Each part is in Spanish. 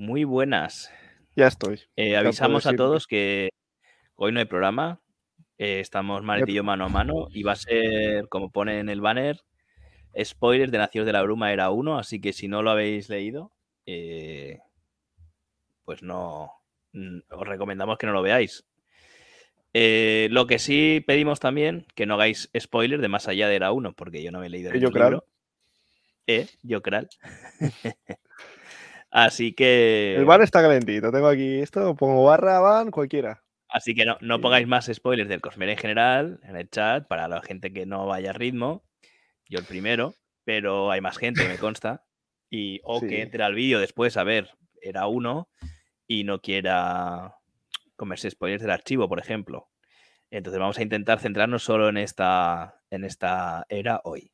Muy buenas. Ya estoy. Eh, avisamos a todos que hoy no hay programa. Eh, estamos Malet mano a mano y va a ser, como pone en el banner, spoilers de Nacidos de la Bruma era uno, así que si no lo habéis leído, eh, pues no, os recomendamos que no lo veáis. lo que sí pedimos también, que no hagáis spoilers de más allá de era uno, porque yo no me he leído el libro. Eh, yo creo. Así que. El van está calentito. Tengo aquí esto, pongo barra, van, cualquiera. Así que no, no pongáis más spoilers del Cosmer en general en el chat para la gente que no vaya a ritmo. Yo el primero, pero hay más gente, me consta. Y o que entre al vídeo después a ver, era uno y no quiera comerse spoilers del archivo, por ejemplo. Entonces vamos a intentar centrarnos solo en esta, en esta era hoy.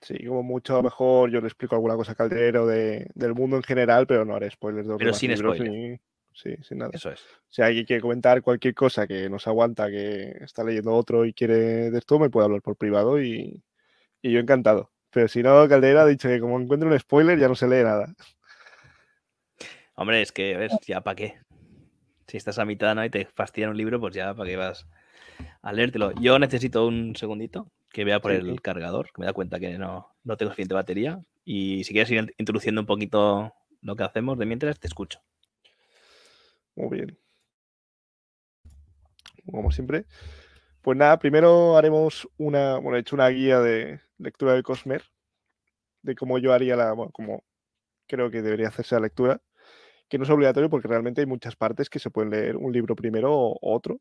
Sí, como mucho mejor yo le explico alguna cosa a Caldero de, del mundo en general, pero no haré spoilers de Pero sin spoilers. Sí, sin nada. Eso es. Si alguien quiere comentar cualquier cosa que nos aguanta, que está leyendo otro y quiere de esto, me puede hablar por privado y, y yo encantado. Pero si no, Caldera ha dicho que como encuentre un spoiler ya no se lee nada. Hombre, es que, a ver, ya para qué. Si estás a mitad ¿no? y te fastidian un libro, pues ya para qué vas a leértelo. Yo necesito un segundito que vea por el cargador, que me da cuenta que no, no tengo suficiente batería. Y si quieres ir introduciendo un poquito lo que hacemos de mientras, te escucho. Muy bien. Como siempre. Pues nada, primero haremos una, bueno, he hecho una guía de lectura del Cosmer, de cómo yo haría la, bueno, como creo que debería hacerse la lectura, que no es obligatorio porque realmente hay muchas partes que se pueden leer un libro primero o otro,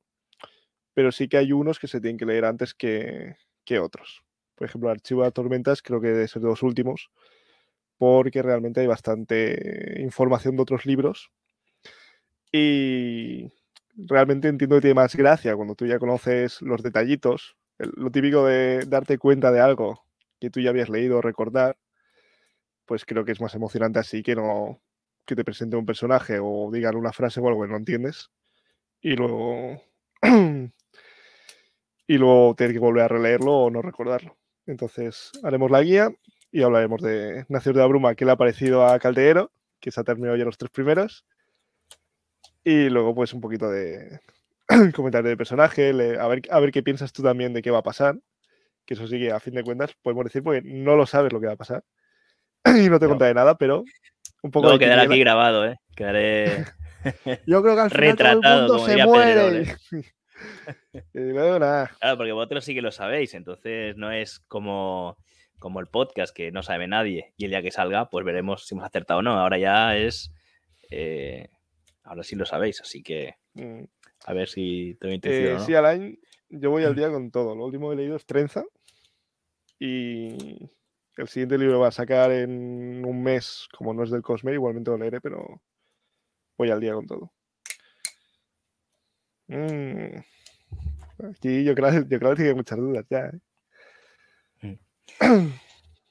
pero sí que hay unos que se tienen que leer antes que, que otros. Por ejemplo, archivo de tormentas creo que ser de los últimos, porque realmente hay bastante información de otros libros. Y realmente entiendo que tiene más gracia cuando tú ya conoces los detallitos, lo típico de darte cuenta de algo que tú ya habías leído o recordar, pues creo que es más emocionante así que no que te presente un personaje o digan una frase o algo que no entiendes y luego y luego tener que volver a releerlo o no recordarlo. Entonces haremos la guía y hablaremos de Nacidos de la Bruma, que le ha parecido a Caldeero, que se ha terminado ya los tres primeros. Y luego pues un poquito de comentario de personaje, a, ver, a ver qué piensas tú también de qué va a pasar. Que eso sí que a fin de cuentas podemos decir porque no lo sabes lo que va a pasar. y no te contaré nada, pero un poco... No, quedará aquí grabado, ¿eh? Quedaré... Yo creo que al final Retratado, todo el mundo se muere. ¿eh? Claro, porque vosotros sí que lo sabéis, entonces no es como, como el podcast que no sabe nadie y el día que salga, pues veremos si hemos acertado o no. Ahora ya es. Eh, ahora sí lo sabéis, así que mm. a ver si tengo intención. Eh, sí, Alain, yo voy al día con todo. Lo último que he leído es Trenza y el siguiente libro va a sacar en un mes, como no es del Cosme, igualmente lo leeré, pero voy al día con todo. Mm. Aquí yo creo, yo creo que tiene muchas dudas ya. ¿eh?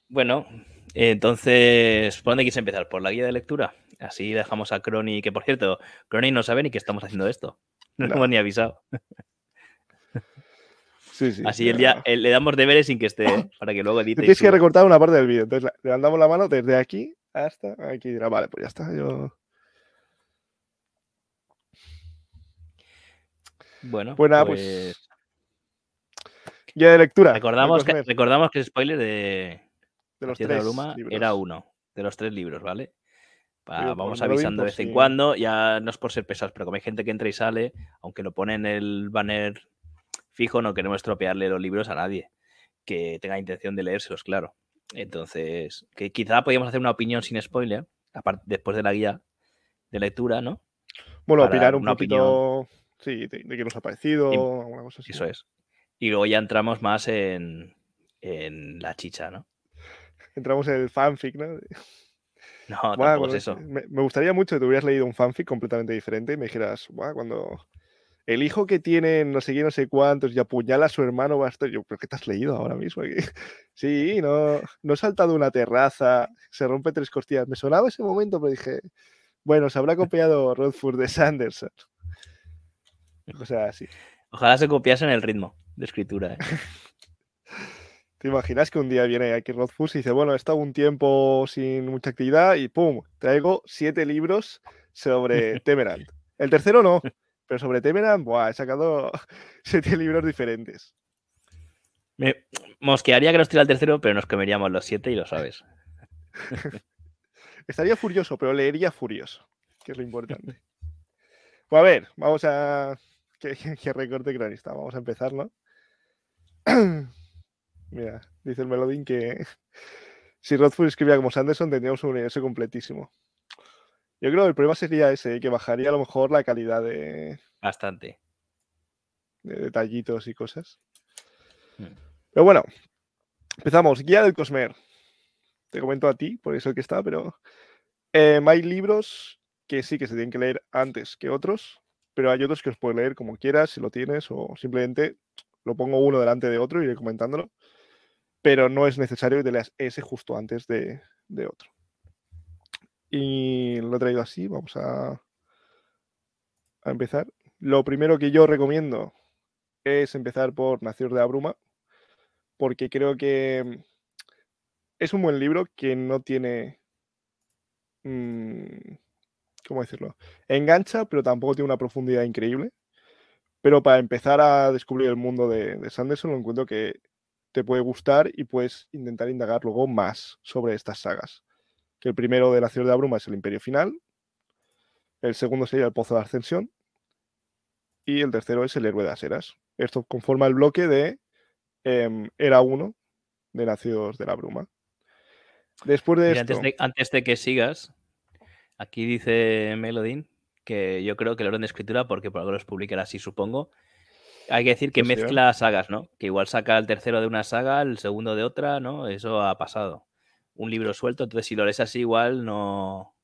Bueno, entonces, ¿por dónde quieres empezar? ¿Por la guía de lectura? Así dejamos a Crony, que por cierto, Crony no sabe ni que estamos haciendo esto. No, hemos ni avisado. Sí, sí, Así el día, le damos deberes sin que esté, para que luego edite. Tienes que recortar una parte del vídeo. Entonces levantamos la mano desde aquí hasta aquí. Dirá, vale, pues ya está. Yo Bueno, pues nada, pues. Guía de lectura. Recordamos que, recordamos que el spoiler de, de los tres era uno, de los tres libros, ¿vale? vamos avisando de vez en cuando, ya no es por ser pesados, pero como hay gente que entra y sale, aunque lo pone en el banner fijo, no queremos estropearle los libros a nadie que tenga intención de leérselos, claro. Entonces, que quizá podríamos hacer una opinión sin spoiler, aparte, después de la guía de lectura, ¿no? Bueno, opinar un poquito Sí, de, qué nos ha parecido, alguna cosa así. Eso es. Y luego ya entramos más en, la chicha, ¿no? Entramos en el fanfic, ¿no? No, tampoco es eso. Me, gustaría mucho que te hubieras leído un fanfic completamente diferente y me dijeras, cuando el hijo que tiene no sé qué, no sé cuántos y apuñala a su hermano va a estar. Yo, ¿pero qué te has leído ahora mismo? sí, no, no he saltado una terraza, se rompe tres costillas. Me sonaba ese momento, pero dije, bueno, se habrá copiado Rodford de Sanderson. O sea, sí. Ojalá se copiase en el ritmo de escritura. ¿eh? ¿Te imaginas que un día viene aquí Rothfuss y dice, bueno, he estado un tiempo sin mucha actividad y ¡pum! Traigo siete libros sobre Temerant. El tercero no, pero sobre Temerant, ¡buah! He sacado siete libros diferentes. Me mosquearía que nos tira el tercero, pero nos comeríamos los siete y lo sabes. Estaría furioso, pero leería furioso, que es lo importante. Pues a ver, vamos a. ¿Qué, recorte cronista? Vamos a empezar, ¿no? Mira, dice el Melodín que si Rothfuss escribía como Sanderson, tendríamos un universo completísimo. Yo creo que el problema sería ese, que bajaría a lo mejor la calidad de. Bastante. De detallitos y cosas. Hmm. Pero bueno, empezamos. Guía del Cosmer. Te comento a ti, por eso el que está, pero eh, hay libros que sí que se tienen que leer antes que otros, pero hay otros que os puedes leer como quieras, si lo tienes, o simplemente lo pongo uno delante de otro y iré comentándolo. Pero no es necesario que te leas ese justo antes de, otro. Y lo he traído así, vamos a, a empezar. Lo primero que yo recomiendo es empezar por Nacidos de la Bruma, porque creo que es un buen libro que no tiene mm, ¿cómo decirlo? Engancha, pero tampoco tiene una profundidad increíble. Pero para empezar a descubrir el mundo de, Sanderson, lo encuentro que te puede gustar y puedes intentar indagar luego más sobre estas sagas. Que el primero de la ciudad de la bruma es el Imperio Final, el segundo sería el Pozo de Ascensión y el tercero es el Héroe de las Eras. Esto conforma el bloque de em, Era 1 de Nacidos de la Bruma. Después de esto... antes de que sigas, Aquí dice Melodin que yo creo que el orden de escritura, porque por algo los publicará así, supongo. Hay que decir que mezcla sagas, ¿no? Que igual saca el tercero de una saga, el segundo de otra, ¿no? Eso ha pasado. Un libro suelto, entonces si lo lees así, igual no.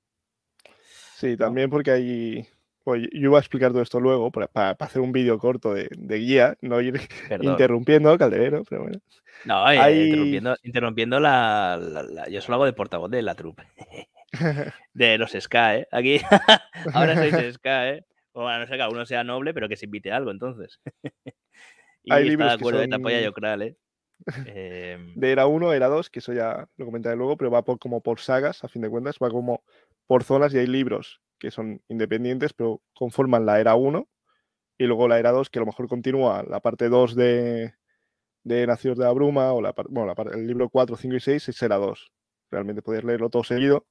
Sí, también porque hay. Pues yo iba a explicar todo esto luego para, hacer un vídeo corto de, guía, no ir interrumpiendo Calderero, pero bueno. No, eh, interrumpiendo, interrumpiendo la, Yo solo hago de portavoz de la trupe. de los SK, ¿eh? Aquí, ahora sois SK, ¿eh? O bueno, no sé que uno sea noble, pero que se invite algo, entonces. y Hay está de acuerdo de son... yo creo, ¿eh? Em, de era 1, era 2, que eso ya lo comentaré luego, pero va por, como por sagas, a fin de cuentas, va como por zonas y hay libros que son independientes, pero conforman la era 1 y luego la era 2, que a lo mejor continúa la parte 2 de, de Nacidos de la Bruma, o la, bueno, la, el libro 4, 5 y 6 es era 2. Realmente podéis leerlo todo seguido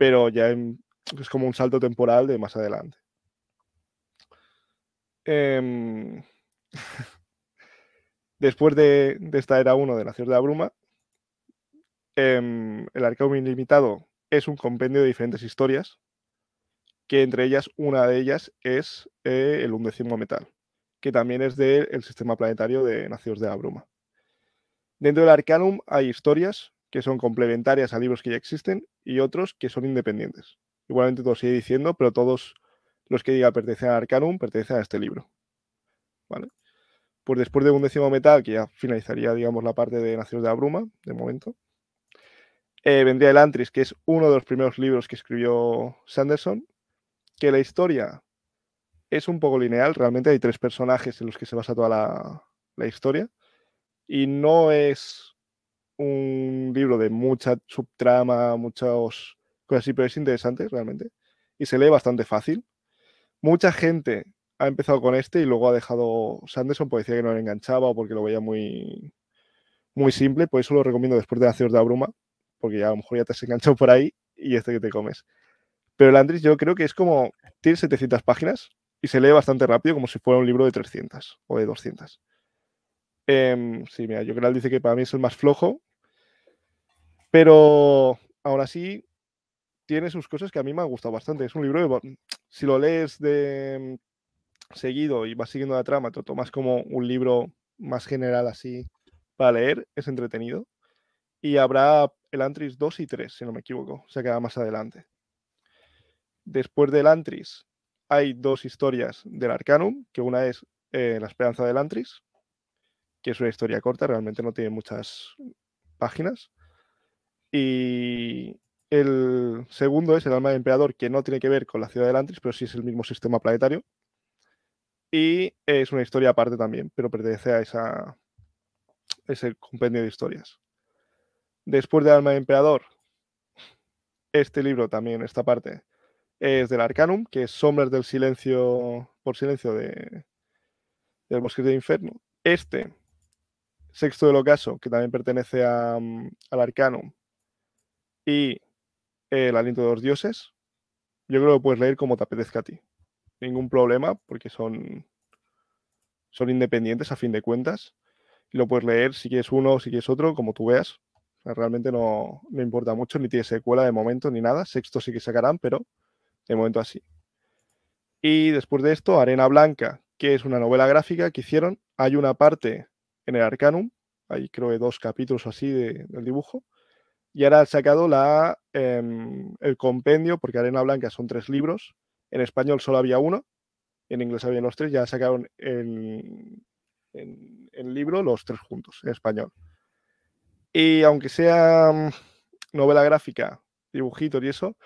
pero ya es como un salto temporal de más adelante. Em, después de, esta era 1 de Nación de la Bruma, em, el Arcaum Ilimitado es un compendio de diferentes historias, que entre ellas, una de ellas es eh, el undécimo metal, que también es del sistema planetario de Naciones de la Bruma. Dentro del Arcanum hay historias que son complementarias a libros que ya existen y otros que son independientes. Igualmente todos sigue diciendo, pero todos los que diga pertenecen a Arcanum pertenecen a este libro. ¿Vale? Pues después de un décimo metal, que ya finalizaría, digamos, la parte de Naciones de la Bruma, de momento, eh, vendría el Antris, que es uno de los primeros libros que escribió Sanderson, que la historia es un poco lineal, realmente hay tres personajes en los que se basa toda la historia, y no es un libro de mucha subtrama, muchas cosas así, pero es interesante realmente. Y se lee bastante fácil. Mucha gente ha empezado con este y luego ha dejado Sanderson porque decía que no le enganchaba o porque lo veía muy, muy simple. Por eso lo recomiendo después de Nacidos de Bruma, porque ya a lo mejor ya te has enganchado por ahí y este que te comes. Pero el yo creo que es como, tiene 700 páginas y se lee bastante rápido como si fuera un libro de 300 o de 200. Em, sí, mira, yo creo que él dice que para mí es el más flojo, pero aún así tiene sus cosas que a mí me han gustado bastante. Es un libro que si lo lees de mm, seguido y vas siguiendo la trama, te lo tomas como un libro más general así para leer, es entretenido. Y habrá el Antris 2 y 3, si no me equivoco, se queda más adelante. Después del Antris hay dos historias del Arcanum, que una es eh, La Esperanza del Antris, que es una historia corta, realmente no tiene muchas páginas. Y el segundo es el alma del emperador, que no tiene que ver con la ciudad de Antris, pero sí es el mismo sistema planetario. Y es una historia aparte también, pero pertenece a esa, ese compendio de historias. Después de Alma de Emperador, este libro también, esta parte, es del Arcanum, que es Sombras del Silencio, por Silencio de, del Bosque de Inferno. Este, Sexto del Ocaso, que también pertenece mm, al Arcanum, y El Aliento de los Dioses, yo creo que puedes leer como te apetezca a ti. Ningún problema, porque son, son independientes a fin de cuentas. Y lo puedes leer si quieres uno o si quieres otro, como tú veas. realmente no, no importa mucho, ni tiene secuela de momento ni nada. Sexto sí que sacarán, pero de momento así. Y después de esto, Arena Blanca, que es una novela gráfica que hicieron. Hay una parte en el Arcanum, hay creo que dos capítulos así del dibujo. Y ahora han sacado la, em, el compendio, porque Arena Blanca son tres libros. En español solo había uno, en inglés había los tres, ya sacaron en, en, libro los tres juntos, en español. Y aunque sea mm, novela gráfica, dibujitos y eso,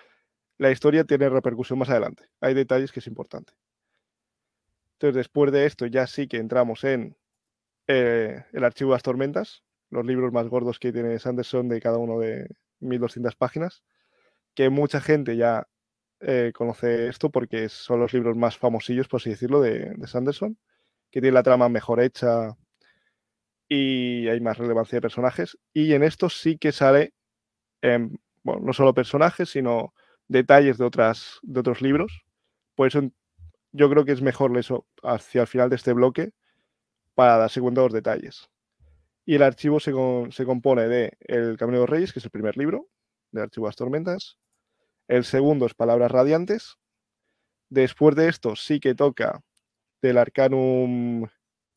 la historia tiene repercusión más adelante. Hay detalles que es importante. Entonces, después de esto, ya sí que entramos en eh, el archivo de las tormentas, los libros más gordos que tiene Sanderson de cada uno de 1200 páginas, que mucha gente ya eh, conoce esto porque son los libros más famosillos, por así decirlo, de, Sanderson, que tiene la trama mejor hecha y hay más relevancia de personajes. Y en esto sí que sale, bueno, no solo personajes, sino detalles de, otras, de otros libros. Por eso yo creo que es mejor eso hacia el final de este bloque para darse cuenta de los detalles. Y el archivo se, compone de El Camino de los Reyes, que es el primer libro del archivo de las tormentas. El segundo es Palabras Radiantes. Después de esto sí que toca del Arcanum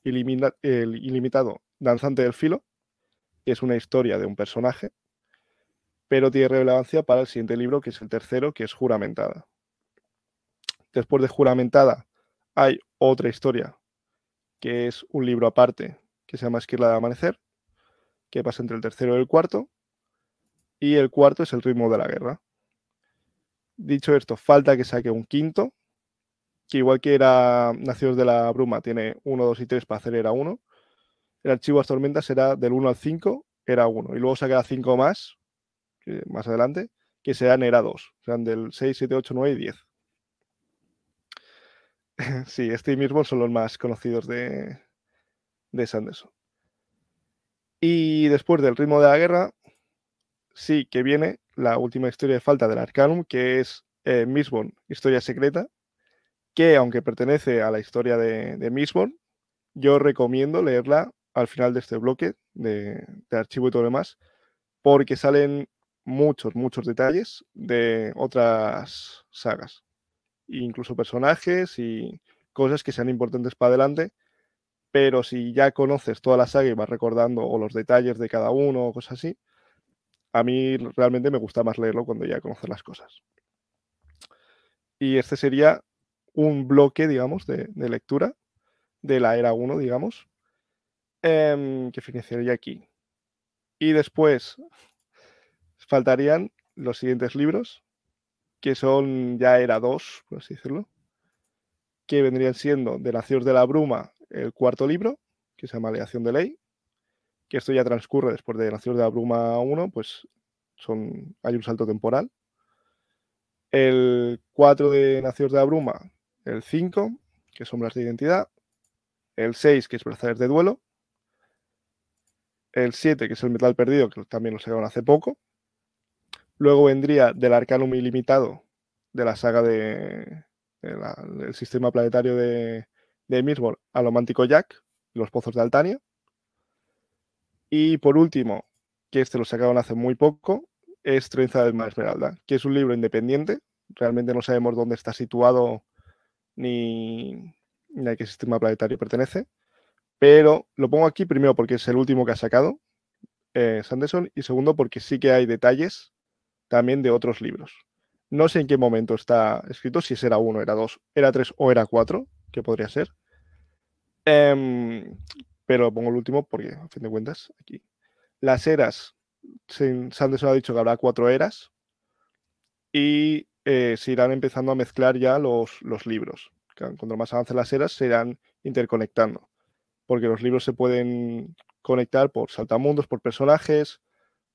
Ilimitado Danzante del Filo, que es una historia de un personaje, pero tiene relevancia para el siguiente libro, que es el tercero, que es Juramentada. Después de Juramentada hay otra historia, que es un libro aparte, que se llama Esquirla de Amanecer, que pasa entre el tercero y el cuarto, y el cuarto es el ritmo de la guerra. Dicho esto, falta que saque un quinto, que igual que era Nacidos de la Bruma, tiene 1, 2 y 3 para hacer era 1. El archivo de tormentas será del 1 al 5, era 1. Y luego sacará 5 más, más adelante, que serán era 2. Serán del 6, 7, 8, 9 y 10. sí, este mismo son los más conocidos de, de Sanderson. Y después del ritmo de la guerra, sí que viene la última historia de falta del Arcanum, que es eh, Historia Secreta, que aunque pertenece a la historia de, de yo recomiendo leerla al final de este bloque de, de, archivo y todo lo demás, porque salen muchos, muchos detalles de otras sagas, incluso personajes y cosas que sean importantes para adelante pero si ya conoces toda la saga y vas recordando o los detalles de cada uno o cosas así, a mí realmente me gusta más leerlo cuando ya conoces las cosas. Y este sería un bloque, digamos, de, lectura de la era 1, digamos, em, que financiaría aquí. Y después faltarían los siguientes libros, que son ya era 2, por así decirlo, que vendrían siendo De Nacidos de la Bruma el cuarto libro, que se llama Aleación de Ley, que esto ya transcurre después de Naciones de la Bruma 1, pues son, hay un salto temporal. El 4 de Naciones de la Bruma, el 5, que es Sombras de Identidad. El 6, que es Brazares de Duelo. El 7, que es el Metal Perdido, que también lo sacaron hace poco. Luego vendría del Arcanum Ilimitado, de la saga de, del sistema planetario de, de mismo a lo Mántico Jack, Los Pozos de Altania. Y por último, que este lo sacaron hace muy poco, es Trenza del Mar Esmeralda, que es un libro independiente. Realmente no sabemos dónde está situado ni, ni a qué sistema planetario pertenece. Pero lo pongo aquí primero porque es el último que ha sacado eh, Sanderson y segundo porque sí que hay detalles también de otros libros. No sé en qué momento está escrito, si era uno, era dos, era tres o era cuatro, que podría ser. Em, pero pongo el último porque, a fin de cuentas, aquí. Las eras, Sanderson ha dicho que habrá cuatro eras y eh, se irán empezando a mezclar ya los, los libros. Cuando más avancen las eras, se irán interconectando, porque los libros se pueden conectar por saltamundos, por personajes,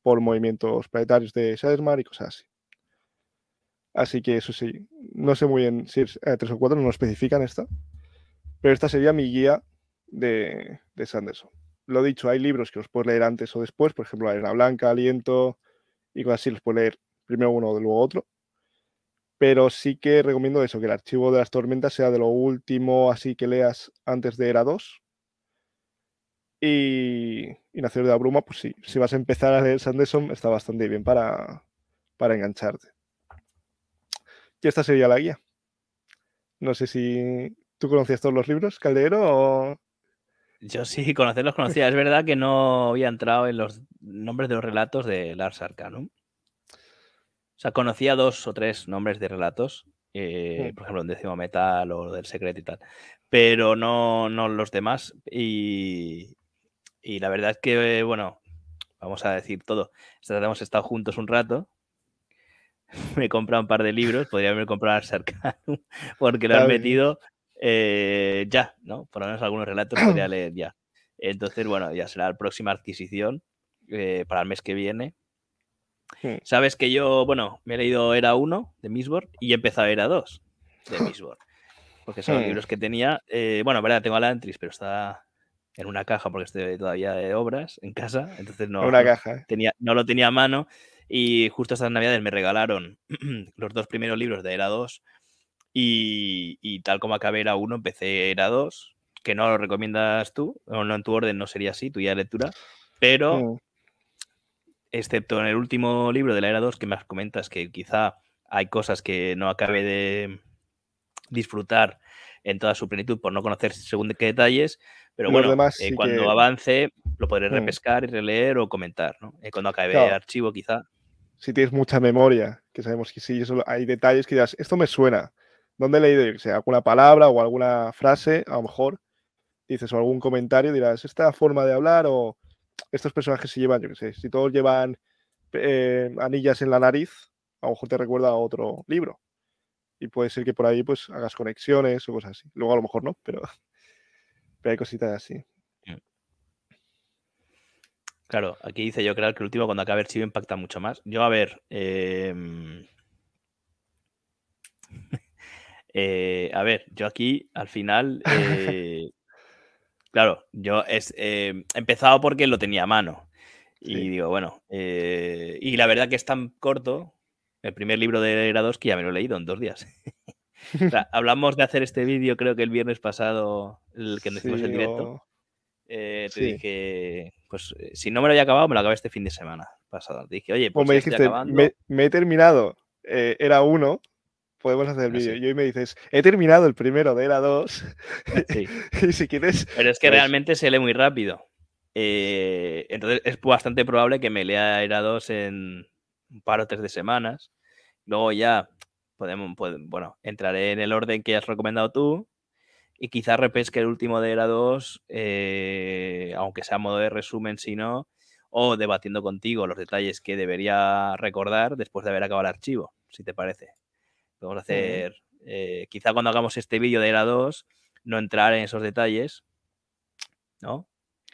por movimientos planetarios de Shadesmar y cosas así. Así que eso sí, no sé muy bien si es 3 o 4, no lo especifican esta, pero esta sería mi guía de, de Sanderson. Lo dicho, hay libros que los puedes leer antes o después, por ejemplo, Arena Blanca, Aliento y cosas así, los puedes leer primero uno o luego otro. Pero sí que recomiendo eso, que el archivo de las tormentas sea de lo último así que leas antes de Era 2. Y, y Nacer de la Bruma, pues sí, si vas a empezar a leer Sanderson, está bastante bien para, para engancharte. Y esta sería la guía. No sé si tú conocías todos los libros, Caldero, o... Yo sí, conocerlos conocía. Es verdad que no había entrado en los nombres de los relatos de Lars Arcanum. O sea, conocía dos o tres nombres de relatos, eh, Mm. por ejemplo, en Décimo Metal o del Secreto y tal, pero no, no los demás. Y, y la verdad es que, bueno, vamos a decir todo. Hemos estado juntos un rato. Me he comprado un par de libros, podría haberme comprado Arcanum, porque lo han metido eh, ya, ¿no? Por lo menos algunos relatos podría leer ya. Entonces, bueno, ya será la próxima adquisición eh, para el mes que viene. Hmm. Sabes que yo, bueno, me he leído Era 1 de Misborn y he empezado Era 2 de Misborn. Porque son los Hmm. libros que tenía. eh, bueno, en verdad tengo Alantris, pero está en una caja porque estoy todavía de obras en casa. Entonces no, una caja. ¿eh? tenía, no lo tenía a mano. Y justo estas navidades me regalaron los dos primeros libros de Era 2. Y, y tal como acabé Era 1, empecé Era 2. Que no lo recomiendas tú, o no en tu orden, no sería así, tu guía de lectura. Pero Mm. excepto en el último libro de la era 2 que me comentas que quizá hay cosas que no acabe de disfrutar en toda su plenitud por no conocer según de qué detalles, pero bueno, demás eh, sí cuando que- avance lo podré repescar y releer o comentar, ¿no? Eh, cuando acabe Claro. el archivo quizá. si tienes mucha memoria, que sabemos que sí, eso, hay detalles que dirás, esto me suena. ¿Dónde he leído? Yo que sé, alguna palabra o alguna frase, a lo mejor dices, o algún comentario, dirás, esta forma de hablar o estos personajes se llevan, yo que sé, si todos llevan eh, anillas en la nariz, a lo mejor te recuerda a otro libro. Y puede ser que por ahí pues hagas conexiones o cosas así. Luego a lo mejor no, pero, pero hay cositas así. Claro, aquí dice yo creo que el último cuando acabe el archivo impacta mucho más. Yo, a ver, em, eh, a ver, yo aquí al final, eh, claro, yo es, eh, he empezado porque lo tenía a mano. Y Sí. digo, bueno, eh, y la verdad que es tan corto, el primer libro de 2, que ya me lo he leído en dos días. O sea, hablamos de hacer este vídeo, creo que el viernes pasado, el que hicimos el directo. te Sí. dije, pues eh, si no me lo había acabado, me lo acabé este fin de semana pasado. Te dije, oye, Como pues me dijiste, acabando. me, me he terminado, eh, era uno, podemos hacer el Ah, vídeo. Y hoy me dices, he terminado el primero de era dos. Sí. y si quieres, Pero es que Pues- realmente se lee muy rápido. Eh, entonces es bastante probable que me lea Era 2 en un par o tres de semanas. Luego ya podemos, puede- bueno, entraré en el orden que has recomendado tú. Y quizás repesque el último de Era 2, eh, aunque sea a modo de resumen, si no, o debatiendo contigo los detalles que debería recordar después de haber acabado el archivo, si te parece. Podemos hacer, eh, quizá cuando hagamos este vídeo de Era 2, no entrar en esos detalles, ¿no?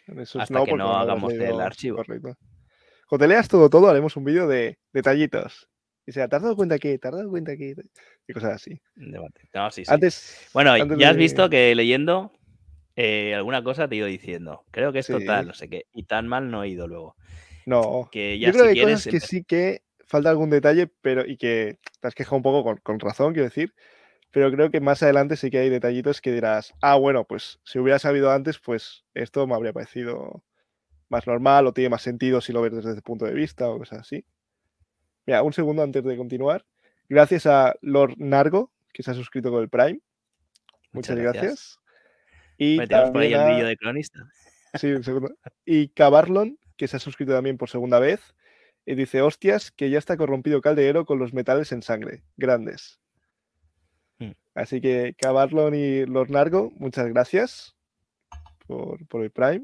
eso hasta no, que no hagamos del leído archivo. correcto. Cuando te leas todo, todo, haremos un vídeo de detallitos. Y sea, ¿te has dado cuenta que? ¿Te has dado cuenta que? Y cosas así. Debate. No, sí, sí. Antes. bueno, antes ya has de- visto que leyendo eh, alguna cosa te he ido diciendo. Creo que esto Sí. tal, no sé qué. Y tan mal no he ido luego. No. Que ya Yo creo si que hay quieres. cosas que sí que falta algún detalle, pero y que te has quejado un poco con, con razón, quiero decir. Pero creo que más adelante sí que hay detallitos que dirás, ah, bueno, pues si hubiera sabido antes, pues esto me habría parecido más normal o tiene más sentido si lo ves desde ese punto de vista o cosas así. Mira, un segundo antes de continuar. Gracias a Lord Nargo, que se ha suscrito con el Prime. Muchas, gracias. Y Hombre, tenemos por ahí también el a- vídeo de cronista. Sí, un segundo. Y Cabarlon, que se ha suscrito también por segunda vez, y dice, hostias, que ya está corrompido Caldeero con los metales en sangre. Grandes. Hmm. Así que Cabarlon y Lord Nargo, muchas gracias por, por el Prime.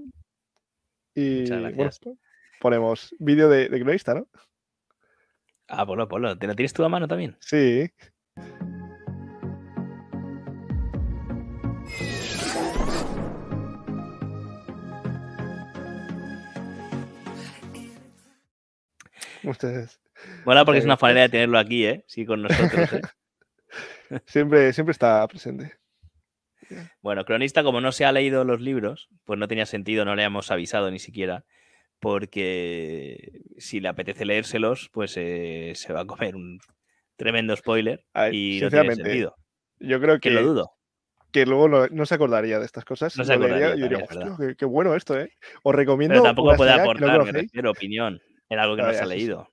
Y bueno, gracias. ponemos vídeo de, de cronista, ¿no? Ah, polo, polo. ¿Te la tienes tú a mano también? Sí. Ustedes. Bueno, porque es eh, una falera de pues tenerlo aquí, ¿eh? Sí, con nosotros. ¿eh? siempre, siempre está presente. Bueno, cronista, como no se ha leído los libros, pues no tenía sentido, no le hemos avisado ni siquiera porque si le apetece leérselos, pues eh, se va a comer un tremendo spoiler y no tiene sentido. Yo creo que, lo dudo. Que luego no, se acordaría de estas cosas. No se acordaría. Yo diría, qué, bueno esto, ¿eh? Os recomiendo. Pero tampoco puede aportar, no opinión en algo que no se ha leído.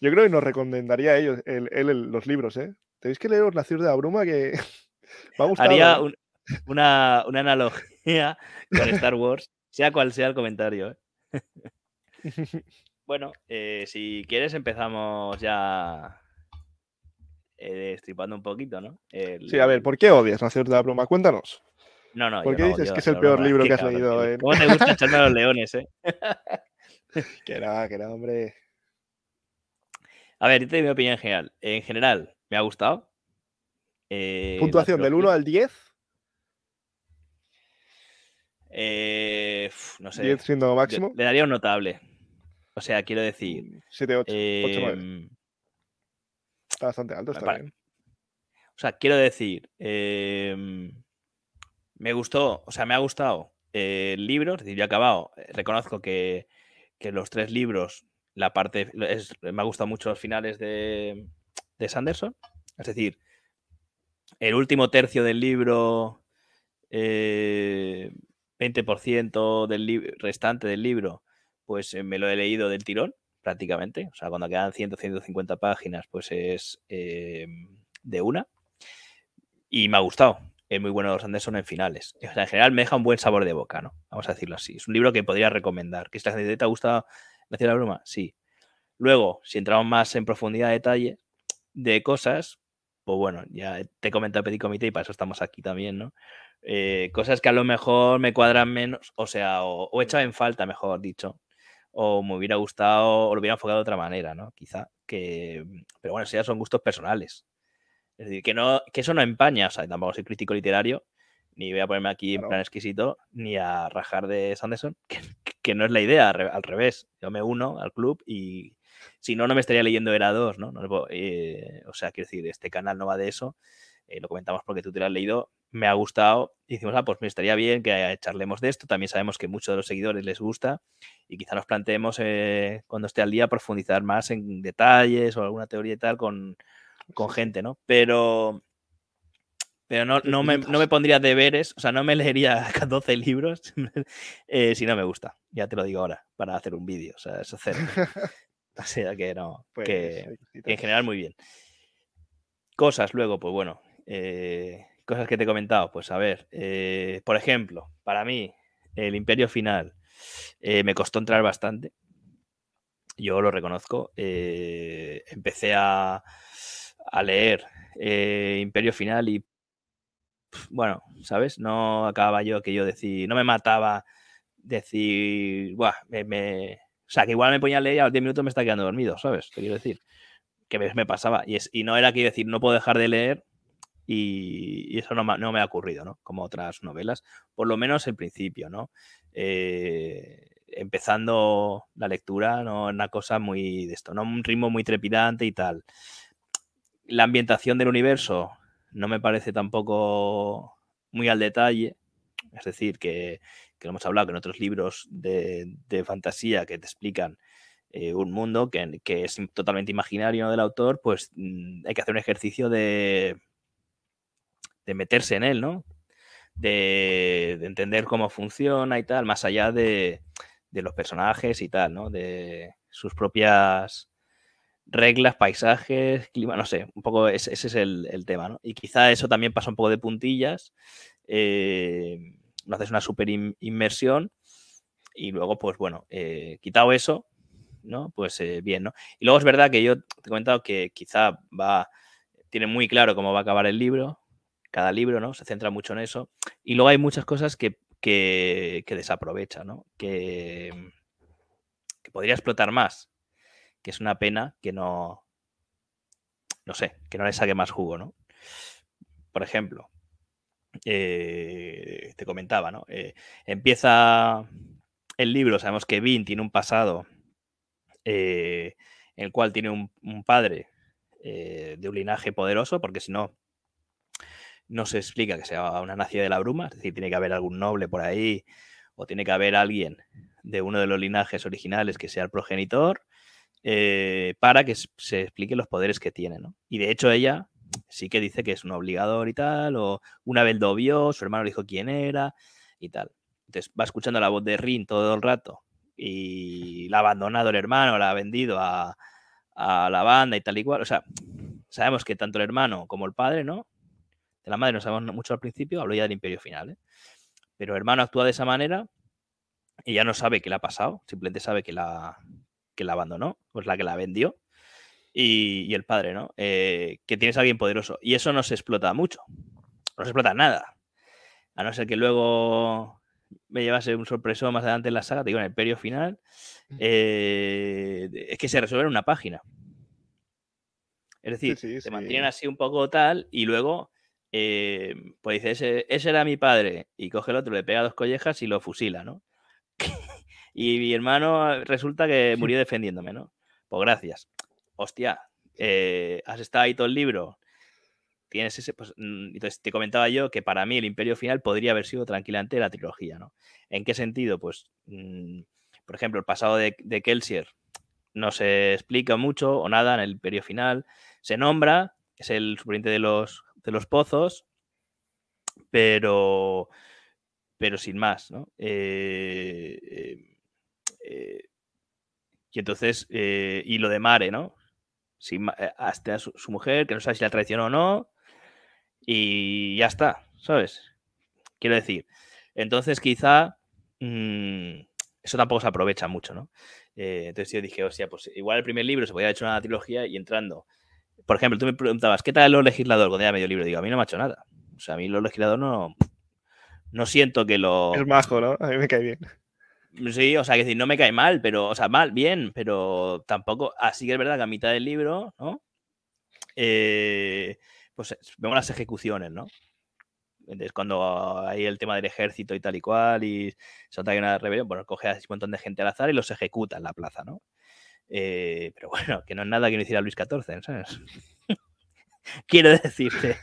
Yo creo que nos recomendaría a ellos él, los libros, ¿eh? Tenéis que leeros La ciudad de la bruma que me ha gustado. Haría ¿eh? una, analogía con Star Wars, sea cual sea el comentario. ¿eh? bueno, eh, si quieres empezamos ya destripando un poquito, ¿no? Sí, a ver, ¿por qué odias ciudad de la bruma? Cuéntanos. No, no, ¿Por qué dices que es el peor libro que has leído? ¿Cómo te gusta echarme a los leones, eh? que nada, que nada, hombre. A ver, yo te doy mi opinión en general. En general, me ha gustado. Eh, ¿Puntuación del 1 al 10? Eh, no sé. 10 siendo máximo. Le daría un notable. O sea, quiero decir. 7, 8. 8 9. Está bastante alto, está bien. O sea, quiero decir. Em, me gustó, o sea, me ha gustado eh, el libro, es decir, yo he acabado. Reconozco que, que los tres libros la parte, me ha gustado mucho los finales de, Sanderson, es decir, el último tercio del libro, 20% eh, del restante del libro, pues eh, me lo he leído del tirón, prácticamente, o sea, cuando quedan 100, 150 páginas, pues es eh, de una, y me ha gustado. Es muy bueno los Sanderson en finales. O sea, en general me deja un buen sabor de boca, ¿no? Vamos a decirlo así. Es un libro que podría recomendar. Que esta gente te ha gustado ¿Me la broma? Sí. Luego, si entramos más en profundidad de detalle de cosas, pues bueno, ya te he comentado el petit comité y para eso estamos aquí también, ¿no? Eh, cosas que a lo mejor me cuadran menos, o sea, o, he echado en falta, mejor dicho, o me hubiera gustado, o lo hubiera enfocado de otra manera, ¿no? Quizá, que, pero bueno, eso ya son gustos personales. Es decir, que, no, que eso no empaña, o sea, tampoco soy crítico literario, ni voy a ponerme aquí en plan exquisito, ni a rajar de Sanderson, que, no es la idea, al revés. Yo me uno al club y si no, no me estaría leyendo Era 2, ¿no? Eh, o sea, quiero decir, este canal no va de eso. Eh, lo comentamos porque tú te lo has leído, me ha gustado. Y decimos, ah, pues me estaría bien que echarlemos de esto. También sabemos que muchos de los seguidores les gusta y quizá nos planteemos eh, cuando esté al día profundizar más en detalles o alguna teoría y tal con, con gente, ¿no? Pero pero no, no, me, no, me, pondría deberes, o sea, no me leería 12 libros eh, si no me gusta. Ya te lo digo ahora, para hacer un vídeo. O sea, eso cero. o sea que no, pues, que, en general muy bien. Cosas luego, pues bueno, eh, cosas que te he comentado, pues a ver, eh, por ejemplo, para mí, el Imperio Final me costó entrar bastante. Yo lo reconozco. empecé a, a leer Imperio Final y bueno, ¿sabes? No acababa yo que yo decir, no me mataba decir, me, o sea, que igual me ponía a leer y a los 10 minutos me está quedando dormido, ¿sabes? Quiero decir, que me, pasaba. Y, es, y no era que decir, no puedo dejar de leer y, eso no, me ha ocurrido, ¿no? Como otras novelas, por lo menos el principio, ¿no? Eh, empezando la lectura, ¿no? Una cosa muy de esto, ¿no? Un ritmo muy trepidante y tal. La ambientación del universo, no me parece tampoco muy al detalle. Es decir, que, lo hemos hablado que en otros libros de, fantasía que te explican eh, un mundo que, es totalmente imaginario del autor, pues mm, hay que hacer un ejercicio de, de meterse en él, ¿no? De, de, entender cómo funciona y tal, más allá de, los personajes y tal, ¿no? De sus propias reglas, paisajes, clima, no sé, un poco ese, es el, tema, ¿no? Y quizá eso también pasa un poco de puntillas, eh, no haces una super inmersión y luego, pues bueno, eh, quitado eso, ¿no? Pues eh, bien, ¿no? Y luego es verdad que yo te he comentado que quizá va, tiene muy claro cómo va a acabar el libro, cada libro, ¿no? Se centra mucho en eso. Y luego hay muchas cosas que, que, desaprovecha, ¿no? Que, que podría explotar más que es una pena que no, no sé, que no le saque más jugo, ¿no? Por ejemplo, eh, te comentaba, ¿no? Eh, empieza el libro, sabemos que Vin tiene un pasado eh, en el cual tiene un, padre de un linaje poderoso, porque si no, no se explica que sea una nación de la bruma, es decir, tiene que haber algún noble por ahí, o tiene que haber alguien de uno de los linajes originales que sea el progenitor, eh, para que se explique los poderes que tiene. ¿no? Y de hecho ella sí que dice que es un obligador y tal, o una vez lo vio, su hermano le dijo quién era y tal. Entonces va escuchando la voz de Rin todo el rato y la ha abandonado el hermano, la ha vendido a, la banda y tal y cual. O sea, sabemos que tanto el hermano como el padre, ¿no? De la madre no sabemos mucho al principio, hablo ya del imperio final, ¿eh? Pero el hermano actúa de esa manera y ya no sabe qué le ha pasado, simplemente sabe que la, que la abandonó, pues la que la vendió. Y, el padre, ¿no? Eh, que tienes a alguien poderoso. Y eso no se explota mucho. No se explota nada. A no ser que luego me llevase un sorpreso más adelante en la saga, te digo, en el periodo final, eh, es que se resuelve en una página. Es decir, se mantienen así un poco tal y luego, eh, pues dice, ese, ese, era mi padre y coge el otro, le pega dos collejas y lo fusila, ¿no? y mi hermano resulta que murió defendiéndome, ¿no? Pues gracias. Hostia, eh, has estado ahí todo el libro tienes ese. Pues, mm, entonces te comentaba yo que para mí el Imperio Final podría haber sido tranquilamente la trilogía, ¿no? ¿En qué sentido? Pues, mm, por ejemplo, el pasado de, de, Kelsier no se explica mucho o nada en el Imperio Final. Se nombra, es el superintendente de los, de los pozos, pero, pero sin más, ¿no? Eh, eh, eh, y entonces, y lo de Mare, ¿no? hasta su, su, mujer, que no sabe si la traicionó o no, y ya está, ¿sabes? Quiero decir, entonces quizá mm, eso tampoco se aprovecha mucho, ¿no? Entonces yo dije, o sea, pues igual el primer libro se podía haber hecho una trilogía y entrando. Por ejemplo, tú me preguntabas, ¿qué tal los legislador cuando ya medio libro? Digo, a mí no me ha hecho nada. O sea, a mí los legislador no, no siento que lo. Es majo, ¿no? A mí me cae bien. Sí, o sea, que decir, no me cae mal, pero, o sea, mal, bien, pero tampoco. Así que es verdad que a mitad del libro, ¿no? Eh, pues vemos las ejecuciones, ¿no? Entonces, cuando hay el tema del ejército y tal y cual, y se nota que una rebelión, bueno, coge a un montón de gente al azar y los ejecuta en la plaza, ¿no? Eh, pero bueno, que no es nada que no hiciera Luis XIV, ¿sabes? Quiero decirte.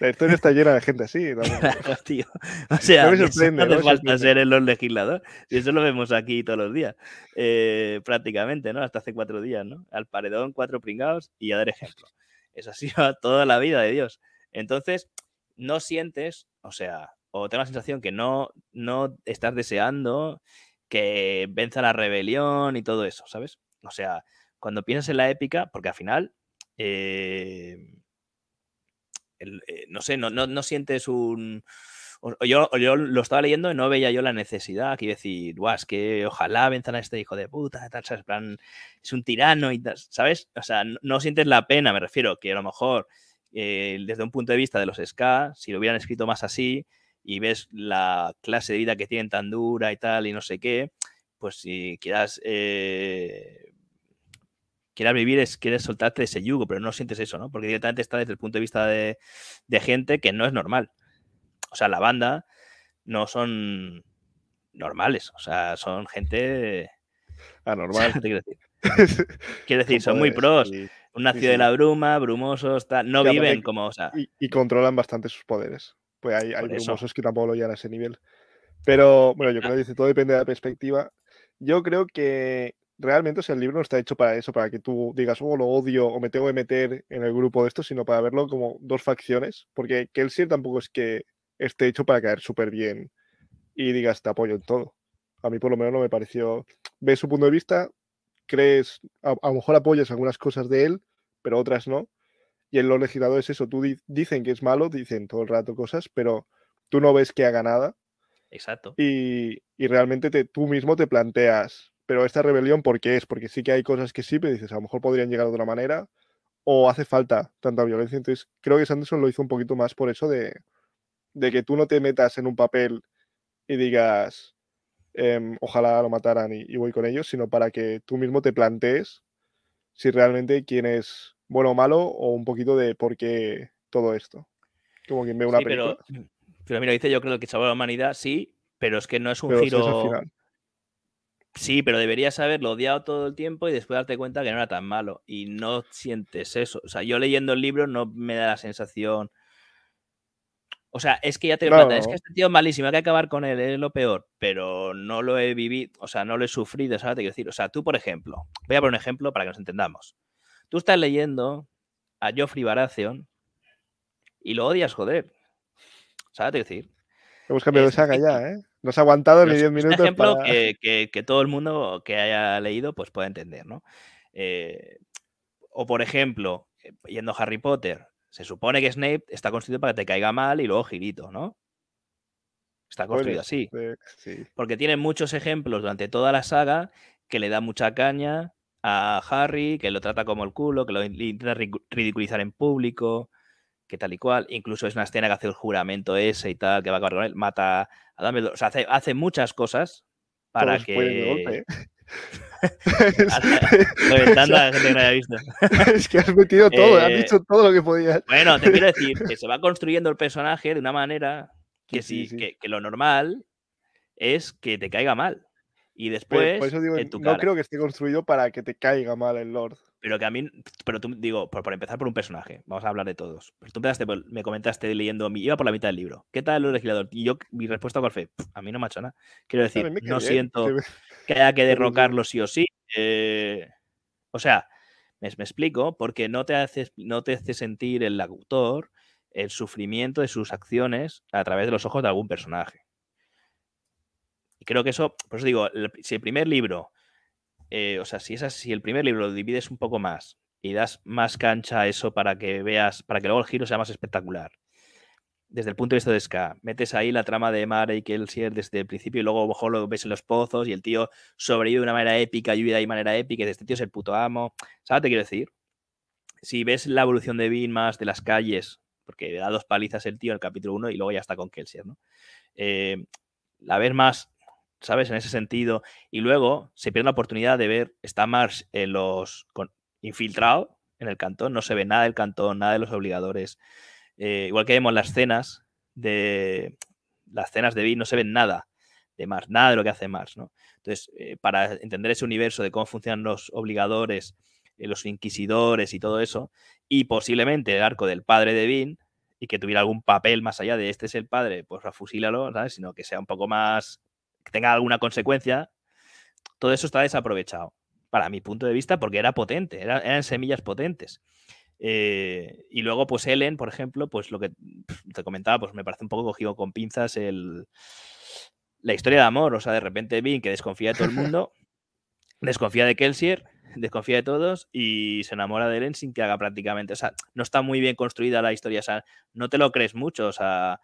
La historia está llena de gente así. Claro, tío. O sea, no, hace falta ser en los legisladores. Y eso lo vemos aquí todos los días. Eh, prácticamente, ¿no? Hasta hace cuatro días, ¿no? Al paredón, cuatro pringados y a dar ejemplo. Eso ha sido toda la vida de Dios. Entonces, no sientes, o sea, o tengo la sensación que no, no estás deseando que venza la rebelión y todo eso, ¿sabes? O sea, cuando piensas en la épica, porque al final, eh, eh, no sé, no, no sientes un, yo, yo lo estaba leyendo y no veía yo la necesidad aquí decir, guau, es que ojalá venzan a este hijo de puta, tal, ¿sabes? Plan, es un tirano y tal, ¿sabes? O sea, no, sientes la pena, me refiero, que a lo mejor eh, desde un punto de vista de los SK, si lo hubieran escrito más así y ves la clase de vida que tienen tan dura y tal y no sé qué, pues si quieras, eh, quieras vivir, es, quieres soltarte ese yugo, pero no sientes eso, ¿no? Porque directamente está desde el punto de vista de, de gente que no es normal o sea, la banda no son normales, o sea, son gente anormal. quiero decir, quiero decir son muy pros. una ciudad de la bruma, brumosos, no viven como, o sea. Y, controlan bastante sus poderes. Pues hay, hay brumosos que tampoco lo llegan a ese nivel. Pero bueno, yo creo que dice, todo depende de la perspectiva. Yo creo que realmente, o sea, el libro no está hecho para eso, para que tú digas, oh, lo odio o me tengo que meter en el grupo de esto, sino para verlo como dos facciones. Porque Kelsier tampoco es que esté hecho para caer súper bien y digas, te apoyo en todo. A mí por lo menos no me pareció, ves su punto de vista, crees, a, lo mejor apoyas algunas cosas de él, pero otras no. Y en los legisladores eso, tú dicen que es malo, dicen todo el rato cosas, pero tú no ves que haga nada. Exacto. Y, realmente te, tú mismo te planteas, pero esta rebelión, ¿por qué es? Porque sí que hay cosas que sí, pero dices, a lo mejor podrían llegar de otra manera, o hace falta tanta violencia. Entonces, creo que Sanderson lo hizo un poquito más por eso de, de que tú no te metas en un papel y digas, em, ojalá lo mataran y, voy con ellos, sino para que tú mismo te plantees si realmente quién es bueno o malo o un poquito de por qué todo esto. Como quien ve una película. Pero, pero, mira, dice yo creo que salvó la humanidad, sí, pero es que no es un giro. Sí, pero deberías haberlo odiado todo el tiempo y después darte cuenta que no era tan malo. Y no sientes eso. O sea, yo leyendo el libro no me da la sensación. O sea, es que ya te lo es que este tío es malísimo, hay que acabar con él, es lo peor, pero no lo he vivido, o sea, no lo he sufrido, ¿sabes? Te quiero decir, o sea, tú, por ejemplo, voy a poner un ejemplo para que nos entendamos. Tú estás leyendo a Joffrey Baratheon y lo odias, joder. ¿Sabes? Te quiero decir. Hemos cambiado de saga ya, ¿eh? No se ha aguantado ni 10 minutos. Un ejemplo que, todo el mundo que haya leído pues puede entender, ¿no? Eh, o por ejemplo, eh, yendo a Harry Potter, se supone que Snape está construido para que te caiga mal y luego girito, ¿no? Está construido así. Porque tiene muchos ejemplos durante toda la saga que le da mucha caña a Harry, que lo trata como el culo, que lo intenta ridiculizar en público, que tal y cual. Incluso es una escena que hace el juramento ese y tal, que va a acabar con él, mata Dumbledore. O sea, hace, muchas cosas para que. Reventando a la gente que no haya visto. es que has metido todo, has eh, dicho todo lo que podías. Bueno, te quiero decir que se va construyendo el personaje de una manera que sí, Que, lo normal es que te caiga mal. Y después. por eso digo, no creo que esté construido para que te caiga mal el Lord. Pero que a mí, pero tú digo, por, empezar por un personaje, vamos a hablar de todos. Pero tú empezaste, me comentaste leyendo, iba por la mitad del libro. ¿Qué tal el legislador? Y yo, mi respuesta cuál fue, a mí no me ha hecho nada. Quiero decir, no siento que haya que derrocarlo sí o sí. Eh, o sea, me, explico, porque no te, hace, no te hace sentir el autor el sufrimiento de sus acciones a través de los ojos de algún personaje. Y creo que eso, por eso digo, si el primer libro eh, o sea, si, es si el primer libro lo divides un poco más y das más cancha a eso para que veas, para que luego el giro sea más espectacular. Desde el punto de vista de Ska, metes ahí la trama de Mara y Kelsier desde el principio y luego mejor lo ves en los pozos y el tío sobrevive de una manera épica vive de manera épica y este tío es el puto amo. ¿Sabes te quiero decir? Si ves la evolución de Bean más de las calles, porque da dos palizas el tío en el capítulo 1 y luego ya está con Kelsier, ¿no? Eh, la ves más ¿sabes? En ese sentido. Y luego se pierde la oportunidad de ver, está Marsh en los, infiltrado en el cantón, no se ve nada del cantón, nada de los obligadores. Eh, igual que vemos las escenas de las escenas de Bean, no se ven nada de Mars, nada de lo que hace Mars, ¿no? Entonces, eh, para entender ese universo de cómo funcionan los obligadores, eh, los inquisidores y todo eso, y posiblemente el arco del padre de Bean, y que tuviera algún papel más allá de este es el padre, pues afusílalo, ¿sabes? Sino que sea un poco más que tenga alguna consecuencia, todo eso está desaprovechado, para mi punto de vista, porque era potente, eran semillas potentes. Eh, y luego, pues Ellen, por ejemplo, pues lo que te comentaba, pues me parece un poco cogido con pinzas el, la historia de amor. O sea, de repente Vin, que desconfía de todo el mundo, desconfía de Kelsier, desconfía de todos y se enamora de Ellen sin que haga prácticamente. O sea, no está muy bien construida la historia. O sea, no te lo crees mucho, o sea,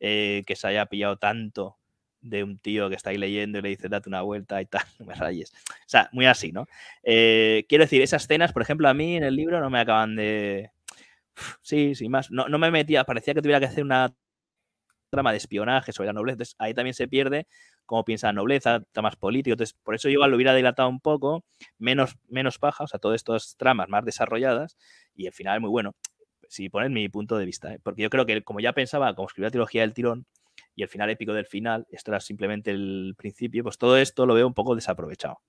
eh, que se haya pillado tanto de un tío que está ahí leyendo y le dice date una vuelta y tal, no me rayes. O sea, muy así, ¿no? Eh, quiero decir, esas escenas, por ejemplo, a mí en el libro no me acaban de... Sí, sin más. No, no me metía, parecía que tuviera que hacer una trama de espionaje sobre la nobleza. Entonces, ahí también se pierde cómo piensa la nobleza, temas políticos. Entonces, por eso yo lo hubiera dilatado un poco, menos, menos paja, o sea, todas estas tramas más desarrolladas y al final muy bueno. Si ponen mi punto de vista, ¿eh? porque yo creo que como ya pensaba, como escribía la trilogía del tirón, y el final épico del final, esto era simplemente el principio, pues todo esto lo veo un poco desaprovechado.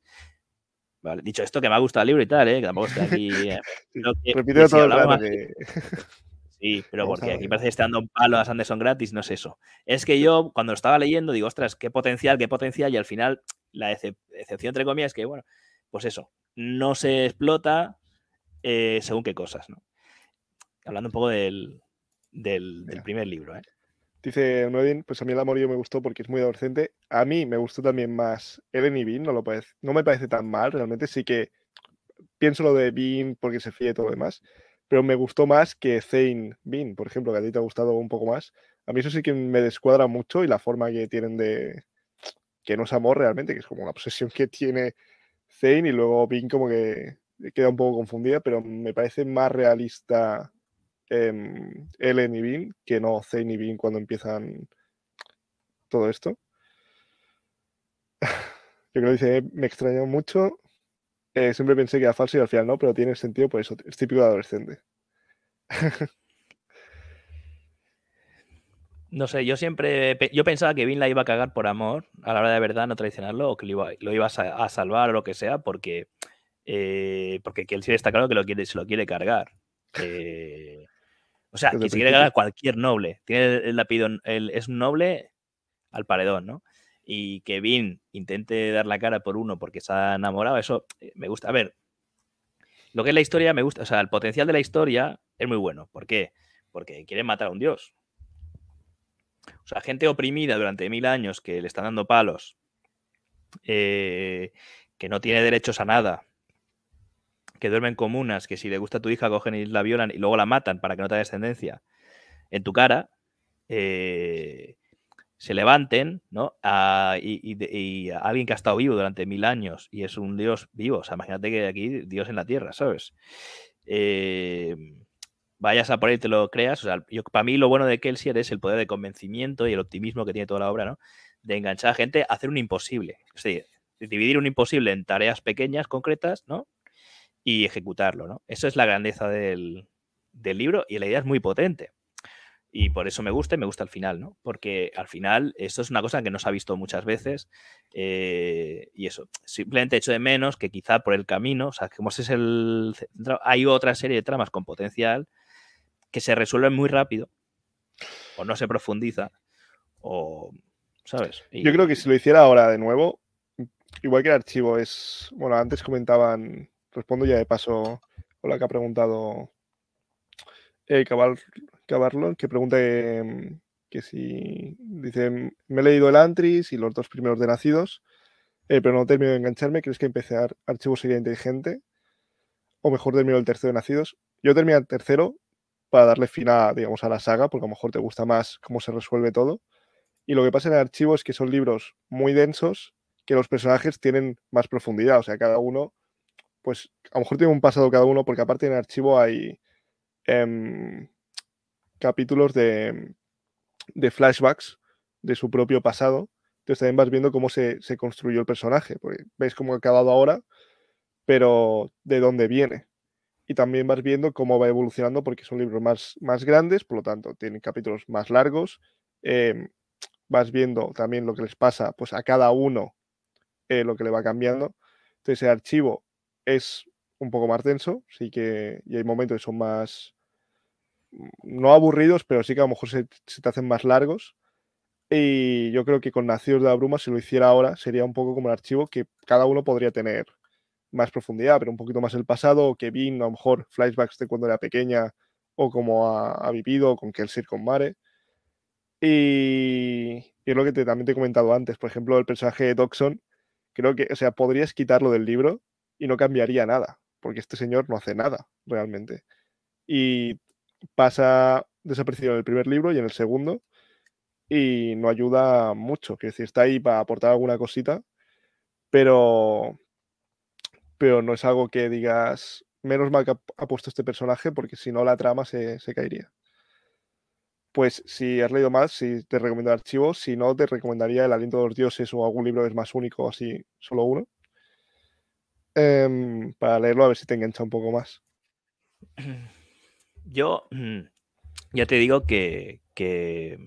Vale, dicho esto, que me ha gustado el libro y tal, ¿eh? que tampoco estoy aquí. Eh, Repito todo el rato Sí, pero porque aquí parece que está dando un palo a Sanderson gratis, no es eso. Es que yo, cuando lo estaba leyendo, digo, ostras, qué potencial, qué potencial, y al final, la excepción, entre comillas, es que, bueno, pues eso, no se explota eh, según qué cosas, ¿no? Hablando un poco del, del, del primer libro, ¿eh? Dice Noedin, pues a mí el amorío me gustó porque es muy adolescente. A mí me gustó también más Ellen y Bean, no, lo parece, no me parece tan mal, realmente sí que pienso lo de Bean porque se fíe todo lo demás, pero me gustó más que Zane Bean, por ejemplo, que a ti te ha gustado un poco más. A mí eso sí que me descuadra mucho y la forma que tienen de... que no es amor realmente, que es como una obsesión que tiene Zane y luego Bean como que queda un poco confundida, pero me parece más realista eh, y Bean, que no y Bean cuando empiezan todo esto. Yo creo que dice, me extrañó mucho. Eh, siempre pensé que era falso y al final no, pero tiene sentido, por eso es típico de adolescente. No sé, yo siempre. Yo pensaba que Vin la iba a cagar por amor, a la hora de verdad, no traicionarlo, o que lo iba, lo iba a, salvar o lo que sea, porque. Eh, porque sí está claro que lo quiere, se lo quiere cargar. Eh, o sea, que se quiere cargar cualquier noble. Tiene el, apellido, es un noble al paredón, ¿no? Y que Vin intente dar la cara por uno porque se ha enamorado, eso eh, me gusta. A ver, lo que es la historia me gusta, o sea, el potencial de la historia es muy bueno. ¿Por qué? Porque quieren matar a un dios. O sea, gente oprimida durante mil años que le están dando palos, eh, que no tiene derechos a nada, que duermen comunas, que si le gusta a tu hija cogen y la violan y luego la matan para que no tenga descendencia en tu cara, eh, se levanten, ¿no? y, alguien que ha estado vivo durante mil años y es un Dios vivo. O sea, imagínate que aquí Dios en la tierra, ¿sabes? Eh, vayas a por él y te lo creas. O sea, yo, para mí lo bueno de Kelsier es el poder de convencimiento y el optimismo que tiene toda la obra, ¿no? De enganchar a gente a hacer un imposible. Es decir, dividir un imposible en tareas pequeñas, concretas, ¿no? Y ejecutarlo, ¿no? Eso es la grandeza del, libro y la idea es muy potente. Y por eso me gusta y me gusta al final, ¿no? Porque al final esto es una cosa que no se ha visto muchas veces eh, y eso, simplemente hecho de menos que quizá por el camino, o sea, como ese es el... Hay otra serie de tramas con potencial que se resuelven muy rápido, o no se profundiza, o. ¿Sabes? Yo creo que si lo hiciera ahora de nuevo, igual que el archivo es. Bueno, antes comentaban. Respondo ya de paso con la que ha preguntado eh, Cabarlo, que pregunta que, si. Dice: Me he leído el Antris y los dos primeros de Nacidos, eh, pero no termino de engancharme. ¿Crees que empezar archivo sería inteligente? O mejor termino el tercero de Nacidos. Yo terminé el tercero para darle fin a, digamos, a la saga, porque a lo mejor te gusta más cómo se resuelve todo. Y lo que pasa en el archivo es que son libros muy densos, que los personajes tienen más profundidad, o sea, cada uno, pues a lo mejor tiene un pasado cada uno, porque aparte en el archivo hay em, capítulos de, de, flashbacks de su propio pasado. Entonces también vas viendo cómo se, se construyó el personaje, ves cómo ha acabado ahora, pero de dónde viene y también vas viendo cómo va evolucionando porque son libros más, más grandes, por lo tanto, tienen capítulos más largos. Em, vas viendo también lo que les pasa pues, a cada uno, eh, lo que le va cambiando. Entonces, el archivo es un poco más denso, sí que y hay momentos que son más, mm, no aburridos, pero sí que a lo mejor se, te hacen más largos. Y yo creo que con Nacidos de la Bruma, si lo hiciera ahora, sería un poco como el archivo que cada uno podría tener más profundidad, pero un poquito más el pasado, que Vin, a lo mejor flashbacks de cuando era pequeña o como ha, vivido con Kelsier con Mare. Y, es lo que te, también te he comentado antes, por ejemplo, el personaje de Doxon, creo que, o sea, podrías quitarlo del libro y no cambiaría nada, porque este señor no hace nada realmente. Y pasa desaparecido en el primer libro y en el segundo, y no ayuda mucho, que decir, está ahí para aportar alguna cosita, pero, pero no es algo que digas, menos mal que ha, puesto este personaje, porque si no la trama se, caería. Pues si has leído más, si te recomiendo el archivo, si no, te recomendaría El aliento de los dioses o algún libro que es más único, así, solo uno. Em, para leerlo a ver si te engancha un poco más. Yo mm, ya te digo que, que,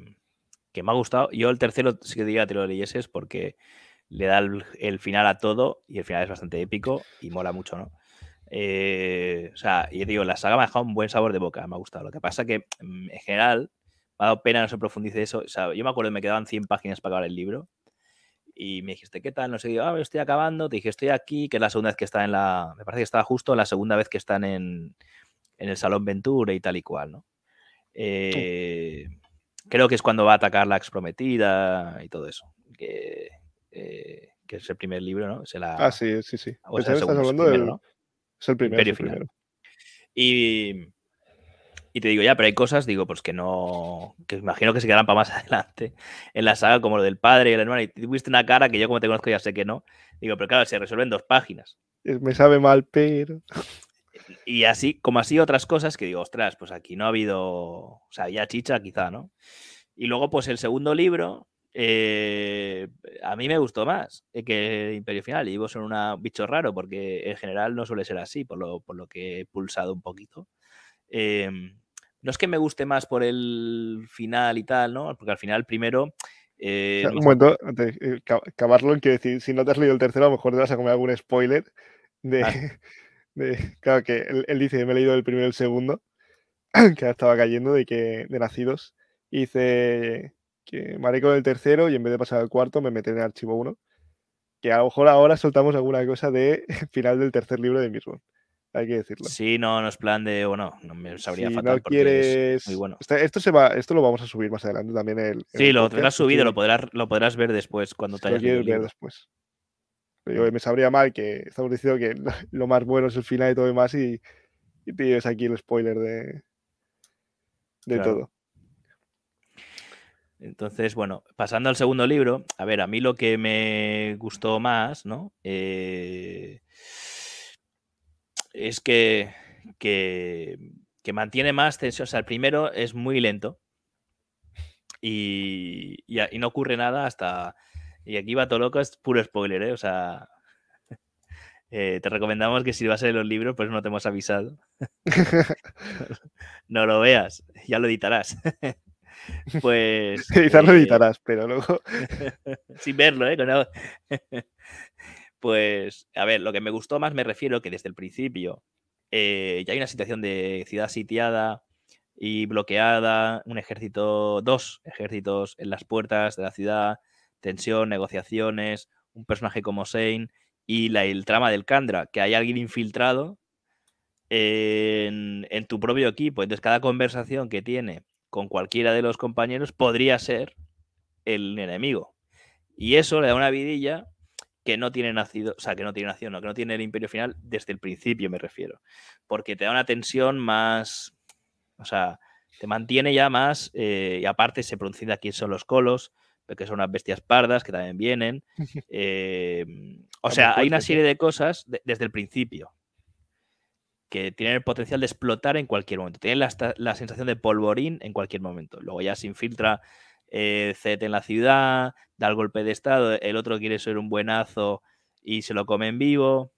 me ha gustado. Yo el tercero sí que que te lo leyeses porque le da el, final a todo y el final es bastante épico y mola mucho, ¿no? Eh, o sea, y digo, la saga me ha dejado un buen sabor de boca, me ha gustado. Lo que pasa que mm, en general me ha dado pena no se profundice eso. Yo me acuerdo que me quedaban 100 páginas para acabar el libro y me dijiste, ¿qué tal? No sé, digo, ah, estoy acabando. Te dije, estoy aquí, que es la segunda vez que está en la. Me parece que estaba justo la segunda vez que están en, en el Salón Ventura y tal y cual, ¿no? Eh, creo que es cuando va a atacar la exprometida y todo eso. Que, eh, que es el primer libro, ¿no? Es ah, sí, sí, sí. es el hablando del... Es el primero. Y, y te digo, ya, pero hay cosas, digo, pues que no. que imagino que se quedarán para más adelante en la saga, como lo del padre y el hermano. Y tuviste una cara que yo, como te conozco, ya sé que no. Digo, pero claro, se resuelven dos páginas. Me sabe mal, pero. Y así, como así otras cosas que digo, ostras, pues aquí no ha habido. O sea, ya chicha, quizá, ¿no? Y luego, pues el segundo libro, eh, a mí me gustó más eh, que Imperio Final. Y vos son un bicho raro porque en general no suele ser así, por lo, por lo que he pulsado un poquito. Em, no es que me guste más por el final y tal, ¿no? Porque al final, primero. Eh, un momento, eh, acabarlo que decir, si no te has leído el tercero, a lo mejor te vas a comer algún spoiler de. Ah. claro, que él, dice: Me he leído el primero y el segundo, que estaba cayendo de que de nacidos. Y dice que me con el tercero y en vez de pasar al cuarto me meto en el archivo 1. Que a lo mejor ahora soltamos alguna cosa de final del tercer libro de mismo hay que decirlo. Sí, no, no es plan de, bueno, no me sabría si fatal no quieres... muy bueno. Este, esto, se va, esto lo vamos a subir más adelante también. El, sí, lo tendrás subido, lo podrás, lo podrás ver después cuando te hayas lo ver después. Yo me sabría mal que estamos diciendo que lo más bueno es el final y todo demás y, y pides aquí el spoiler de, de todo. Entonces, bueno, pasando al segundo libro, a ver, a mí lo que me gustó más, ¿no? Eh, es que, que, mantiene más tensión. O sea, el primero es muy lento y, y, no ocurre nada hasta... Y aquí va todo loco, es puro spoiler, ¿eh? O sea, eh, te recomendamos que si vas a leer los libros, pues no te hemos avisado. no lo veas, ya lo editarás. pues... Quizás lo eh, editarás, pero luego... sin verlo, ¿eh? Pues, a ver, lo que me gustó más me refiero que desde el principio eh, ya hay una situación de ciudad sitiada y bloqueada, un ejército, dos ejércitos en las puertas de la ciudad, tensión, negociaciones, un personaje como Shane y la, el trama del Kandra, que hay alguien infiltrado en, en tu propio equipo. Entonces, cada conversación que tiene con cualquiera de los compañeros podría ser el enemigo. Y eso le da una vidilla que no tiene nacido, o sea, que no tiene nación, no, que no tiene el imperio final desde el principio, me refiero. Porque te da una tensión más, o sea, te mantiene ya más, eh, y aparte se pronuncia quién son los colos, que son unas bestias pardas que también vienen. Eh, o sea, hay una serie de cosas desde el principio que tienen el potencial de explotar en cualquier momento. Tienen la, la sensación de polvorín en cualquier momento. Luego ya se infiltra eh, en la ciudad, da el golpe de estado, el otro quiere ser un buenazo y se lo come en vivo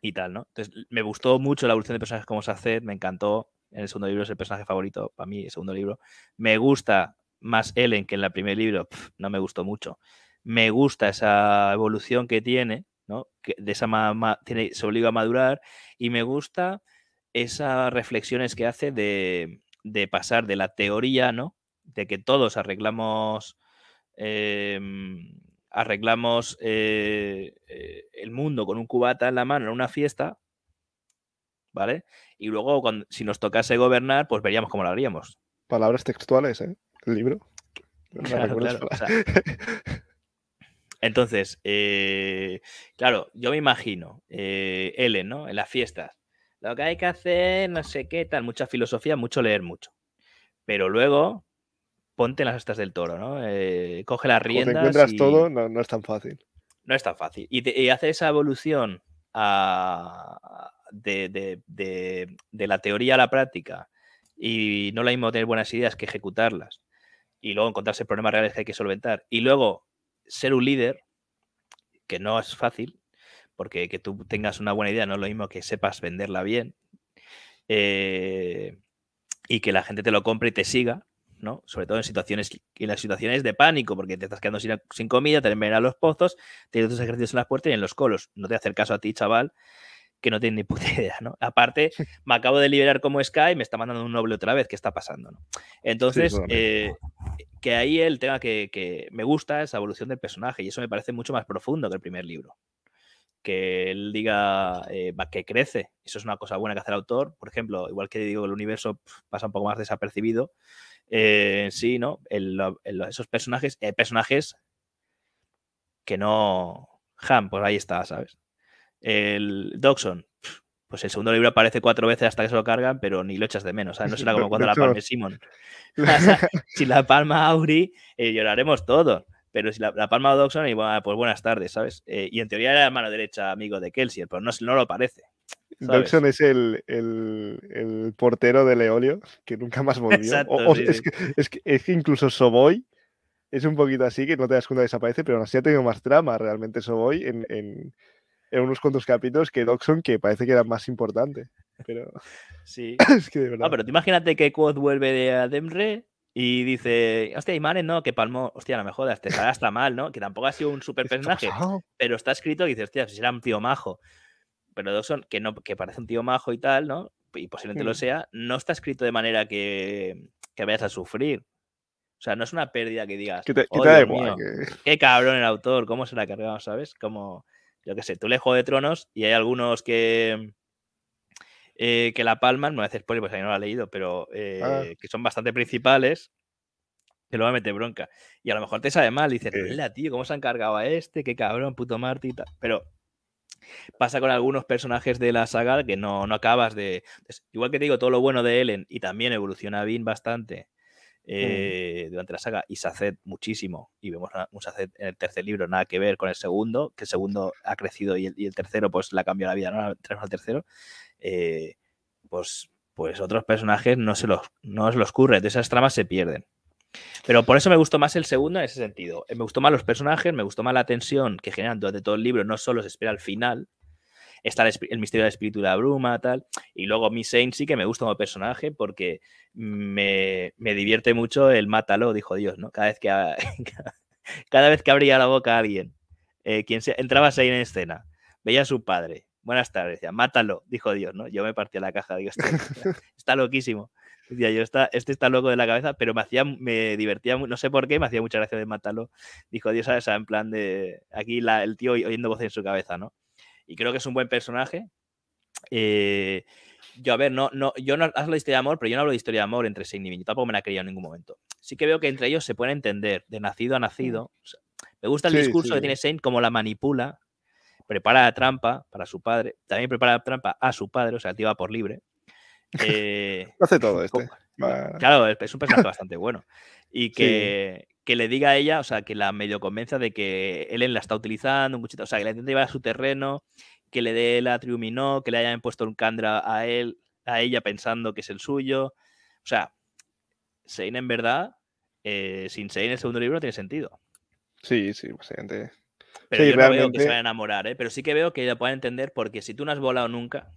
y tal, ¿no? Entonces, me gustó mucho la evolución de personajes como Saced, me encantó. En el segundo libro es el personaje favorito para mí, el segundo libro. Me gusta más Ellen que en el primer libro, no me gustó mucho. Me gusta esa evolución que tiene, ¿no? Que de esa tiene, se obliga a madurar y me gusta esas reflexiones que hace de, de pasar de la teoría, ¿no? De que todos arreglamos, em, arreglamos eh, eh, el mundo con un cubata en la mano en una fiesta, ¿vale? Y luego, cuando, si nos tocase gobernar, pues veríamos cómo lo haríamos. Palabras textuales, ¿eh? El libro. entonces, eh, claro, yo me imagino, Ellen, ¿no? En las fiestas. Lo que hay que hacer, no sé qué, tal, mucha filosofía, mucho leer mucho. Pero luego, ponte en las astas del toro, ¿no? Eh, coge las riendas. Cuando te encuentras todo, no, es tan fácil. No es tan fácil. Y, hace esa evolución de, la teoría a la práctica y no lo mismo tener buenas ideas que ejecutarlas y luego encontrarse problemas reales que hay que solventar y luego ser un líder, que no es fácil, porque que tú tengas una buena idea no es lo mismo que sepas venderla bien eh, y que la gente te lo compre y te siga, ¿no? Sobre todo en situaciones, en las situaciones de pánico, porque te estás quedando sin, comida, te a los pozos, tienes tus ejercicios en las puertas y en los colos. No te hacer caso a ti, chaval, que no tienes ni puta idea, ¿no? Aparte, me acabo de liberar como Sky y me está mandando un noble otra vez, ¿qué está pasando? ¿no? Entonces, eh, que ahí el tema que, me gusta es la evolución del personaje y eso me parece mucho más profundo que el primer libro. Que él diga eh, que crece, eso es una cosa buena que hace el autor. Por ejemplo, igual que digo, el universo pasa un poco más desapercibido, eh, sí, ¿no? esos personajes, eh, personajes que no. Han, pues ahí está, ¿sabes? El Dodson, pues el segundo libro aparece cuatro veces hasta que se lo cargan, pero ni lo echas de menos, ¿sabes? No será como cuando la palma Simon. si la palma Auri, eh, lloraremos todos. Pero si la, palma Dodson, y bueno, pues buenas tardes, ¿sabes? y en teoría era la mano derecha amigo de Kelsier, pero no, no lo parece. Dawson es el, portero de Leolio, que nunca más volvió. es, Que, es, que, incluso Soboy es un poquito así, que no te das cuenta que desaparece, pero aún así ha tenido más trama realmente Soboy en, en, unos cuantos capítulos que Doxon, que parece que era más importante. pero. Sí. es que de verdad. Ah, pero imagínate que Quoth vuelve de Ademre y dice, hostia, y Manes no, que palmó, hostia, no me jodas, te hasta mal, ¿no? Que tampoco ha sido un super ¿Qué ha personaje, pero está escrito y dices, hostia, si era un tío majo. Pero Dawson, que no, que parece un tío majo y tal, ¿no? Y posiblemente lo Mm. sea, no está escrito de manera que, que vayas a sufrir. O sea, no es una pérdida que digas, Que te, "Oh, te mío, que- qué cabrón el autor, cómo se la ha cargado, ¿sabes? Como, yo qué sé, tú lees Juego de Tronos y hay algunos que, eh, que la palman, no voy a hacer spoiler, pues ahí no lo he leído, pero eh, Ah. que son bastante principales, que luego mete bronca. Y a lo mejor te sabe mal, dices, Sí. "Hola, tío, ¿cómo se han cargado a este? Qué cabrón, puto Marty y tal. Pero pasa con algunos personajes de la saga que no, no acabas de. Igual que te digo, todo lo bueno de Ellen y también evoluciona Vin bastante eh, durante la saga y Saced muchísimo. Y vemos a- un Saced en el tercer libro, nada que ver con el segundo, que el segundo ha crecido y el, y el tercero, pues le ha cambiado la vida, ¿no? Tenemos al tercero. eh, pues, pues otros personajes no se los, no se los ocurre, de esas tramas se pierden. Pero por eso me gustó más el segundo en ese sentido. Eh, Me gustó más los personajes, me gustó más la tensión que generan durante todo el libro, no solo se espera al final. Está el, misterio del espíritu de la bruma, tal. Y luego Miss Saint sí que me gusta como personaje porque me, me divierte mucho el mátalo, dijo Dios, ¿no? Cada vez que, cada vez que abría la boca alguien, eh, quien sea, entraba Saint en escena, veía a su padre, buenas tardes, decía, mátalo, dijo Dios, ¿no? Yo me partía la caja, digo, "Este- está loquísimo. Decía yo, está, este está loco de la cabeza, pero me hacía, me divertía, no sé por qué, me hacía mucha gracia de matarlo. Dijo Dios, ¿sabes? En plan de aquí la- el tío oy- oyendo voces en su cabeza, ¿no? Y creo que es un buen personaje. Eh, yo, a ver, no, no, yo no hablo de historia de amor, pero yo no hablo de historia de amor entre Sein y Vin. Yo tampoco me la he creído en ningún momento. Sí que veo que entre ellos se pueden entender, de nacido a nacido. O sea, me gusta el Sí, discurso que tiene Sein, como la manipula, prepara la trampa para su padre, también prepara la trampa a su padre, o sea, el tío va por libre. Eh, hace todo este. Claro, es un personaje bastante bueno. Y que, que le diga a ella, o sea, que la medio convenza de que Ellen la está utilizando, un cuchito, o sea, que la intenta llevar a su terreno, que le dé la triuminó, que le hayan puesto un candra a él, a ella pensando que es el suyo. O sea, Sein en verdad, eh, sin Sein el segundo libro no tiene sentido. Sí, sí, básicamente. Pero Sí, yo no veo que se vayan a enamorar, ¿eh? pero sí que veo que ella pueda entender porque si tú no has volado nunca,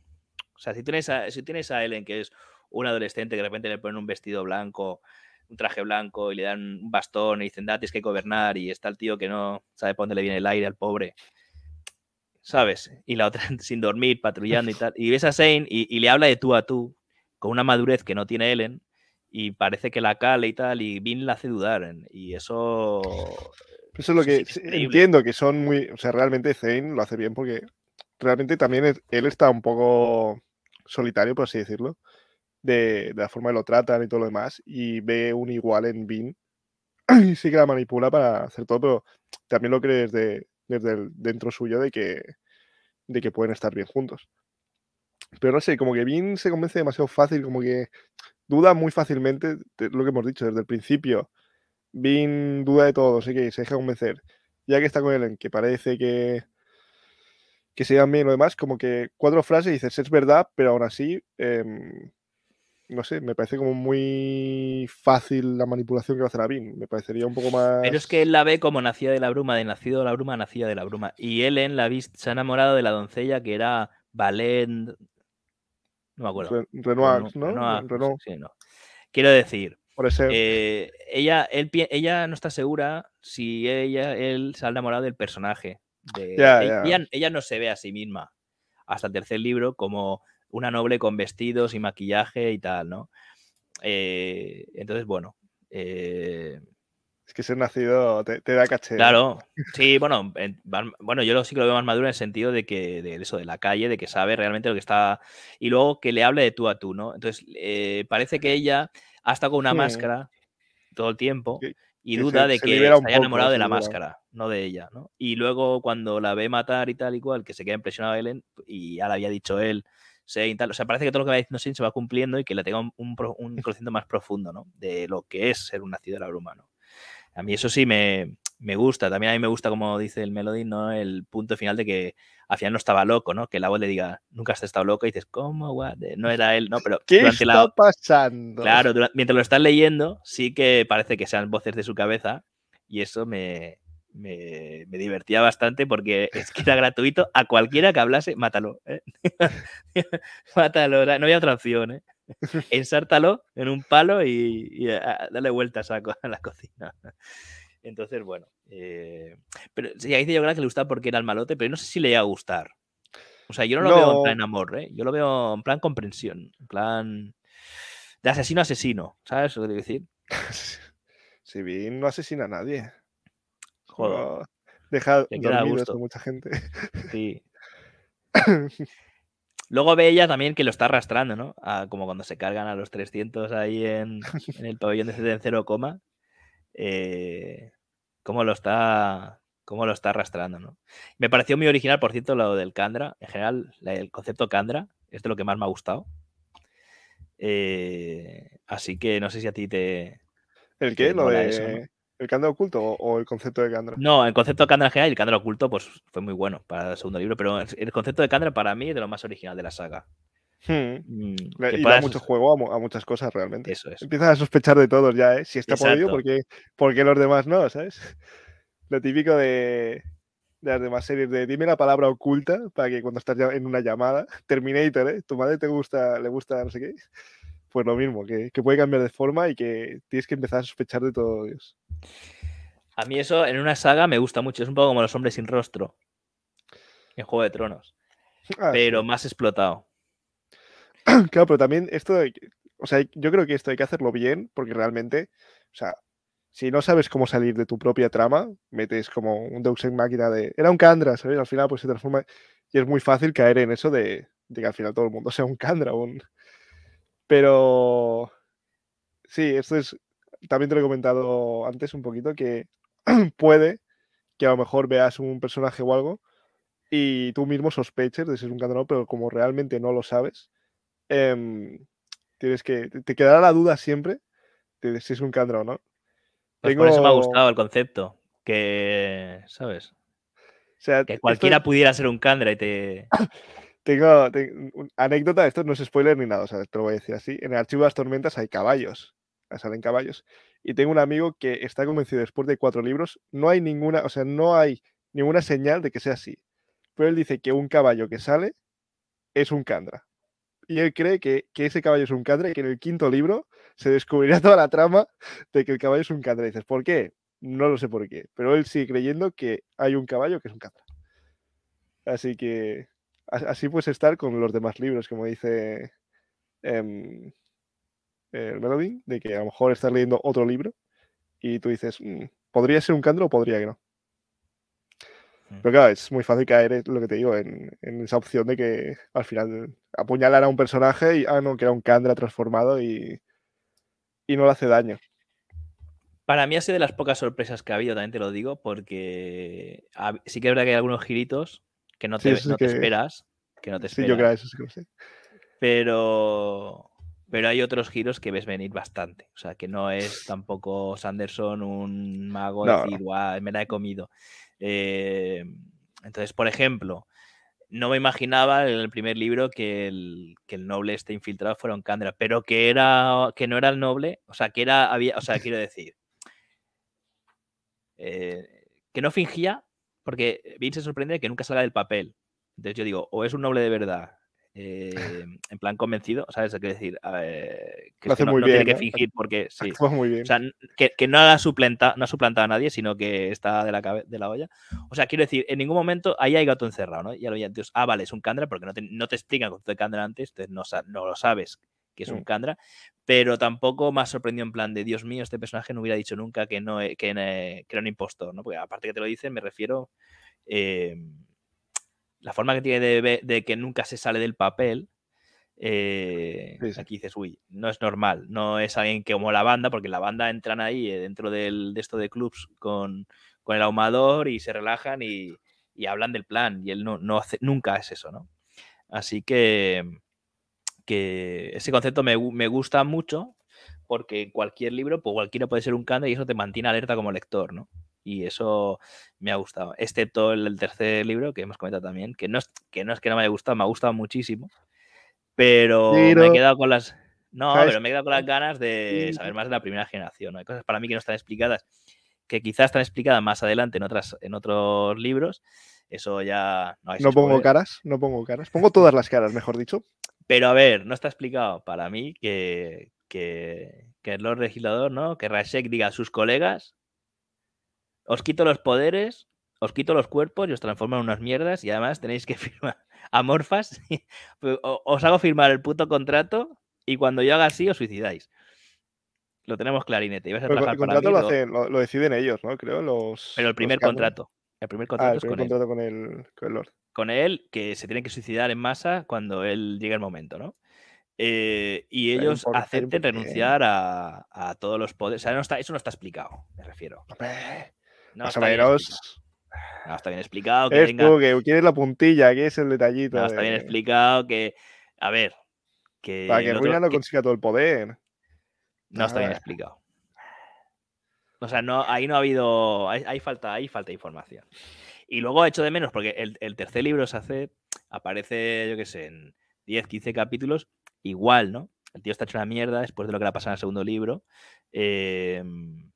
o sea, si tienes a, si tienes a Ellen, que es un adolescente que de repente le ponen un vestido blanco, un traje blanco y le dan un bastón y dicen, da, tienes que gobernar y está el tío que no sabe por dónde le viene el aire al pobre, ¿sabes? Y la otra sin dormir, patrullando y tal. Y ves a Zane y, y le habla de tú a tú, con una madurez que no tiene Ellen, y parece que la cale y tal, y Vin la hace dudar. Y eso... Eso es lo que es entiendo que son muy. O sea, realmente Zane lo hace bien porque realmente también él está un poco solitario, por así decirlo, de, la forma que lo tratan y todo lo demás, y ve un igual en Vin y sí que la manipula para hacer todo, pero también lo cree desde, desde el- dentro suyo de que, de que pueden estar bien juntos. Pero no sé, como que Vin se convence demasiado fácil, como que duda muy fácilmente de lo que hemos dicho desde el principio. Vin duda de todo, sé que se deja convencer. Ya que está con Ellen, que parece que, que se llevan bien y lo demás, como que cuatro frases y dices, es verdad, pero aún así, em, no sé, me parece como muy fácil la manipulación que va a hacer a Vin. Me parecería un poco más. Pero es que él la ve como nacida de la bruma, de nacido de la bruma, nacida de la bruma. Y Ellen la se ha enamorado de la doncella que era Valent. No me acuerdo. Re- Renoir, Reno- ¿no? Renoir, sí, no. Quiero decir, eh, ella, él, ella no está segura si ella, él se ha enamorado del personaje. De-. Ella, ella no se ve a sí misma hasta el tercer libro como una noble con vestidos y maquillaje y tal, ¿no? Eh, entonces, bueno. eh, Es que ser nacido te, te da caché. Claro, sí, bueno, en- bueno, yo sí que lo veo más maduro en el sentido de que de eso, de la calle, de que sabe realmente lo que está. Y luego que le hable de tú a tú, ¿no? Entonces, eh, parece que ella ha estado con una máscara todo el tiempo y duda se- de que se haya poco, enamorado de la máscara, no de ella, ¿no? Y luego cuando la ve matar y tal y cual, que se queda impresionado Ellen, y ya le había dicho él, y tal. O sea, parece que todo lo que va diciendo Sin se va cumpliendo y que le tenga un, un, pro- un conocimiento más profundo, ¿no? De lo que es ser un nacido de la bruma, ¿no? A mí eso sí me, me gusta. También a mí me gusta, como dice el Melody, ¿no? El punto final de que al final no estaba loco, ¿no? Que la voz le diga, nunca has estado loco y dices, ¿cómo? What? No era él, ¿no? Pero ¿Qué está la, pasando? Claro, mientras lo estás leyendo, sí que parece que sean voces de su cabeza y eso me, me, divertía bastante porque es que era gratuito. A cualquiera que hablase, mátalo. ¿eh? mátalo, no había otra opción. ¿eh? Ensártalo en un palo y, darle vueltas a, la cocina. Entonces, bueno. Eh, pero sí, ahí dice yo que le gustaba porque era el malote, pero no sé si le iba a gustar. O sea, yo no lo veo en plan amor, ¿eh? Yo lo veo en plan comprensión, en plan de asesino a asesino, ¿sabes lo que quiero decir? Si bien no asesina a nadie. Joder. Deja dormido a mucha gente. Sí. Luego ve ella también que lo está arrastrando, ¿no? como cuando se cargan a los 300 ahí en, el pabellón de en cero coma. Eh, cómo lo está cómo lo está arrastrando, ¿no? Me pareció muy original, por cierto, lo del Candra. En general, el concepto Candra es de lo que más me ha gustado. Eh, así que no sé si a ti te. ¿El qué? ¿Lo de el Candra oculto o, el concepto de Candra? No, el concepto de Candra en general y el Candra oculto pues fue muy bueno para el segundo libro, pero el concepto de Candra para mí es de lo más original de la saga. Hmm. Mm, y da mucho juego a, muchas cosas realmente. Eso es. Empiezas a sospechar de todos ya, ¿eh? Si está podido, ¿por qué, los demás no? ¿Sabes? Lo típico de, las demás series de dime la palabra oculta para que cuando estás en una llamada, Terminator, ¿eh? Tu madre te gusta, le gusta no sé qué. Pues lo mismo, que, puede cambiar de forma y que tienes que empezar a sospechar de todo Dios. A mí eso en una saga me gusta mucho. Es un poco como los hombres sin rostro en Juego de Tronos. Ah, pero más explotado. Claro, pero también esto, o sea, yo creo que esto hay que hacerlo bien porque realmente, o sea, si no sabes cómo salir de tu propia trama, metes como un Deus Ex Máquina de. Era un Kandra, ¿sabes? Al final pues se transforma. Y es muy fácil caer en eso de, que al final todo el mundo sea un Kandra. Un... Pero. Sí, esto es. También te lo he comentado antes un poquito que puede que a lo mejor veas un personaje o algo y tú mismo sospeches de ser un Kandra, pero como realmente no lo sabes, em, tienes que. Te quedará la duda siempre de si es un Kandra o no. Pues por eso me ha gustado el concepto. Que, ¿sabes? O sea, que cualquiera pudiera ser un Candra y te. tengo, anécdota, esto no es spoiler ni nada, o sea, te lo voy a decir así. En el archivo de las tormentas hay caballos. Salen caballos. Y tengo un amigo que está convencido después de cuatro libros, no hay ninguna, o sea, no hay ninguna señal de que sea así. Pero él dice que un caballo que sale es un Candra. Y él cree que, que ese caballo es un Candra y que en el quinto libro se descubrirá toda la trama de que el caballo es un catra. dices, ¿por qué? No lo sé por qué, pero él sigue creyendo que hay un caballo que es un catra. Así que así puedes estar con los demás libros, como dice em, el Melody, de que a lo mejor estás leyendo otro libro y tú dices, mm, ¿podría ser un candro o podría que no? Pero claro, es muy fácil caer, lo que te digo, en, en, esa opción de que al final apuñalar a un personaje y, ah, no, que era un Candra transformado y, y no le hace daño. Para mí ha sido de las pocas sorpresas que ha habido, también te lo digo, porque sí que es verdad que hay algunos giritos que no te, esperas. Que no te Sí, yo creo eso sí que lo sé. Pero, pero hay otros giros que ves venir bastante. O sea, que no es tampoco Sanderson un mago de decir, guau, me la he comido. Eh, entonces, por ejemplo, no me imaginaba en el primer libro que el, noble este infiltrado fuera un Candra, pero que era que no era el noble, o sea, que era, había, o sea, quiero decir, eh, que no fingía, porque Vince se sorprende de que nunca salga del papel. Entonces yo digo, o es un noble de verdad, eh, en plan convencido, ¿sabes? Quiero decir, que, no, tiene que fingir porque sí. O sea, que, no, ha suplantado, no ha suplantado a nadie, sino que está de la, de la olla. O sea, quiero decir, en ningún momento ahí hay gato encerrado, ¿no? Ya lo entonces, ah, vale, es un Candra, porque no te, no te explican el concepto de Candra antes, entonces no, no lo sabes que es un Candra, mm. pero tampoco me ha sorprendido en plan de Dios mío, este personaje no hubiera dicho nunca que no que, que era un impostor, ¿no? Porque aparte que te lo dicen, me refiero. Eh, la forma que tiene de, que nunca se sale del papel, eh, aquí dices, uy, no es normal, no es alguien que como la banda, porque la banda entran ahí eh, dentro del, de esto de clubs con, el ahumador y se relajan y, hablan del plan, y él no, no hace, nunca es eso, ¿no? Así que, que ese concepto me, gusta mucho porque en cualquier libro, pues cualquiera puede ser un canda y eso te mantiene alerta como lector, ¿no? Y eso me ha gustado. Excepto el, tercer libro que hemos comentado también, que no, es, que no es que no me haya gustado, me ha gustado muchísimo, pero, me he quedado con las... No, pero me he quedado con las ganas de saber más de la primera generación. Hay cosas para mí que no están explicadas que quizás están explicadas más adelante en, otras, en otros libros. Eso ya no No pongo caras, no pongo caras. Pongo todas las caras, mejor dicho. Pero a ver, no está explicado para mí que, que, que el Lord Legislador, ¿no? Que Rashek diga a sus colegas, os quito los poderes, os quito los cuerpos y os transformo en unas mierdas y además tenéis que firmar amorfas, pues, os hago firmar el puto contrato y cuando yo haga así os suicidáis. Lo tenemos clarinete. el contrato lo, deciden ellos, ¿no? Creo, los... Pero el primer contrato. El primer contrato, ah, el primer contrato con, el, con el Lord. Con él, que se tiene que suicidar en masa cuando él llegue el momento, ¿no? Eh, y ellos acepten renunciar a, todos los poderes. O sea, no está, eso no está explicado, me refiero. No está, bien no, está bien explicado. Que es tú, que quieres la puntilla, que es el detallito. No, está bien explicado que. A ver. Que Para que Ruina no consiga todo el poder. No está bien explicado. O sea, no, ahí no ha habido. Hay, falta, hay falta de información. Y luego he hecho de menos, porque el, el tercer libro se hace. Aparece, yo qué sé, en 10, 15 capítulos igual, ¿no? El tío está hecho una mierda después de lo que le ha pasado en el segundo libro. Em,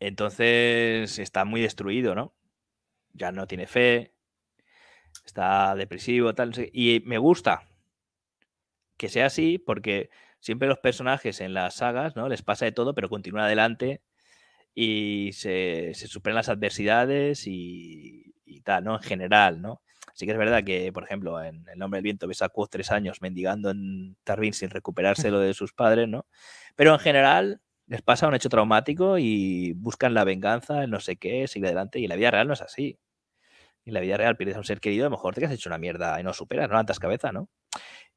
entonces está muy destruido, ¿no? Ya no tiene fe, está depresivo, tal. Y me gusta que sea así porque siempre los personajes en las sagas, ¿no? Les pasa de todo, pero continúan adelante y se, se superan las adversidades y, y, tal, ¿no? En general, ¿no? Sí que es verdad que, por ejemplo, en El nombre del viento ves a Quoth tres años mendigando en Tarbin sin recuperarse lo de sus padres, ¿no? Pero en general les pasa un hecho traumático y buscan la venganza, no sé qué, sigue adelante. Y la vida real no es así. En la vida real pierdes a un ser querido, a lo mejor te has hecho una mierda y no superas, no levantas cabeza, ¿no?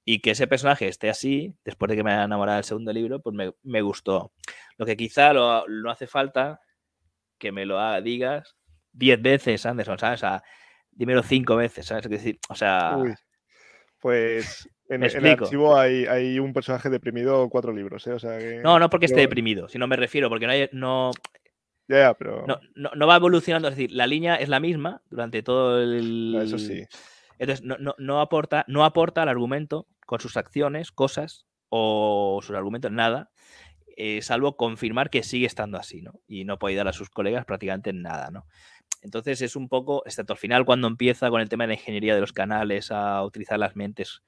Y que ese personaje esté así, después de que me haya enamorado del segundo libro, pues me, gustó. Lo que quizá lo, no hace falta que me lo digas diez veces, Anderson, ¿sabes? O sea, dímelo cinco veces, ¿sabes? decir, o sea. pues en, el archivo hay, un personaje deprimido cuatro libros, ¿eh? O sea No, no porque esté deprimido, si no me refiero, porque no hay, no. Ya, pero. No, va evolucionando, es decir, la línea es la misma durante todo el. Eso sí. Entonces, no, aporta, no aporta al argumento con sus acciones, cosas, o sus argumentos, nada, eh, salvo confirmar que sigue estando así, ¿no? Y no puede dar a sus colegas prácticamente nada, ¿no? Entonces es un poco, excepto al final cuando empieza con el tema de la ingeniería de los canales, a utilizar las mentes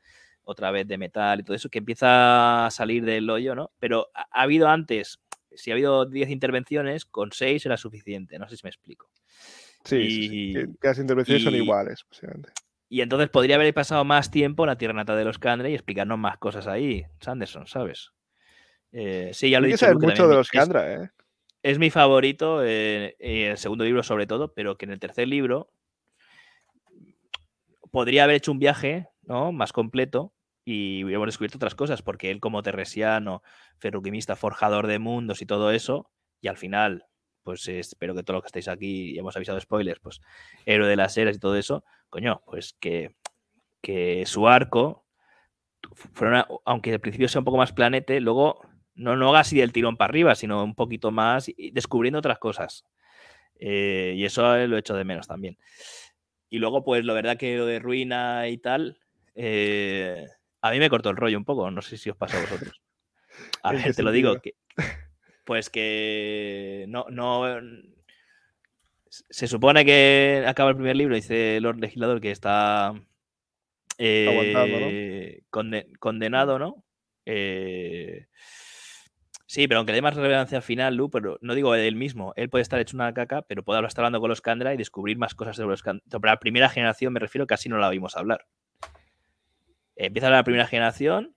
otra vez de metal y todo eso, que empieza a salir del hoyo, ¿no? Pero ha, habido antes, si ha habido 10 intervenciones, con 6 era suficiente, no sé si me explico. Sí, las intervenciones son iguales, posiblemente. Y entonces podría haber pasado más tiempo en la tierra nata de los Candre y explicarnos más cosas ahí, Sanderson, ¿sabes? Eh, sí, ya lo he dicho. mucho de los Candra, ¿eh? es mi favorito, eh, en el segundo libro sobre todo, pero que en el tercer libro podría haber hecho un viaje ¿no? más completo y hubiéramos descubierto otras cosas, porque él como terresiano, ferruquimista, forjador de mundos y todo eso, y al final, pues espero que todos los que estáis aquí, y hemos avisado spoilers, pues héroe de las eras y todo eso, coño, pues que, que su arco, aunque al principio sea un poco más planete, luego no, no haga así del tirón para arriba, sino un poquito más y descubriendo otras cosas. Eh, y eso lo he hecho de menos también. Y luego, pues, lo verdad que lo de ruina y tal, eh, a mí me cortó el rollo un poco, no sé si os pasa a vosotros. A ver, te lo digo, que, pues que no, no, se supone que acaba el primer libro, dice Lord Legislador que está eh, condenado, ¿no? Eh, Sí, pero aunque le dé más relevancia al final, Lu, pero no digo él mismo, él puede estar hecho una caca, pero puede estar hablando con los Kandra y descubrir más cosas sobre los Kandra. Sobre la primera generación me refiero, casi no la oímos hablar. Empieza la primera generación,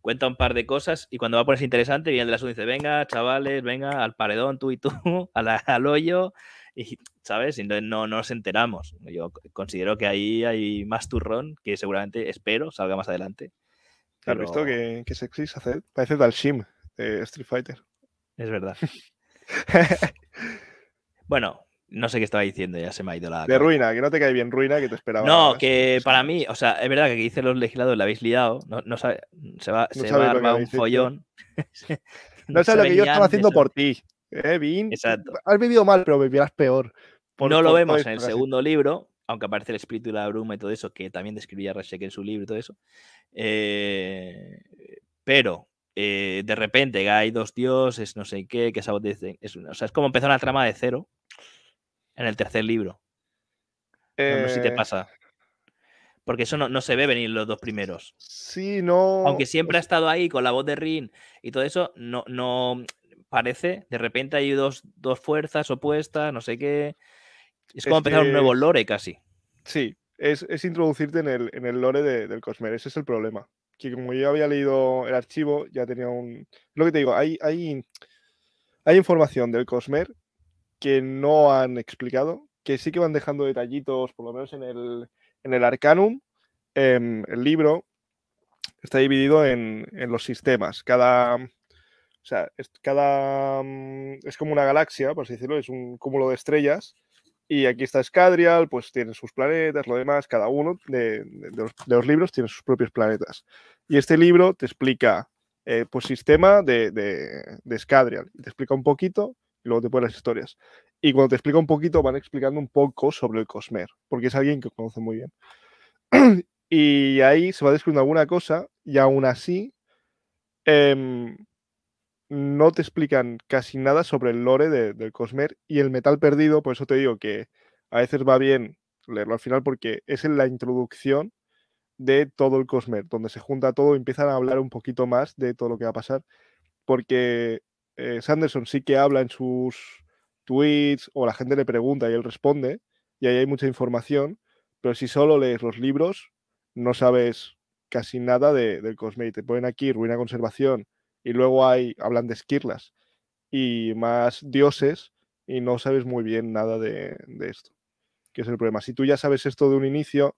cuenta un par de cosas y cuando va a ponerse interesante, viene el de la y dice, venga, chavales, venga, al paredón, tú y tú, al hoyo, y, ¿sabes? Y no, no, nos enteramos. Yo considero que ahí hay más turrón que seguramente, espero, salga más adelante. ¿Has visto que, que sexy hacer? Parece Dalshim. Street Fighter. Es verdad. bueno, no sé qué estaba diciendo, ya se me ha ido la. De ruina, que no te cae bien ruina, que te esperaba. No, que para mí, o sea, es verdad que dicen los legisladores, la habéis liado, no, sabe, se va, se va a armar un follón. no, sabes lo que yo estaba haciendo por ti. ¿eh, Vin? Exacto. Has vivido mal, pero vivirás peor. no lo vemos en el segundo libro, aunque aparece el espíritu de la bruma y todo eso, que también describía Rashek en su libro y todo eso. Eh, pero eh, de repente hay dos dioses, no sé qué, que es, o sea, es como empezar una trama de cero en el tercer libro. No, sé si te Eh, pasa. Porque eso no, no se ve venir los dos primeros. sí, no. Aunque siempre ha estado ahí con la voz de Rin y todo eso, no, no parece. De repente hay dos, dos fuerzas opuestas, no sé qué. Es como Es empezar un nuevo lore casi. Sí, es, es introducirte en el, en el lore de- del Cosmer, ese es el problema. Que como yo había leído el archivo, ya tenía un... Lo que te digo, hay, hay, hay información del Cosmer que no han explicado, que sí que van dejando detallitos, por lo menos en el, en el Arcanum, em, el libro está dividido en, en los sistemas. Cada... O sea, es, cada... mm, Es como una galaxia, por así decirlo, es un cúmulo de estrellas y aquí está Scadrial, pues tiene sus planetas, lo demás, cada uno de, de- los, de los libros tiene sus propios planetas. Y este libro te explica, eh, pues, sistema de, de, de Scadrial. Te explica un poquito luego te pone las historias. Y cuando te explica un poquito, van explicando un poco sobre el Cosmer, porque es alguien que conoce muy bien. y ahí se va descubriendo alguna cosa y aún así em, no te explican casi nada sobre el lore de- del Cosmer y el metal perdido, por eso te digo que a veces va bien leerlo al final porque es en la introducción de todo el Cosmer, donde se junta todo y empiezan a hablar un poquito más de todo lo que va a pasar, porque eh, Sanderson sí que habla en sus tweets o la gente le pregunta y él responde, y ahí hay mucha información, pero si solo lees los libros, no sabes casi nada de- del Cosmer y te ponen aquí ruina conservación y luego hay, hablan de esquirlas y más dioses y no sabes muy bien nada de, de esto, que es el problema. Si tú ya sabes esto de un inicio,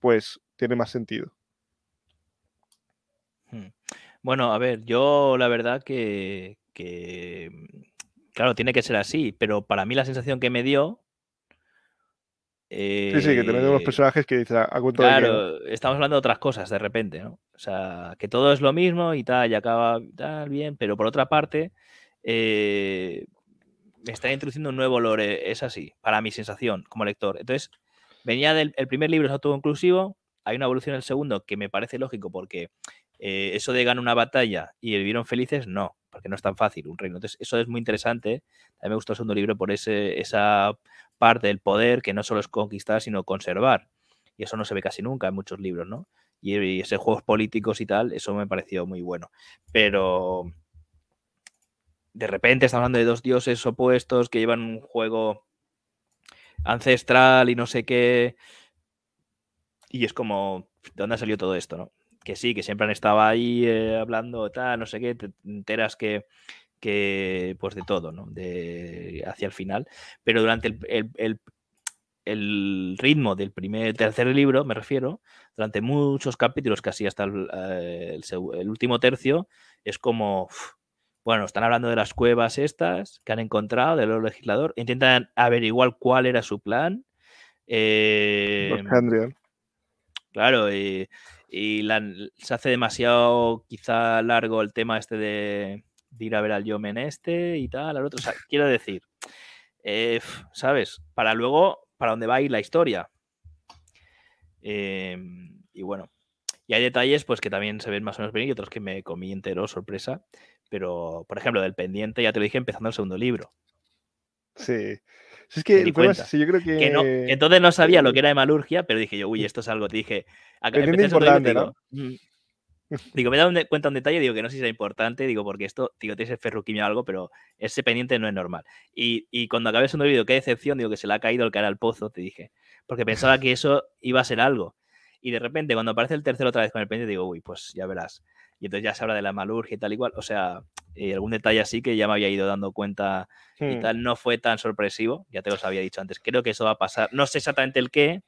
pues tiene más sentido. Hmm. Bueno, a ver, yo la verdad que, que, claro, tiene que ser así, pero para mí la sensación que me dio... Sí, sí, que te meten unos eh, personajes que dicen, a cuento de qué, ¿no?". Claro, estamos hablando de otras cosas de repente, ¿no? O sea, que todo es lo mismo y tal, y acaba tal, bien, pero por otra parte, eh, me está introduciendo un nuevo lore, es así, para mi sensación como lector. Entonces, venía del el primer libro es autoconclusivo, hay una evolución en el segundo que me parece lógico porque eh, eso de ganar una batalla y vivieron felices, no, porque no es tan fácil un reino. Entonces, eso es muy interesante. A mí me gustó el segundo libro por ese, esa parte del poder que no solo es conquistar, sino conservar. Y eso no se ve casi nunca en muchos libros, ¿no? Y, y ese juegos políticos y tal, eso me pareció muy bueno. Pero de repente estamos hablando de dos dioses opuestos que llevan un juego ancestral y no sé qué. Y es como, ¿de dónde ha salido todo esto, no? Que sí, que siempre han estado ahí eh, hablando, tal, no sé qué, te enteras que, que, pues de todo, ¿no? De, hacia el final. Pero durante el, el, el, el ritmo del primer, tercer libro, me refiero, durante muchos capítulos, casi hasta el, eh, último tercio, es como, uf, bueno, están hablando de las cuevas estas que han encontrado, del legislador, intentan averiguar cuál era su plan. Eh. Claro, y, y la, se hace demasiado quizá largo el tema este de, de ir a ver al Yomen este y tal, al otro. O sea, quiero decir, eh, ¿sabes? Para luego, para dónde va a ir la historia. Eh, y bueno, y hay detalles pues que también se ven más o menos bien y otros que me comí entero, sorpresa. Pero, por ejemplo, del pendiente, ya te lo dije empezando el segundo libro. Sí. Es que el problema es ese, yo creo que... Que, no, entonces no sabía lo que era de malurgia, pero dije yo, uy, esto es algo. Te dije, acá, digo, mm, digo, me he dado un, cuenta un detalle, digo que no sé si es importante, digo, porque esto, digo, tienes el ferruquimio o algo, pero ese pendiente no es normal. Y, y cuando acabé el segundo vídeo, qué decepción, digo que se le ha caído el cara al pozo, te dije, porque pensaba que eso iba a ser algo. Y de repente, cuando aparece el tercero otra vez con el pendiente, digo, uy, pues ya verás. Y entonces ya se habla de la malurgia y tal igual. O sea, eh, algún detalle así que ya me había ido dando cuenta hmm. y tal. No fue tan sorpresivo, ya te los había dicho antes. Creo que eso va a pasar. No sé exactamente el qué,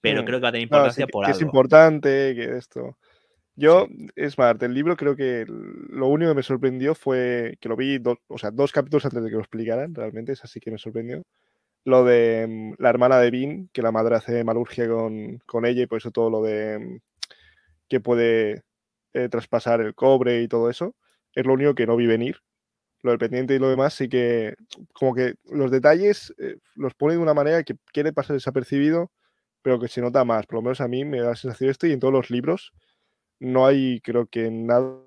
pero hmm. creo que va a tener importancia no, sí, por que algo. Es importante, que esto. Yo, es más, del libro creo que lo único que me sorprendió fue que lo vi, do, o sea, dos capítulos antes de que lo explicaran, realmente, es así que me sorprendió. Lo de um, la hermana de Vin, que la madre hace malurgia con, con ella y por eso todo lo de um, que puede eh, traspasar el cobre y todo eso, es lo único que no vi venir. Lo del pendiente y lo demás, sí que como que los detalles eh, los pone de una manera que quiere pasar desapercibido, pero que se nota más. Por lo menos a mí me da la sensación esto y en todos los libros no hay, creo que nada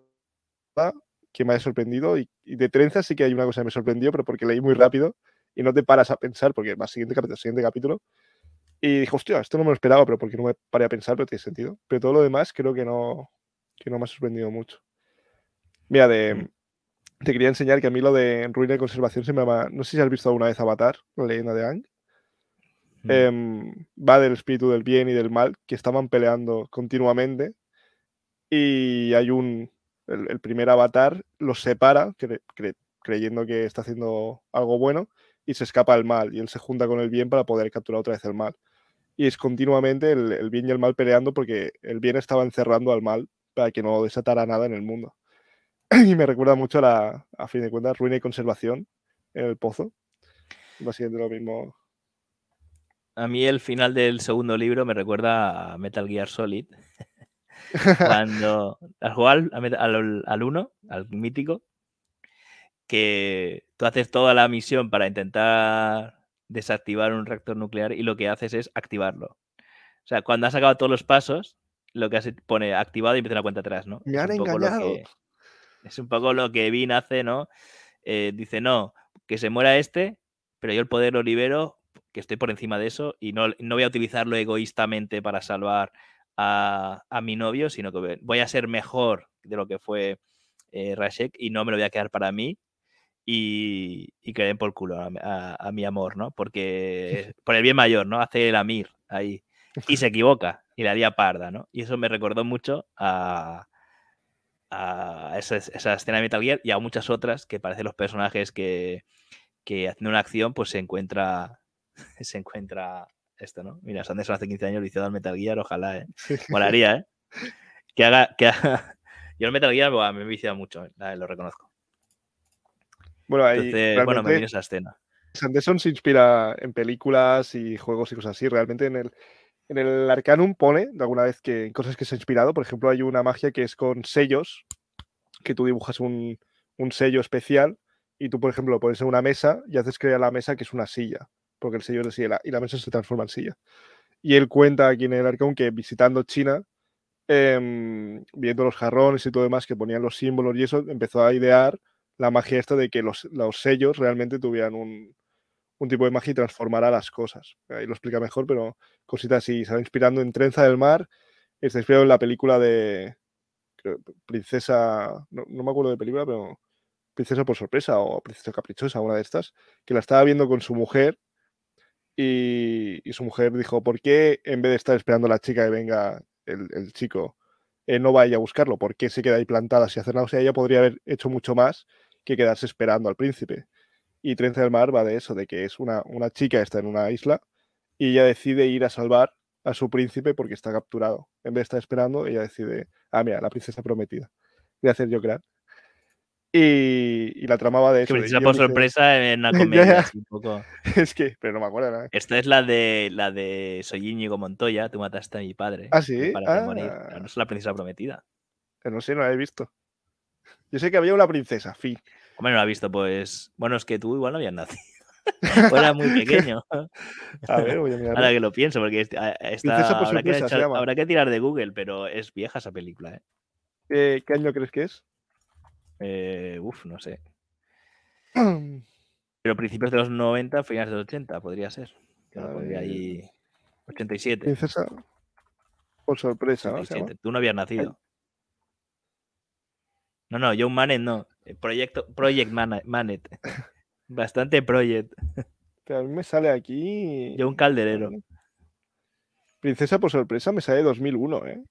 que me haya sorprendido. Y, de trenza sí que hay una cosa que me sorprendió, pero porque leí muy rápido y no te paras a pensar, porque va siguiente capítulo, siguiente capítulo. Y dije, hostia, esto no me lo esperaba, pero porque no me paré a pensar, pero tiene sentido. Pero todo lo demás creo que no, que no me ha sorprendido mucho. Mira, de, te quería enseñar que a mí lo de ruina y conservación se me llama. No sé si has visto alguna vez Avatar, la leyenda de Ang. Mm. Em, va del espíritu del bien y del mal que estaban peleando continuamente. Y hay un, el, primer avatar los separa, creyendo que está haciendo algo bueno, y se escapa el mal, y él se junta con el bien para poder capturar otra vez el mal. Y es continuamente el, bien y el mal peleando porque el bien estaba encerrando al mal para que no desatara nada en el mundo. y me recuerda mucho a, la, a fin de cuentas, ruina y conservación en el pozo. Básicamente lo mismo. A mí el final del segundo libro me recuerda a Metal Gear Solid. Cuando al jugar al, al, uno, al mítico, que tú haces toda la misión para intentar desactivar un reactor nuclear y lo que haces es activarlo. O sea, cuando has sacado todos los pasos, lo que hace pone activado y empieza la cuenta atrás, ¿no? Me han engañado. Es un poco lo que Vin hace, ¿no? Eh, dice, no, que se muera este, pero yo el poder lo libero, que estoy por encima de eso y no, no voy a utilizarlo egoístamente para salvar a, mi novio, sino que voy a ser mejor de lo que fue eh, Rashek y no me lo voy a quedar para mí y, y que den por culo a, mi amor, ¿no? Porque por el bien mayor, ¿no? Hace el Amir ahí y se equivoca y la haría parda, ¿no? Y eso me recordó mucho a, a esa, escena de Metal Gear y a muchas otras que parecen los personajes que, que haciendo una acción pues se encuentra se encuentra esto, ¿no? Mira, Sanderson hace 15 años hizo al Metal Gear, ojalá, ¿eh? Molaría, ¿eh? Que haga, que Yo el Metal Gear me he viciado mucho, ¿eh? lo reconozco. Bueno, ahí, bueno, me viene esa escena. Sanderson se inspira en películas y juegos y cosas así. Realmente en el, en el Arcanum pone de alguna vez que cosas que se ha inspirado. Por ejemplo, hay una magia que es con sellos, que tú dibujas un, un sello especial y tú, por ejemplo, lo pones en una mesa y haces crear la mesa que es una silla porque el sello de silla y la mesa se transforma en silla. Y él cuenta aquí en el Arcón que visitando China, em, viendo los jarrones y todo demás que ponían los símbolos y eso, empezó a idear la magia esta de que los, sellos realmente tuvieran un, tipo de magia y transformara las cosas. Ahí lo explica mejor, pero cositas así. Se va inspirando en Trenza del Mar, está inspirado en la película de Princesa, no, me acuerdo de película, pero Princesa por sorpresa o Princesa caprichosa, una de estas, que la estaba viendo con su mujer y, su mujer dijo, ¿por qué en vez de estar esperando a la chica que venga el, chico, eh, no vaya a buscarlo? ¿Por qué se queda ahí plantada si hacer nada? O sea, ella podría haber hecho mucho más que quedarse esperando al príncipe. Y Trenza del Mar va de eso, de que es una, una chica está en una isla y ella decide ir a salvar a su príncipe porque está capturado. En vez de estar esperando, ella decide, ah, mira, la princesa prometida. Voy a hacer yo crack. Y, la tramaba de eso. Que por sorpresa en una comedia. un poco... Es que, pero no me acuerdo nada. Esta es la de la de Soy Íñigo Montoya, tú mataste a mi padre. Ah, sí. Para morir. Ah. no es la princesa prometida. No sé, no la he visto. Yo sé que había una princesa, fin. Hombre, no la he visto, pues. Bueno, es que tú igual no habías nacido. o era muy pequeño. a ver, voy a mirar. Ahora que lo pienso, porque esta, habrá, que habrá, que tirar de Google, pero es vieja esa película, ¿eh? eh ¿Qué año crees que es? Eh, uf, no sé. Pero principios de los 90, finales de los 80, podría ser. ahí 87. Princesa. Por sorpresa, Tú no habías nacido. No, no, John Manet no. Eh, proyecto, Project Manet. Bastante Project. Pero a mí me sale aquí. John Calderero. Princesa por sorpresa me sale 2001, ¿eh?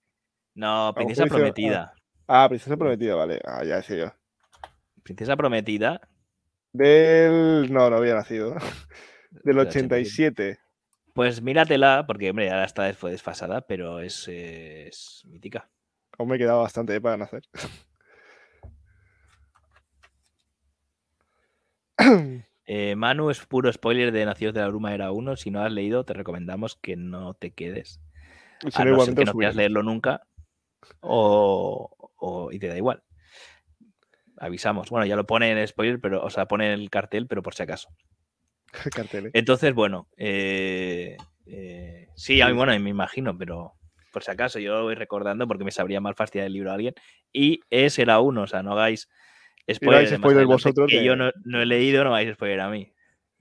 No, Princesa Prometida. Ah, Princesa Prometida, vale. Ah, ya decía yo. Princesa Prometida. Del. No, no había nacido. Del 87. Pues míratela, porque, hombre, ahora esta vez fue desfasada, pero es, mítica. Aún me quedaba bastante para nacer. Eh, Manu es puro spoiler de Nacidos de la Bruma era uno. Si no has leído, te recomendamos que no te quedes. a no ser que no quieras leerlo nunca. O, y te da igual avisamos. Bueno, ya lo pone en spoiler, pero, o sea, pone el cartel, pero por si acaso. Cartel, Entonces, bueno, eh, eh, sí, bueno, me imagino, pero. por si acaso, yo lo voy recordando porque me sabría mal fastidiar el libro a alguien. Y ese era uno, o sea, no hagáis spoilers. spoiler vosotros. Que yo no, no, he leído, no vais spoiler a mí.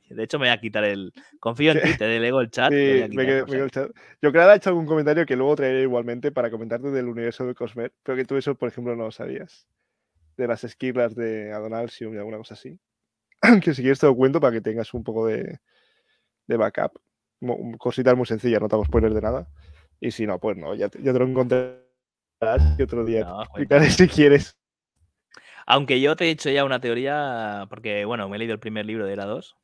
De hecho, me voy a quitar el. Confío en ti, te delego el chat. Sí, me quedo, me el chat. Yo creo que ha hecho algún comentario que luego traeré igualmente para comentarte del universo de Cosmer, pero que tú eso, por ejemplo, no lo sabías. De las esquirlas de Adonalsium y alguna cosa así. que si quieres te lo cuento para que tengas un poco de, de backup. Cositas muy sencillas, no te hago spoilers de nada. Y si no, pues no, ya te, ya te lo encontrarás y otro día no, explicaré si quieres. Aunque yo te he dicho ya una teoría, porque bueno, me he leído el primer libro de Era 2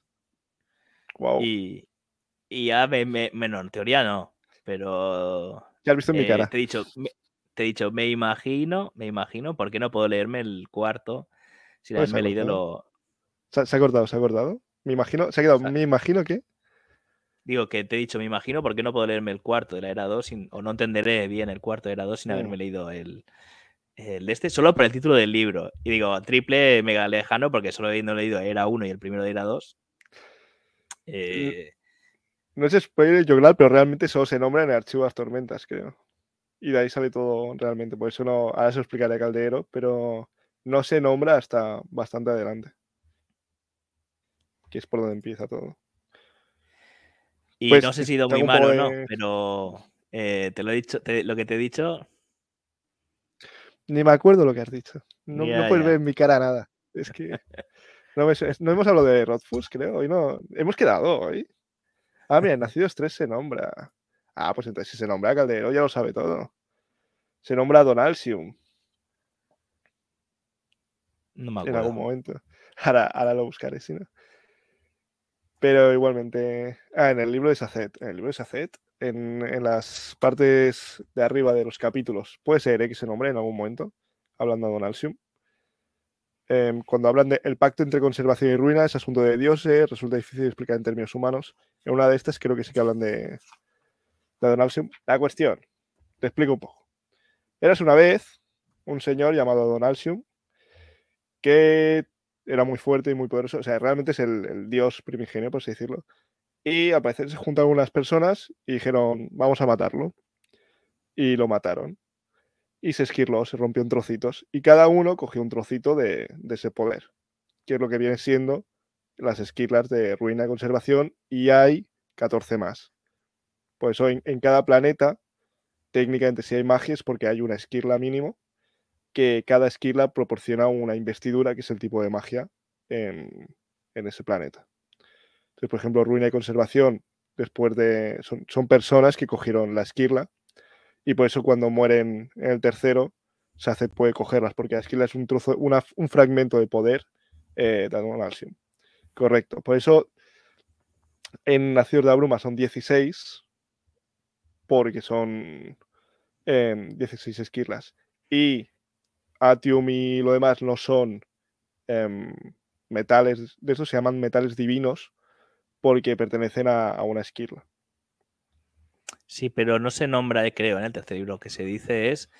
y, y ya me, me, en teoría no, pero... Ya has visto en mi eh, cara. Te he dicho, me, te he dicho, me imagino, me imagino, ¿por qué no puedo leerme el cuarto? Si pues me he leído lo... ¿Se, ¿Se, ha cortado? ¿Se ha cortado? Me imagino, se ha quedado, me imagino que... Digo que te he dicho, me imagino, ¿por qué no puedo leerme el cuarto de la era 2 sin, o no entenderé bien el cuarto de era 2 sin haberme mm. leído el, el de este, solo por el título del libro? Y digo, triple mega lejano porque solo habiendo leído era 1 y el primero de era 2, eh, no es spoiler Joglar, pero realmente solo se nombra en el archivo de las tormentas, creo. Y de ahí sale todo realmente. Por eso no. Ahora se lo explicaré a Caldero, pero no se nombra hasta bastante adelante. Que es por donde empieza todo. Y pues, no sé si he sido muy malo o no, pero eh, te lo he dicho, lo que te he dicho. Ni me acuerdo lo que has dicho. No, no puedes ver en mi cara nada. Es que. No, hemos hablado de Rodfus, creo. Hoy no. Hemos quedado hoy. Ah, mira, Nacidos 3 se nombra. Ah, pues entonces si se nombra Caldero, ya lo sabe todo. Se nombra Donalsium. No me acuerdo. En algún momento. Ahora, ahora lo buscaré, si no. Pero igualmente. Ah, en el libro de Sacet. En el libro de Sacet, en, las partes de arriba de los capítulos, puede ser que se nombre en algún momento, hablando de Donalsium. Em, cuando hablan del pacto entre conservación y ruina, es asunto de dioses, resulta difícil de explicar en términos humanos. En una de estas creo que sí que hablan de, de La cuestión, te explico un poco. Eras una vez un señor llamado Donalsium que era muy fuerte y muy poderoso, o sea, realmente es el, el dios primigenio, por así decirlo. Y al parecer se juntaron unas personas y dijeron, vamos a matarlo. Y lo mataron y se esquirló, se rompió en trocitos. Y cada uno cogió un trocito de, ese poder, que es lo que viene siendo las esquirlas de ruina y conservación, y hay 14 más. Por eso en, cada planeta, técnicamente si hay magia es porque hay una esquirla mínimo, que cada esquirla proporciona una investidura, que es el tipo de magia en, ese planeta. Entonces, por ejemplo, ruina y conservación, después de. Son, son personas que cogieron la esquirla y por eso cuando mueren en el tercero se hace, puede cogerlas, porque Esquila es un trozo, un fragmento de poder eh, de Correcto. Por eso en Nacidos de la Bruma son 16, porque son 16 em, esquirlas. Y Atium y lo demás no son em, metales, de eso se llaman metales divinos, porque pertenecen a, a una esquirla. Sí, pero no se nombra, eh, creo, en el tercer libro. Lo que se dice es,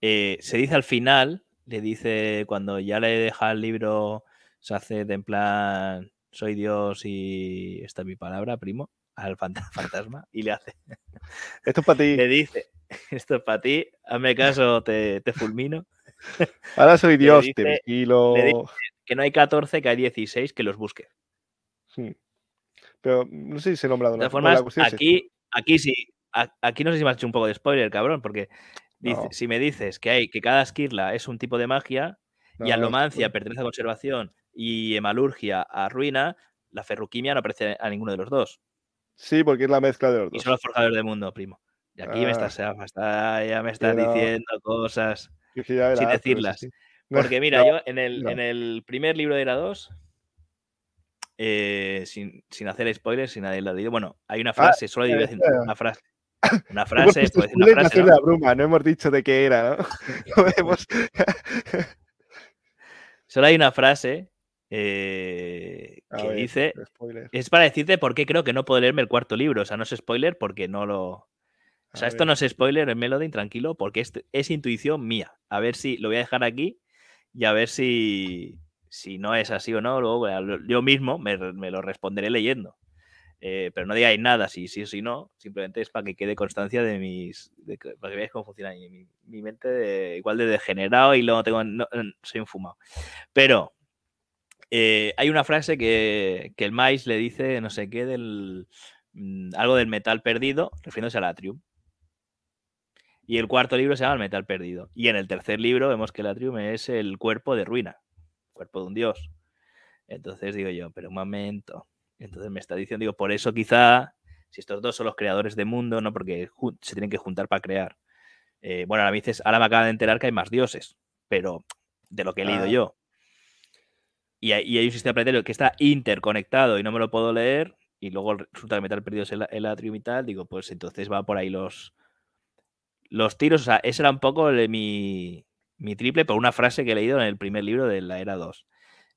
eh, se dice al final, le dice, cuando ya le deja el libro, se hace de en plan, soy Dios y esta es mi palabra, primo, al fantasma, y le hace. Esto es para ti. Le dice, esto es para ti, hazme caso, te, te fulmino. Ahora soy Dios, te vigilo. que no hay 14, que hay 16, que los busque. Sí. Pero no sé si se nombra de todas formas, aquí, aquí sí, aquí no sé si me has hecho un poco de spoiler, cabrón, porque si me dices que hay que cada esquirla es un tipo de magia y alomancia pertenece a conservación y hemalurgia a ruina, la ferruquimia no aparece a ninguno de los dos. Sí, porque es la mezcla de los dos. Y son los forjadores del mundo, primo. Y aquí me estás, ah. ya me estás diciendo cosas sin decirlas. Porque mira, yo en el, en el, primer libro de Era 2, eh, sin, sin, hacer spoilers, sin leído, bueno, hay una ah, frase, solo digo una frase. Una frase, pues una frase. ¿no? bruma, no hemos dicho de qué era, ¿no? Solo hay una frase eh, que dice. Es para decirte por qué creo que no puedo leerme el cuarto libro. O sea, no es spoiler porque no lo. O sea, esto no es spoiler en Melody, tranquilo, porque es, es, intuición mía. A ver si lo voy a dejar aquí y a ver si, si no es así o no. Luego yo mismo me, lo responderé leyendo. Eh, pero no digáis nada si sí o si no, simplemente es para que quede constancia de mis. para que veáis cómo funciona mi, mente, de, igual de degenerado y luego tengo. soy un fumado. Pero eh, hay una frase que, que el Mais le dice, no sé qué, del. Mm, algo del metal perdido, refiriéndose al atrium. Y el cuarto libro se llama El metal perdido. Y en el tercer libro vemos que el atrium es el cuerpo de ruina, cuerpo de un dios. Entonces digo yo, pero un momento, entonces me está diciendo, digo, por eso quizá, si estos dos son los creadores de mundo, ¿no? Porque se tienen que juntar para crear. Eh, bueno, ahora me dices, ahora me acaba de enterar que hay más dioses, pero de lo que he leído ah. yo. Y hay, un sistema planetario que está interconectado y no me lo puedo leer, y luego resulta que metal perdido es el, el atrium y tal, digo, pues entonces va por ahí los, los tiros. O sea, ese era un poco mi, mi triple por una frase que he leído en el primer libro de la era 2.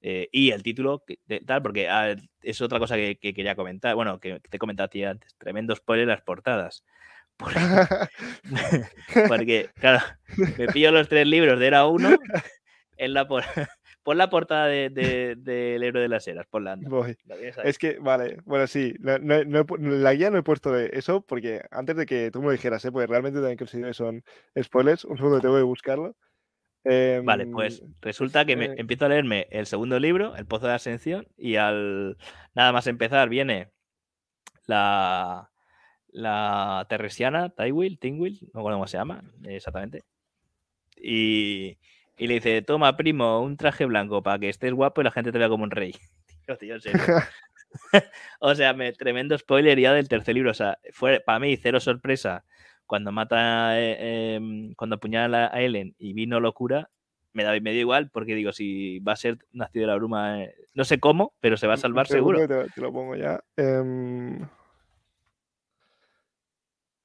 Eh, y el título, tal, porque ah, es otra cosa que, quería comentar. Bueno, que te he comentado a ti antes. Tremendo spoiler las portadas. Porque, claro, me pillo los tres libros de Era 1 en la por... Pon la portada del de, héroe de las eras, ponla. Voy. es que, vale, bueno, sí, la guía no he puesto de eso porque antes de que tú me lo dijeras, ¿eh? porque realmente también considero que son spoilers, un segundo te voy a vale, pues em, resulta que me, eh empiezo a leerme el segundo libro, El Pozo de Ascensión, y al nada más empezar viene la, la terresiana, Tywil, Tingwil, no recuerdo cómo se llama exactamente. Y, y, le dice, toma, primo, un traje blanco para que estés guapo y la gente te vea como un rey. o sea, me, tremendo spoiler ya del tercer libro. O sea, fue para mí cero sorpresa cuando mata, eh, em, cuando apuñala a Ellen y vino locura, me da medio igual porque digo, si va a ser nacido de la bruma, eh, no sé cómo, pero se va a salvar seguro. Te, lo pongo ya. Em,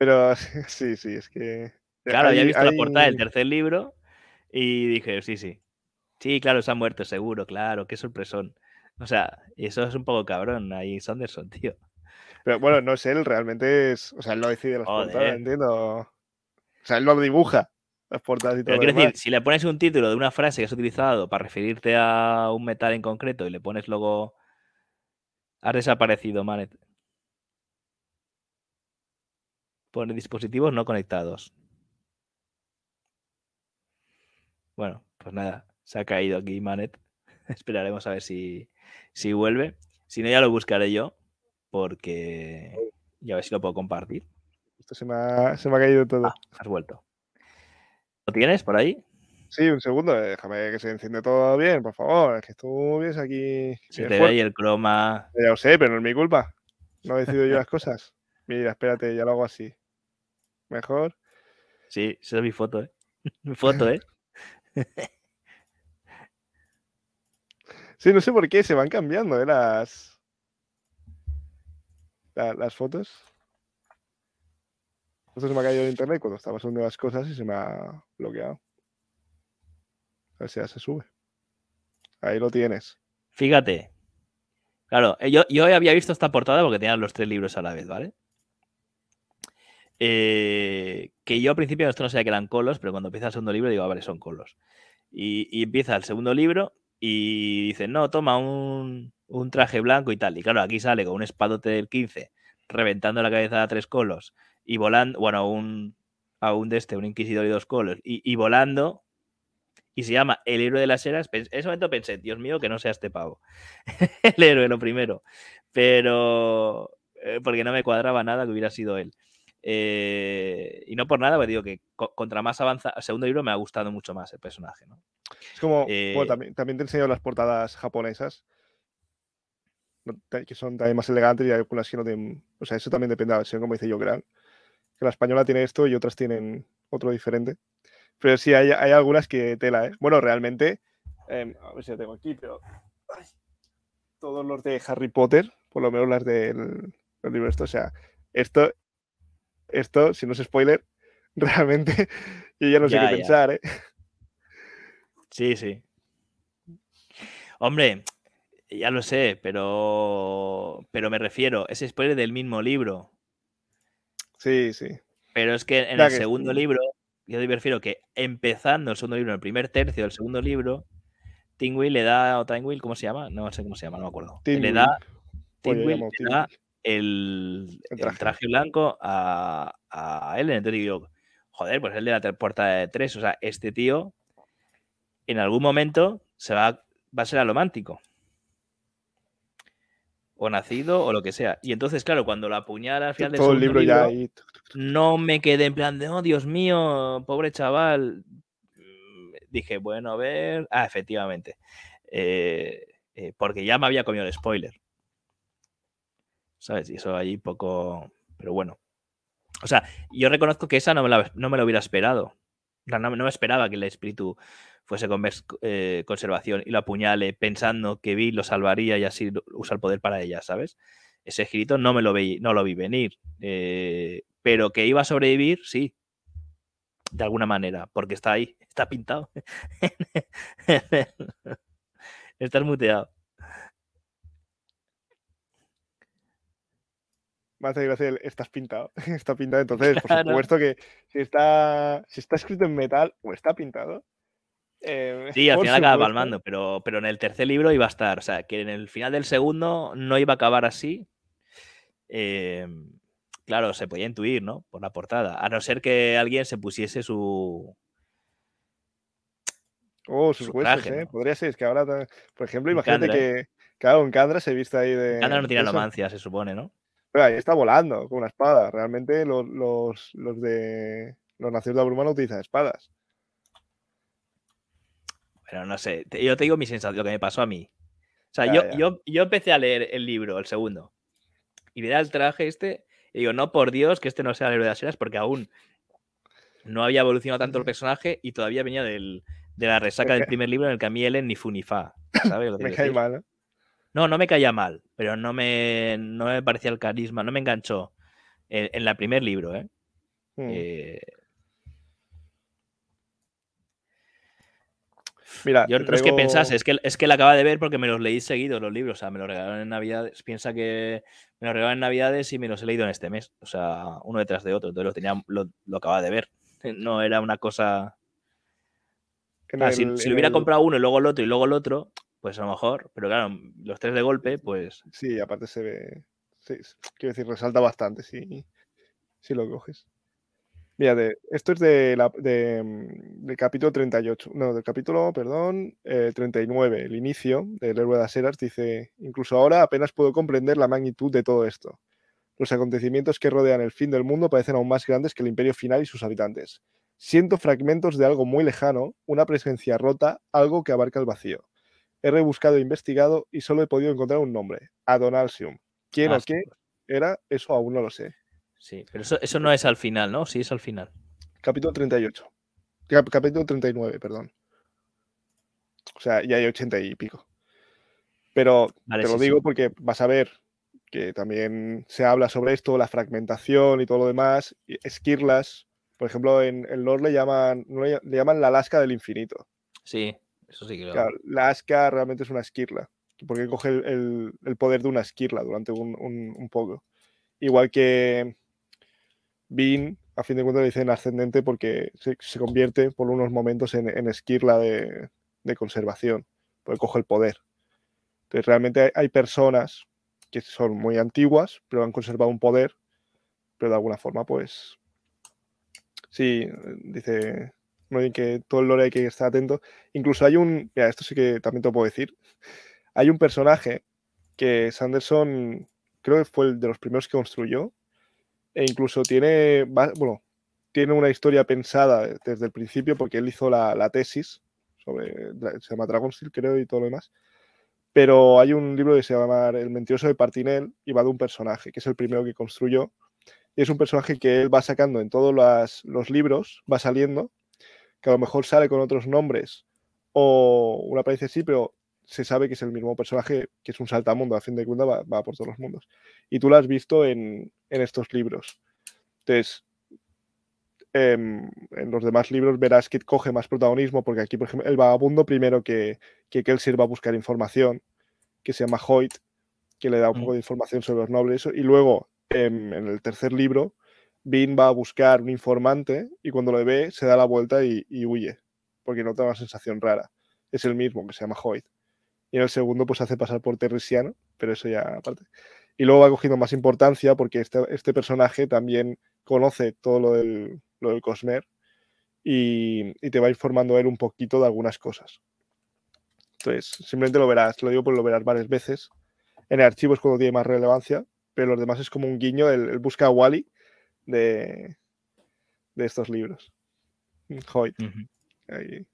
pero sí, sí, es que. Claro, había visto la portada del tercer libro y dije, sí, sí. Sí, claro, se ha muerto, seguro, claro, qué sorpresón. O sea, eso es un poco cabrón ahí, Sanderson, tío. Pero bueno, no es él, realmente es. O sea, él lo decide las portadas, entiendo. O sea, él lo dibuja, las portadas y todo. Pero quiero decir, si le pones un título de una frase que has utilizado para referirte a un metal en concreto y le pones luego. Has desaparecido, Manet. Pone dispositivos no conectados. Bueno, pues nada, se ha caído aquí Manet. Esperaremos a ver si, si vuelve. Si no, ya lo buscaré yo porque ya a ver si lo puedo compartir. Esto se me ha, se me ha caído todo. Ah, has vuelto. ¿Lo tienes por ahí? Sí, un segundo, eh, déjame que se enciende todo bien, por favor. Es que tú vienes aquí. Se te ve ahí el croma. Ya lo sé, pero no es mi culpa. No decido yo las cosas. Mira, espérate, ya lo hago así. Mejor. Sí, esa es mi foto, ¿eh? Mi foto, ¿eh? sí, no sé por qué se van cambiando, ¿eh? Las, las fotos. Esto se me ha caído de internet cuando estaba haciendo las cosas y se me ha bloqueado. A ver si ya se sube. Ahí lo tienes. Fíjate. Claro, eh, yo, yo había visto esta portada porque tenían los tres libros a la vez, ¿vale? Eh, que yo al principio esto no sabía que eran colos, pero cuando empieza el segundo libro digo, ah, vale, son colos. Y, y empieza el segundo libro y dice, no, toma un, un traje blanco y tal. Y claro, aquí sale con un espadote del 15, reventando la cabeza a tres colos y volando, bueno, a un, a un de este, un inquisidor y dos colos, y, volando, y se llama El héroe de las eras. En ese momento pensé, Dios mío, que no sea este pavo. el héroe, lo primero. Pero, eh, porque no me cuadraba nada que hubiera sido él. Eh, y no por nada, pero digo que contra más avanza, el segundo libro me ha gustado mucho más el personaje. ¿no? Es como, bueno, eh, también, también, te enseño las portadas japonesas que son también más elegantes y hay algunas que no tienen. O sea, eso también depende de la versión, como dice yo, gran. Que la española tiene esto y otras tienen otro diferente. Pero sí, hay, hay algunas que tela, ¿eh? Bueno, realmente, em, a ver si la tengo aquí, pero. todos los de Harry Potter, por lo menos las del, libro esto, o sea, esto, esto, si no es spoiler, realmente yo ya no sé qué pensar, ¿eh? Sí, sí. Hombre, ya lo sé, pero, pero me refiero, es spoiler del mismo libro. Sí, sí. Pero es que en el segundo libro, yo me refiero que empezando el segundo libro, en el primer tercio del segundo libro, Tingwil le da, o Tingwil, ¿cómo se llama? No sé cómo se llama, no me acuerdo. Le da, Tingwil le da el, traje. blanco a, a él. Entonces digo, joder, pues el de la puerta de tres. O sea, este tío en algún momento se va, va a ser alomántico. O nacido o lo que sea. Y entonces, claro, cuando la apuñala al final del Todo el libro, ya no me quedé en plan de, oh, Dios mío, pobre chaval. Mm, dije, bueno, a ver. Ah, efectivamente. Eh, eh, porque ya me había comido el spoiler. ¿Sabes? Y eso ahí poco. Pero bueno. O sea, yo reconozco que esa no me la, no me lo hubiera esperado. No, no, me esperaba que el espíritu fuese con eh, conservación y lo apuñale pensando que Bill lo salvaría y así usa el poder para ella, ¿sabes? Ese escrito no me lo vi, no lo vi venir. Eh, pero que iba a sobrevivir, sí. De alguna manera, porque está ahí, está pintado. Estás muteado. Me hace gracia estás pintado. está pintado. Entonces, por supuesto que si está, si está escrito en metal o está pintado. Eh, sí, al final acaba palmando, pero, pero en el tercer libro iba a estar. O sea, que en el final del segundo no iba a acabar así. Em, claro, se podía intuir, ¿no? Por la portada. A no ser que alguien se pusiese su. Oh, sus huesos, ¿eh? Podría ser. Es que ahora, por ejemplo, imagínate que, claro, un Candra se viste ahí de. Candra no tiene alomancia, se supone, ¿no? Pero ahí está volando con una espada. Realmente los, los, de los nacidos de Abruma no utilizan espadas. Pero no sé, yo te digo mi sensación, lo que me pasó a mí. O sea, yo, Yo, yo empecé a leer el libro, el segundo, y me el traje este, y digo, no, por Dios, que este no sea el héroe de las eras, porque aún no había evolucionado tanto el personaje y todavía venía del, de la resaca del primer libro en el que a mí Ellen ni fu ni fa. ¿sabes me cae mal, ¿eh? No, no me caía mal, pero no me, no me parecía el carisma, no me enganchó en, en el primer libro, ¿eh? Hmm. eh Mira, yo no es que pensase, es que, es que la acaba de ver porque me los leí seguidos los libros. O sea, me los regalaron en Navidades. Piensa que me los regalaron en Navidades y me los he leído en este mes. O sea, uno detrás de otro. Entonces lo tenía, lo, lo acababa de ver. No era una cosa. si, lo hubiera comprado uno y luego el otro y luego el otro, pues a lo mejor. Pero claro, los tres de golpe, pues. Sí, aparte se ve. quiero decir, resalta bastante si, si lo coges. Mira, esto es de la, mm, del capítulo 38, no, del capítulo, perdón, 39, eh, el inicio del héroe de las dice, incluso ahora apenas puedo comprender la magnitud de todo esto. Los acontecimientos que rodean el fin del mundo parecen aún más grandes que el imperio final y sus habitantes. Siento fragmentos de algo muy lejano, una presencia rota, algo que abarca el vacío. He rebuscado e investigado y solo he podido encontrar un nombre, Adonalsium. ¿Quién o qué era? Eso aún no lo sé. Sí, pero eso, no es al final, ¿no? Sí, es al final. Capítulo 38. capítulo 39, perdón. O sea, ya hay 80 y pico. Pero te lo digo porque vas a ver que también se habla sobre esto, la fragmentación y todo lo demás. Esquirlas, por ejemplo, en el lore le llaman, le, llaman la Alaska del infinito. Sí, eso sí que claro, La Aska realmente es una esquirla, porque coge el, poder de una esquirla durante un, un poco. Igual que Bean, a fin de cuentas, dice en ascendente porque se, convierte por unos momentos en, esquirla de, conservación, porque coge el poder. Entonces, realmente hay, personas que son muy antiguas, pero han conservado un poder, pero de alguna forma, pues. Sí, dice que todo el lore hay que estar atento. Incluso hay un. Esto sí que también te puedo decir. Hay un personaje que Sanderson creo que fue el de los primeros que construyó, e incluso tiene, bueno, tiene una historia pensada desde el principio porque él hizo la, tesis sobre, se llama Dragonsteel creo y todo lo demás, pero hay un libro que se llama El mentiroso de Partinel y va de un personaje, que es el primero que construyó, y es un personaje que él va sacando en todos los libros, va saliendo, que a lo mejor sale con otros nombres o una apariencia así, pero se sabe que es el mismo personaje, que es un saltamundo, a fin de cuentas va, por todos los mundos. Y tú lo has visto en, estos libros. Entonces, em, en los demás libros verás que coge más protagonismo, porque aquí, por ejemplo, el vagabundo, primero que, que va a buscar información, que se llama Hoyt, que le da un mm. poco de información sobre los nobles, y luego em, en el tercer libro, Bean va a buscar un informante y cuando lo ve se da la vuelta y, y huye, porque nota una sensación rara. Es el mismo, que se llama Hoyt y en el segundo pues hace pasar por terrisiano, pero eso ya aparte. Y luego va cogiendo más importancia porque este, este personaje también conoce todo lo del, lo del Cosmer y, y, te va informando él un poquito de algunas cosas. Entonces, simplemente lo verás, lo digo por lo verás varias veces. En el archivo es cuando tiene más relevancia, pero los demás es como un guiño, el, el busca a Wally de, de estos libros. Hoyt. Uh -huh. Ahí.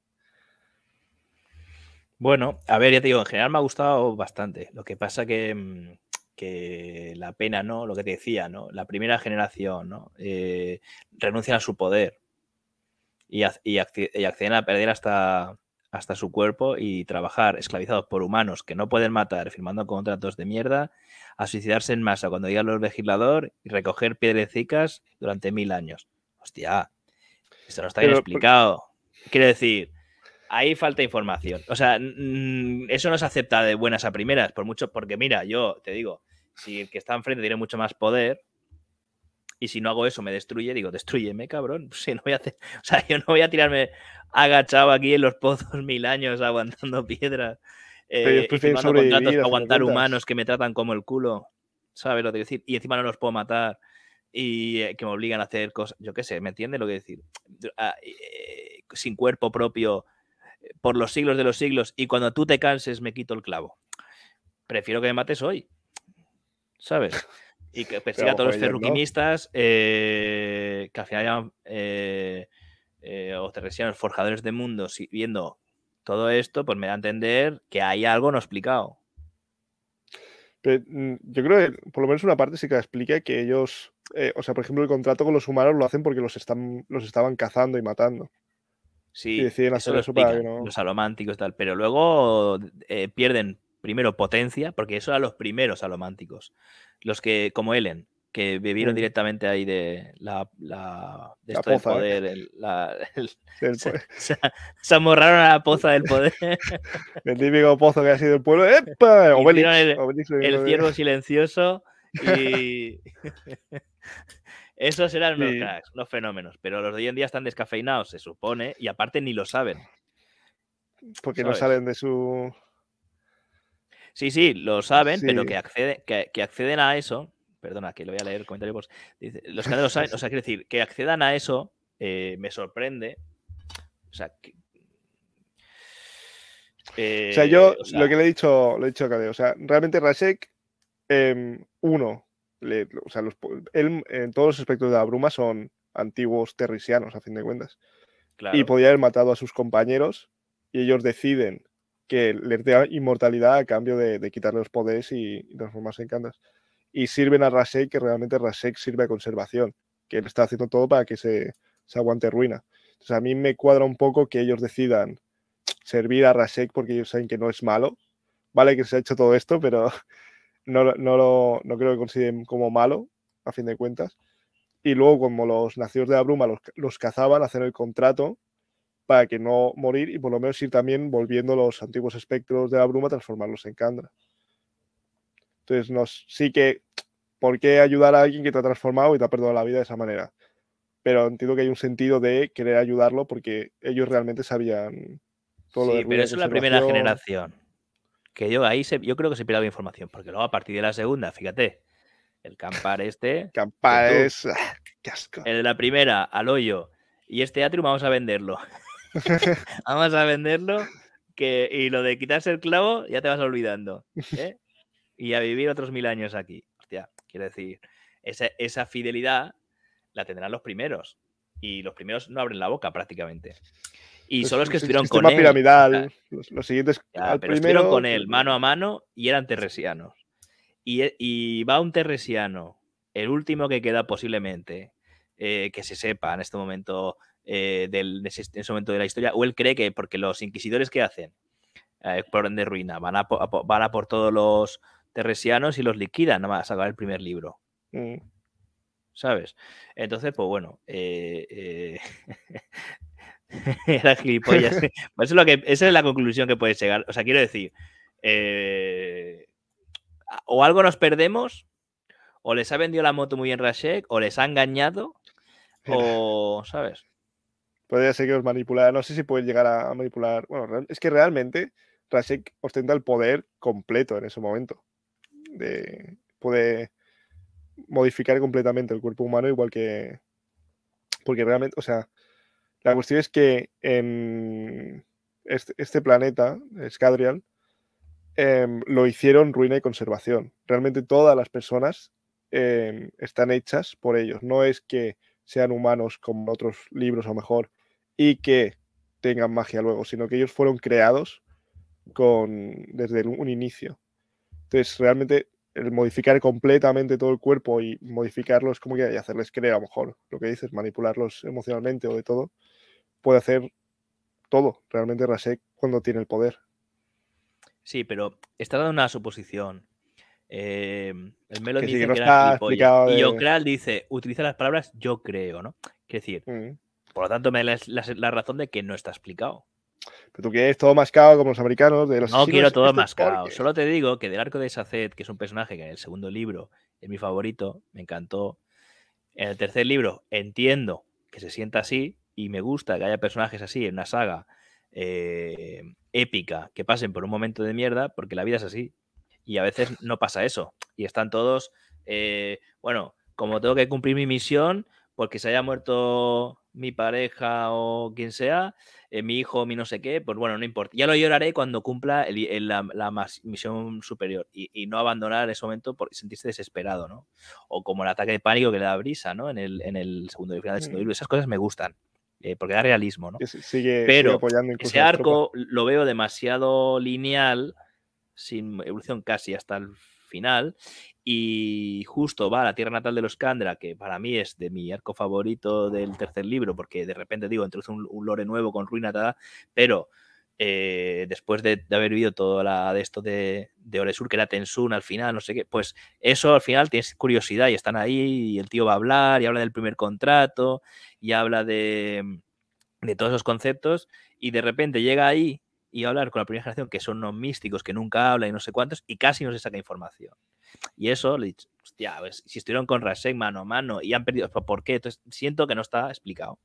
Bueno, a ver, ya te digo, en general me ha gustado bastante. Lo que pasa que, mm, que la pena, ¿no? Lo que te decía, ¿no? La primera generación, ¿no? Eh, renuncian a su poder y, y, y, acceden a perder hasta, hasta su cuerpo y trabajar esclavizados por humanos que no pueden matar, firmando contratos de mierda, a suicidarse en masa cuando diga el legislador y recoger piedrecicas durante mil años. Hostia, esto no está bien Pero, explicado. Quiere decir, ahí falta información. O sea, eso no se acepta de buenas a primeras, por mucho, porque mira, yo te digo, si el que está enfrente tiene mucho más poder, y si no hago eso me destruye, digo, destruyeme, cabrón. Si no voy a hacer, o sea, yo no voy a tirarme agachado aquí en los pozos mil años aguantando piedras. Eh, firmando contratos para aguantar humanos que me tratan como el culo. ¿Sabes lo que decir? Y encima no los puedo matar y eh, que me obligan a hacer cosas, yo qué sé, ¿me entiendes lo que decir? Ah, eh, sin cuerpo propio por los siglos de los siglos y cuando tú te canses me quito el clavo. Prefiero que me mates hoy, ¿sabes? Y que persiga a todos los ferruquinistas no. eh, que al final llaman eh, eh, o terresianos forjadores de mundos y viendo todo esto, pues me da a entender que hay algo no explicado. Pero, mm, yo creo que por lo menos una parte sí que explica que ellos, eh, o sea, por ejemplo, el contrato con los humanos lo hacen porque los, están, los estaban cazando y matando. Sí, deciden hacer eso, no... los alománticos y tal, pero luego eh, pierden primero potencia, porque eso eran los primeros alománticos, los que, como Ellen, que vivieron mm. directamente ahí de la, la de la esto poza, del poder, ¿eh? el, la, el, el se, se, se, amorraron a la poza del poder. el típico pozo que ha sido el pueblo. ¡Epa! Obelix, el, Obelix, el ciervo silencioso y Esos eran unos sí. cracks, unos fenómenos, pero los de hoy en día están descafeinados, se supone, y aparte ni lo saben. Porque ¿sabes? no salen de su. Sí, sí, lo saben, sí. pero que, accede, que, que, acceden a eso. Perdona, que lo voy a leer el comentario. Pues, dice, los que no lo saben, o sea, quiero decir, que accedan a eso eh, me sorprende. O sea, que, eh, o sea, yo o sea, lo que le he dicho, le he dicho a Cadeo, o sea, realmente Rasek, eh, uno, le, o sea, los, él, en todos los aspectos de la bruma son antiguos terrisianos, a fin de cuentas. Claro. Y podía haber matado a sus compañeros y ellos deciden que les dé inmortalidad a cambio de, de quitarle los poderes y, y, transformarse en candas. Y sirven a Rasek, que realmente Rasek sirve a conservación, que él está haciendo todo para que se, se aguante ruina. Entonces a mí me cuadra un poco que ellos decidan servir a Rasek porque ellos saben que no es malo. Vale que se ha hecho todo esto, pero no, no, lo, no creo que consideren como malo, a fin de cuentas. Y luego, como los nacidos de la bruma los, los cazaban, hacen el contrato para que no morir y por lo menos ir también volviendo los antiguos espectros de la bruma, transformarlos en Candra. Entonces, nos, sí que, ¿por qué ayudar a alguien que te ha transformado y te ha perdido la vida de esa manera? Pero entiendo que hay un sentido de querer ayudarlo porque ellos realmente sabían todo sí, lo de pero eso es la primera generación que yo ahí se, yo creo que se pierde la información, porque luego a partir de la segunda, fíjate, el campar este. Campar es. Ah, qué asco. El de la primera, al hoyo. Y este atrium vamos a venderlo. vamos a venderlo. Que, y lo de quitarse el clavo, ya te vas olvidando. ¿eh? Y a vivir otros mil años aquí. Hostia, quiero decir, esa, esa fidelidad la tendrán los primeros. Y los primeros no abren la boca prácticamente. Y son los que estuvieron con él. piramidal, los, los, siguientes. Ya, pero primero... estuvieron con él mano a mano y eran terresianos. Y, y va un terresiano, el último que queda posiblemente, eh, que se sepa en este momento eh, del, en ese momento de la historia, o él cree que porque los inquisidores que hacen eh, por de ruina van a, a, van a por todos los terresianos y los liquidan, nada más acabar el primer libro. Mm. ¿Sabes? Entonces, pues bueno, eh, Era gilipollas. Eso es lo que, esa es la conclusión que puedes llegar. O sea, quiero decir, eh, o algo nos perdemos, o les ha vendido la moto muy bien Rashek, o les ha engañado, o, ¿sabes? Podría ser que os manipulara. No sé si pueden llegar a manipular. Bueno, es que realmente Rashek ostenta el poder completo en ese momento. De, puede modificar completamente el cuerpo humano, igual que. Porque realmente, o sea, la cuestión es que en este, este planeta, Scadrial, em, lo hicieron ruina y conservación. Realmente todas las personas em, están hechas por ellos. No es que sean humanos como otros libros o mejor y que tengan magia luego, sino que ellos fueron creados con, desde un inicio. Entonces, realmente el modificar completamente todo el cuerpo y modificarlo es como que y hacerles creer, a lo mejor, lo que dices, manipularlos emocionalmente o de todo, puede hacer todo, realmente Rasek, cuando tiene el poder. Sí, pero está dando una suposición. Eh, el Melo Que sí, dice que no que está era explicado gilipollas. Y de- Yokral dice, utiliza las palabras yo creo, ¿no? Quiere decir, Mm. por lo tanto me da la, la- la razón de que no está explicado. Pero tú quieres todo mascado como los americanos. De los No quiero todo mascado. Solo te digo que del arco de Saced, que es un personaje que en el segundo libro es mi favorito, me encantó. En el tercer libro entiendo que se sienta así y me gusta que haya personajes así en una saga eh, épica que pasen por un momento de mierda porque la vida es así. Y a veces no pasa eso. Y están todos, eh, bueno, como tengo que cumplir mi misión porque se haya muerto mi pareja o quien sea, eh, mi hijo, mi no sé qué, pues bueno, no importa. Ya lo lloraré cuando cumpla el- el- la, la mas- misión superior y, y no abandonar ese momento por sentirse desesperado, ¿no? O como el ataque de pánico que le da brisa, ¿no? En el, en el segundo y final del segundo Mm. libro. Esas cosas me gustan, eh, porque da realismo, ¿no? sigue, sigue Pero apoyando incluso Ese arco lo veo demasiado lineal, sin evolución casi hasta el final, y justo va a la tierra natal de los Kandra, que para mí es de mi arco favorito del tercer libro, porque de repente digo, introduce un, un lore nuevo con ruina, tal, pero eh, después de, de haber vivido todo la, esto de, de Oresur, que era Tensun al final, no sé qué, pues eso al final tienes curiosidad y están ahí y el tío va a hablar y habla del primer contrato y habla de, de todos esos conceptos y de repente llega ahí y a hablar con la primera generación que son unos místicos que nunca hablan y no sé cuántos y casi no se saca información. Y eso, le he dicho, hostia, pues, si estuvieron con Rasek mano a mano y han perdido, ¿por qué? Entonces siento que no está explicado.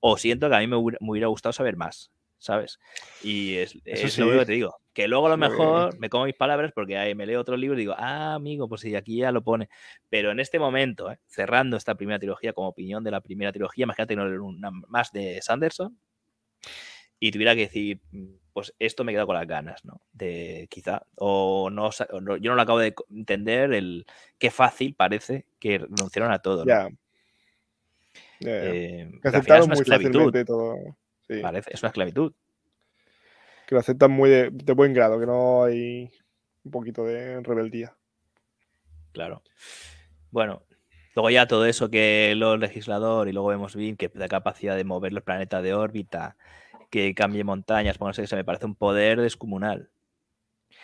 O siento que a mí me hubiera gustado saber más, ¿sabes? Y es, Eso es lo único que te digo. Que luego a lo mejor me como mis palabras porque ahí me leo otro libro y digo, ah, amigo, pues si aquí ya lo pone. Pero en este momento, ¿eh? cerrando esta primera trilogía como opinión de la primera trilogía, imagínate no leer una más de Sanderson y tuviera que decir, pues esto me he quedado con las ganas, ¿no? De quizá, o no, sa- o no- yo no lo acabo de entender, el qué fácil parece que renunciaron a todo, ¿no? Ya. Eh, que porque al final aceptaron muy fácilmente todo. Sí, parece, es una esclavitud. que lo aceptan muy de, de buen grado, que no hay un poquito de rebeldía. Claro. Bueno, luego ya todo eso que los legislador y luego vemos bien que da capacidad de mover los planetas de órbita, que cambie montañas, pues no sé, se me parece un poder descomunal.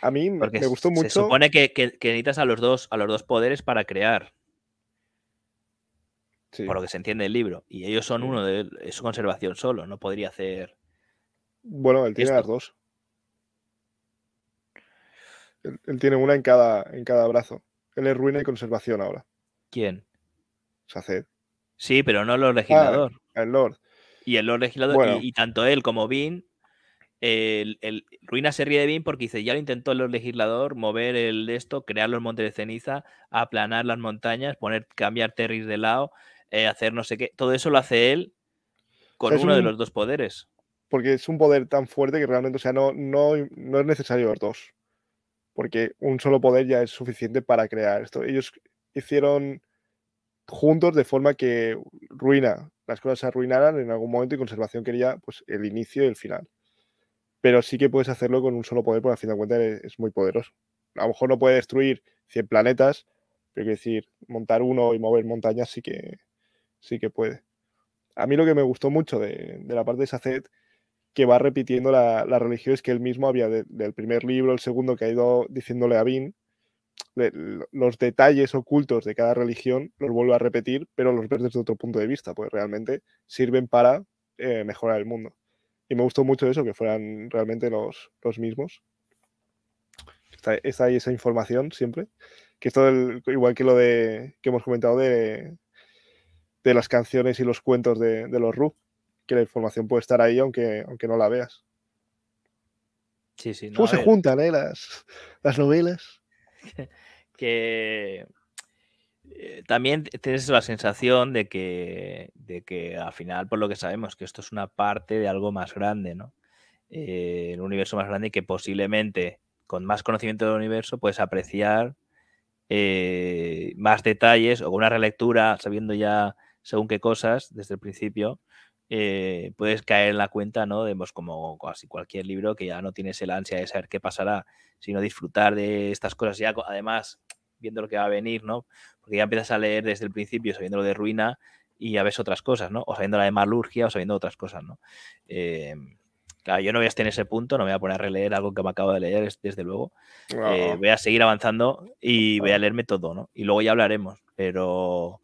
A mí me- Porque me gustó se mucho. supone que, que- que necesitas a los dos, a los dos poderes para crear, sí. por lo que se entiende el libro. Y ellos son uno de es su conservación solo, no podría hacer. Bueno, él tiene esto? las dos. Él, él tiene una en cada, en cada brazo. Él es ruina y conservación ahora. ¿Quién? Saced. Sí, pero no los legislador. El Lord. Y el Lord Legislador, Bueno. y, tanto él como Bean, el, el- Ruina se ríe de Bean porque dice, ya lo intentó el Lord Legislador, mover el de esto, crear los montes de ceniza, aplanar las montañas, poner, cambiar Terris de lado, eh, hacer no sé qué. Todo eso lo hace él con Es uno de los dos poderes. Porque es un poder tan fuerte que realmente, o sea, no, no, no es necesario los dos. Porque un solo poder ya es suficiente para crear esto. Ellos hicieron juntos de forma que ruina, las cosas se arruinaran en algún momento y conservación quería pues el inicio y el final. Pero sí que puedes hacerlo con un solo poder porque al fin de cuentas es, muy poderoso. A lo mejor no puede destruir 100 planetas, pero quiero decir, montar uno y mover montañas sí que, sí que puede. A mí lo que me gustó mucho de, de la parte de Saced que va repitiendo la, la religión es que él mismo había de- del primer libro, el segundo que ha ido diciéndole a le- lo- los detalles ocultos de cada religión los vuelve a repetir, pero los ves desde otro punto de vista, pues realmente sirven para eh, mejorar el mundo. Y me gustó mucho eso, que fueran realmente los, los mismos. Está, está ahí esa información siempre. Que esto, igual que lo de que hemos comentado de, de las canciones y los cuentos de, de los Ru, que la información puede estar ahí aunque, aunque no la veas. Sí, sí. no, ¿Cómo se ver, juntan eh, las, las novelas? que eh, también tienes la sensación de que, de que al final, por lo que sabemos, que esto es una parte de algo más grande, ¿no? Eh, el universo más grande y que posiblemente con más conocimiento del universo puedes apreciar eh, más detalles o una relectura, sabiendo ya según qué cosas desde el principio, puedes caer en la cuenta, ¿no? De pues, como casi cualquier libro que ya no tienes el ansia de saber qué pasará, sino disfrutar de estas cosas ya, además, viendo lo que va a venir, ¿no? Porque ya empiezas a leer desde el principio sabiendo lo de ruina y ya ves otras cosas, ¿no? O sabiendo la de malurgia o sabiendo otras cosas, ¿no? Eh, claro, yo no voy a estar en ese punto, no me voy a poner a releer algo que me acabo de leer, desde luego. Eh, voy a seguir avanzando y voy a leerme todo, ¿no? Y luego ya hablaremos, pero...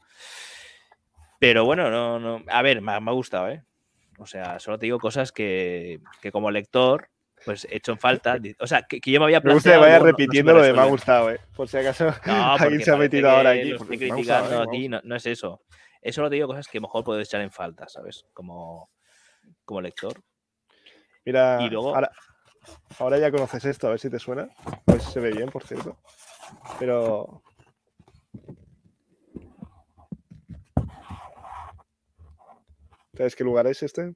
Pero bueno, no, no. A ver, me, me ha gustado, ¿eh? O sea, solo te digo cosas que, que como lector pues hecho en falta. O sea, que, yo me había planteado. Me gusta que vaya repitiendo lo de me ha gustado, ¿eh? Por si acaso alguien se ha metido ahora aquí. Lo estoy criticando ¿eh? aquí, no, no, es eso. Eso lo digo cosas que mejor puedo echar en falta, ¿sabes? Como, como lector. Mira, y luego... ahora, ahora ya conoces esto, a ver si te suena. Pues se ve bien, por cierto. Pero. ¿Sabes qué lugar es este?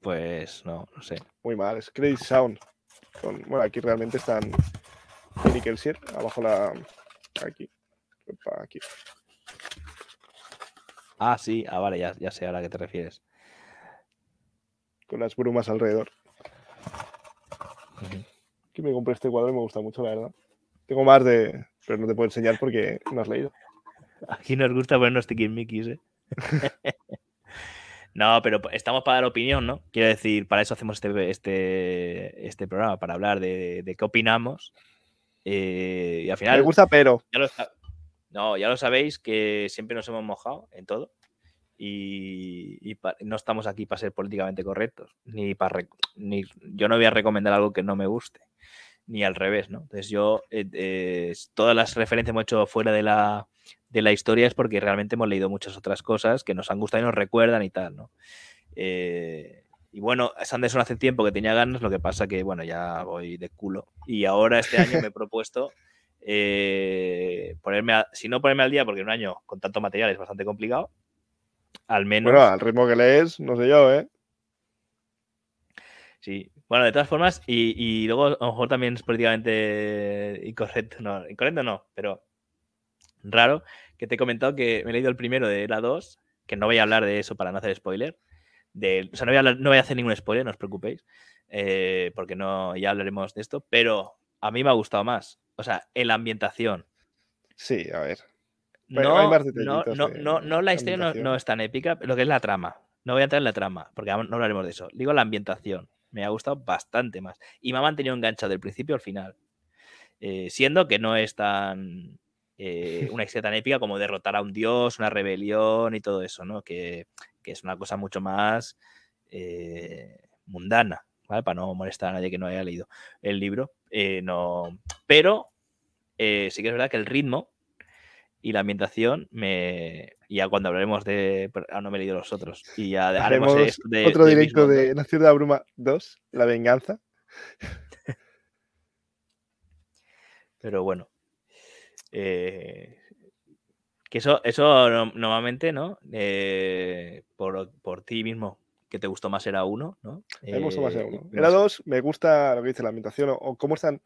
Pues no, no sé. Muy mal, es Crazy Sound. bueno, aquí realmente están en Kelsier, abajo la. Aquí. Aquí. Ah, sí, ah, vale, ya, ya sé a la que te refieres. Con las brumas alrededor. Aquí me compré este cuadro y me gusta mucho, la verdad. Tengo más de. Pero no te puedo enseñar porque no has leído. Aquí nos gusta ponernos tiquismiquis, ¿eh? No, pero estamos para dar opinión, ¿no? Quiero decir, para eso hacemos este, este, este programa, para hablar de, qué opinamos. Eh, y al final. Me gusta, pero. no, ya lo sabéis que siempre nos hemos mojado en todo. Y, no estamos aquí para ser políticamente correctos. Ni para. Ni, yo no voy a recomendar algo que no me guste. Ni al revés, ¿no? Entonces, yo. Eh, eh, todas las referencias hemos hecho fuera de la de la historia es porque realmente hemos leído muchas otras cosas que nos han gustado y nos recuerdan y tal, ¿no? Eh, y bueno, Sanderson hace tiempo que tenía ganas, lo que pasa que, bueno, ya voy de culo. Y ahora este año me he propuesto eh, ponerme, si no ponerme al día, porque un año con tanto material es bastante complicado, al menos... Bueno, al ritmo que lees, no sé yo, ¿eh? Sí, bueno, de todas formas, y, y luego a lo mejor también es políticamente incorrecto, no, incorrecto no, pero raro, que te he comentado que me he leído el primero de la 2, que no voy a hablar de eso para no hacer spoiler. De, o sea, no voy, a no voy a hacer ningún spoiler, no os preocupéis, eh, porque no, ya hablaremos de esto, pero a mí me ha gustado más. O sea, en la ambientación. Sí, a ver. no, no, no, la historia no, es tan épica, lo que es la trama. No voy a entrar en la trama, porque no hablaremos de eso. Digo la ambientación. Me ha gustado bastante más. Y me ha mantenido enganchado del principio al final. Eh, siendo que no es tan eh, una historia tan épica como derrotar a un dios, una rebelión y todo eso, ¿no? Que, es una cosa mucho más eh, mundana, ¿vale? Para no molestar a nadie que no haya leído el libro. Eh, no... Pero sí que es verdad que el ritmo y la ambientación me ya cuando hablaremos de ah, no me he leído los otros y ya haremos de, otro directo de Nación de la Bruma 2 la venganza pero bueno eh, que eso, eso normalmente, ¿no? Eh, por, ti mismo, que te gustó más era uno, ¿no? me gustó más era eh, uno. Era dos, me gusta lo que dice la ambientación o, cómo están.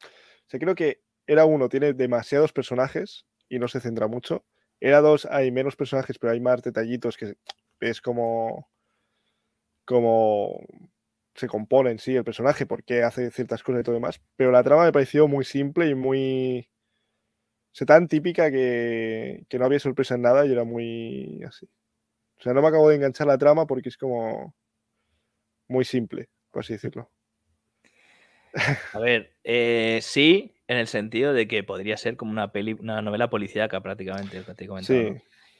O creo que era uno tiene demasiados personajes y no se centra mucho. Era dos, hay menos personajes, pero hay más detallitos que es como. como se compone en sí el personaje, porque hace ciertas cosas y todo demás. Pero la trama me pareció muy simple y muy o tan típica que, no había sorpresa en nada y era muy así. O sea, no me acabo de enganchar la trama porque es como muy simple, por así decirlo. A ver, eh, sí, en el sentido de que podría ser como una peli, una novela policíaca prácticamente, sí.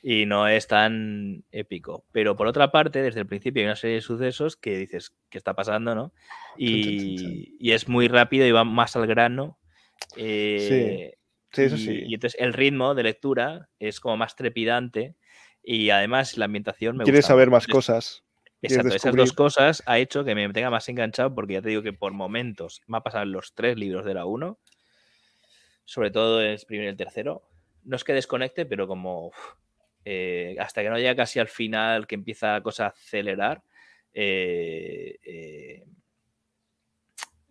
Y no es tan épico. Pero por otra parte, desde el principio hay una serie de sucesos que dices, ¿qué está pasando, no? Y, y es muy rápido y va más al grano. Eh, Sí, eso sí. Y entonces el ritmo de lectura es como más trepidante y además la ambientación me Quieres saber más cosas. Exacto, esas dos cosas ha hecho que me tenga más enganchado porque ya te digo que por momentos me ha pasado los tres libros de la 1, sobre todo el primero y el tercero, no es que desconecte, pero como eh, hasta que no llega casi al final, que empieza la cosa a acelerar, eh,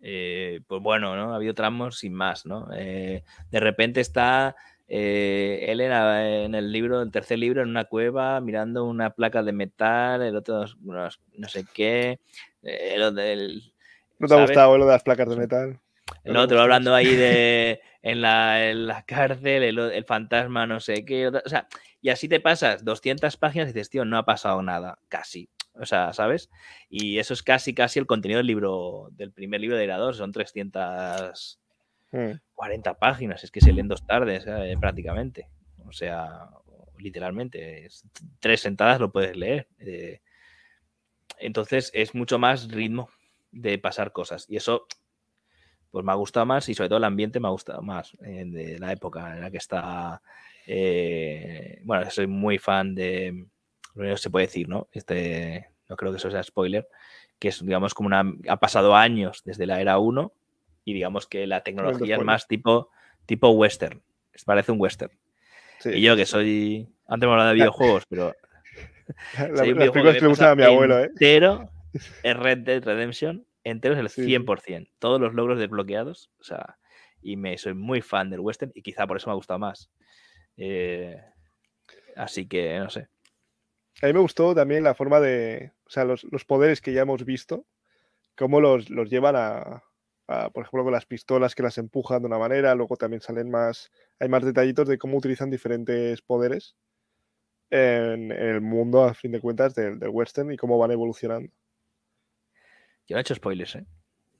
pues bueno, ¿no? Ha habido tramos sin más, ¿no? de repente está él en el libro, el tercer libro, en una cueva, mirando una placa de metal, el otro, no, sé qué. ¿No te ha gustado lo de las placas de metal? El otro hablando ahí de en la, cárcel, el, fantasma, no sé qué. O sea, y así te pasas 200 páginas y dices, tío, no ha pasado nada, casi. O sea, ¿sabes? Y eso es casi, casi el contenido del libro, del primer libro de Era son 340 hmm. páginas, es que se leen dos tardes eh, prácticamente. O sea, literalmente, tres sentadas lo puedes leer. Eh. entonces es mucho más ritmo de pasar cosas. Y eso pues me ha gustado más y sobre todo el ambiente me ha gustado más eh, de la época en la que está. Eh, bueno, soy muy fan de. Lo que se puede decir, ¿no? Este, no creo que eso sea spoiler, que es, digamos, como una. Ha pasado años desde la era 1 y digamos que la tecnología es más tipo, tipo western. Parece un western. Y yo que soy. Antes me hablado de videojuegos, pero. La, soy un que le gusta a mi abuelo, ¿eh? Pero es Red Dead Redemption enteros el 100%. Todos los logros desbloqueados. O sea, y me soy muy fan del western y quizá por eso me ha gustado más. Eh, así que, no sé. A mí me gustó también la forma de, o sea, los, poderes que ya hemos visto, cómo los, llevan a, por ejemplo, con las pistolas que las empujan de una manera, luego también salen más, hay más detallitos de cómo utilizan diferentes poderes en, el mundo, a fin de cuentas, del western y cómo van evolucionando. Yo no he hecho spoilers, ¿eh?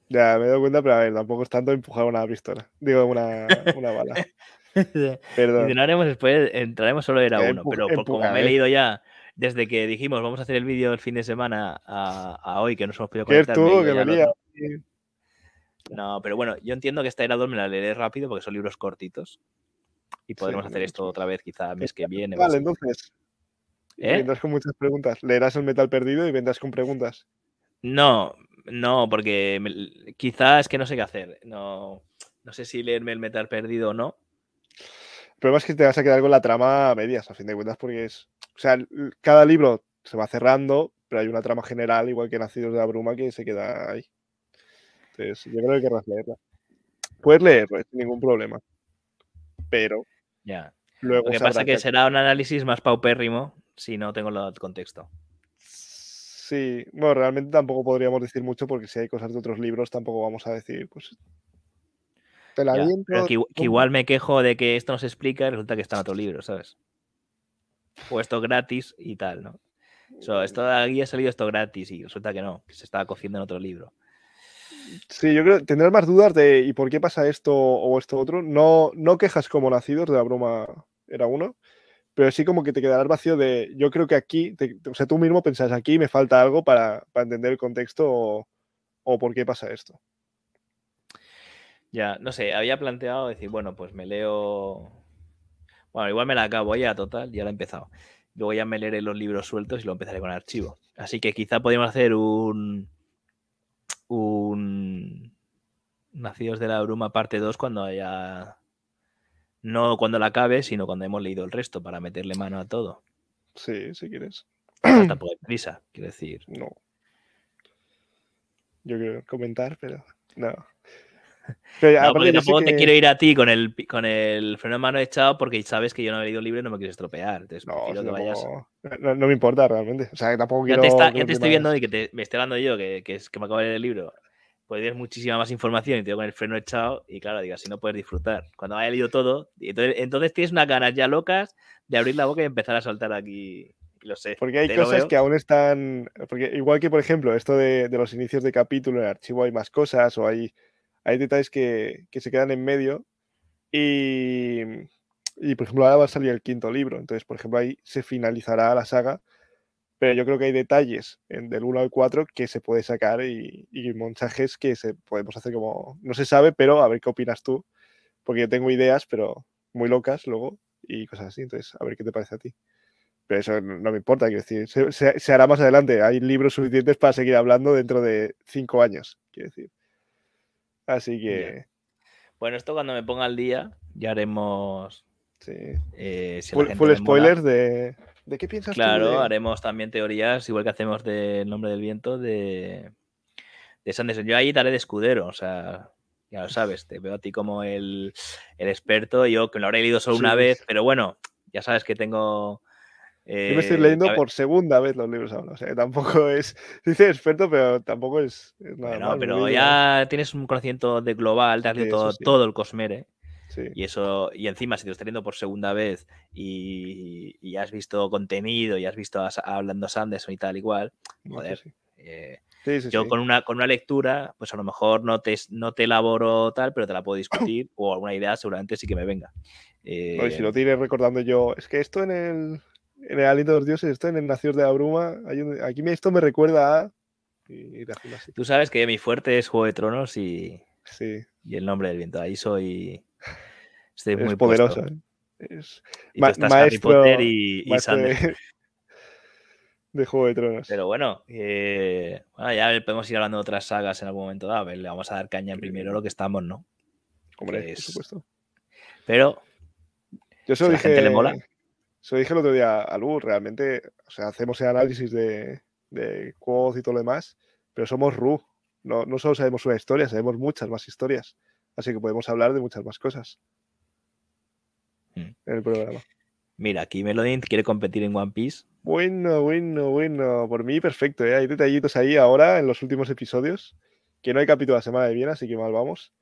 Ya, me he dado cuenta, pero a ver, tampoco es tanto empujar una pistola. Digo, una, una bala. Perdón. Si no haremos después, entraremos solo era uno, pero como me he leído ya desde que dijimos vamos a hacer el vídeo el fin de semana a, hoy, que nos hemos podido conectar. tú, que me No, pero bueno, yo entiendo que esta era 2 me la leeré rápido porque son libros cortitos. Y podremos hacer esto otra vez, quizá mes que viene. Vale, entonces. ¿Eh? Vendrás con muchas preguntas. Leerás el metal perdido y vendrás con preguntas. No, no, porque quizás es que no sé qué hacer. No, no sé si leerme el metal perdido o no. El problema es que te vas a quedar con la trama a medias, a fin de cuentas, porque es. O sea, cada libro se va cerrando, pero hay una trama general, igual que Nacidos de la Bruma, que se queda ahí. Entonces, yo creo que querrás leerla. Puedes leerlo, sin ningún problema. Pero. Ya. Luego Lo que pasa es que será un análisis más paupérrimo si no tengo el contexto. Sí, bueno, realmente tampoco podríamos decir mucho porque si hay cosas de otros libros tampoco vamos a decir, pues... Te la que, igual me quejo de que esto no se explica y resulta que está en otro libro, ¿sabes? Puesto gratis y tal, ¿no? esto de aquí ha salido esto gratis y resulta que no, que se estaba cociendo en otro libro. Sí, yo creo que tendrás más dudas de ¿y por qué pasa esto o esto otro? No, no quejas como nacidos de la broma era uno, pero sí como que te quedarás vacío de, yo creo que aquí, o sea, tú mismo pensás, aquí me falta algo para, entender el contexto o, por qué pasa esto. Ya, no sé, había planteado decir, bueno, pues me leo, bueno, igual me la acabo ya, total, ya la he empezado. Luego ya me leeré los libros sueltos y lo empezaré con archivo. Así que quizá podríamos hacer un, un Nacidos de la Bruma parte 2 cuando haya no cuando la acabe, sino cuando hemos leído el resto para meterle mano a todo. Sí, si quieres. tampoco hay prisa, quiero decir. No. Yo quiero comentar, pero no. Pero porque tampoco te quiero ir a ti con el, con el freno de mano echado porque sabes que yo no he leído el libro y no me quieres estropear. Entonces, no, que vayas... no, me importa realmente. O sea, tampoco ya quiero. Te ya te estoy viendo y que te, me estoy hablando yo, que, que, es, que me acabo de leer el libro puedes muchísima más información y te con el freno echado y claro, digas, si no puedes disfrutar. Cuando haya leído todo, entonces, entonces tienes unas ganas ya locas de abrir la boca y empezar a soltar aquí, lo sé. Porque hay cosas que aún están, porque igual que por ejemplo esto de, los inicios de capítulo, en el archivo hay más cosas o hay, hay detalles que, que se quedan en medio y, y por ejemplo ahora va a salir el quinto libro, entonces por ejemplo ahí se finalizará la saga pero yo creo que hay detalles en, del 1 al 4 que se puede sacar y, y, montajes que se podemos hacer como, no se sabe, pero a ver qué opinas tú, porque yo tengo ideas, pero muy locas luego y cosas así, entonces a ver qué te parece a ti. Pero eso no, me importa, quiero decir, se, hará más adelante, hay libros suficientes para seguir hablando dentro de cinco años, quiero decir. Así que... Bueno, esto cuando me ponga al día ya haremos Sí. Eh, si Full, full spoilers de. ¿De qué piensas tú? Claro, de- haremos también teorías, igual que hacemos del nombre del viento, de, de Sanderson. Yo ahí daré de escudero, o sea, ya lo sabes, te veo a ti como el, el experto, yo que lo habré leído solo una vez, pero bueno, ya sabes que tengo... Yo me estoy eh, leyendo por segunda vez los libros ahora. O sea, que tampoco es. Dice experto, pero tampoco es, es nada me pero ya tienes un conocimiento de global, te has leído todo, sí. todo el Cosmere. Sí. Y eso, y encima, si te lo estás leyendo por segunda vez y, y has visto contenido y has visto a, hablando Sanderson y tal, igual, no, joder, sí, sí. eh, Sí, sí, yo sí. con una, con una lectura, pues a lo mejor no te, no te elaboro tal, pero te la puedo discutir o alguna idea seguramente sí que me venga. No, y si Eh, lo tienes recordando yo, es que esto en el, en el Aliento de los Dioses, esto en el Nacidos de la Bruma, aquí esto me recuerda a. Y, y tú sabes que mi fuerte es Juego de Tronos y, Sí, y el nombre del viento. Ahí soy. Estoy es muy poderosa. puesto. ¿eh? Es Y Ma- tú estás Harry Potter y, y Sanders. de, de Juego de Tronos. Pero bueno, eh, bueno, ya podemos ir hablando de otras sagas en algún momento dado. a ver, Le vamos a dar caña en Sí. primero lo que estamos, ¿no? Hombre, que por es- supuesto. Pero Yo si la gente le mola. Se lo dije el otro día a Lu, realmente, o sea, hacemos el análisis de, de Quoth y todo lo demás, pero somos Ru. No, no solo sabemos una historia, sabemos muchas más historias. Así que podemos hablar de muchas más cosas Mm. en el programa. mira, aquí Melodin quiere competir en One Piece. Bueno, bueno, bueno. Por mí, perfecto. ¿eh? Hay detallitos ahí ahora en los últimos episodios. Que no hay capítulo la semana que viene, así que mal vamos.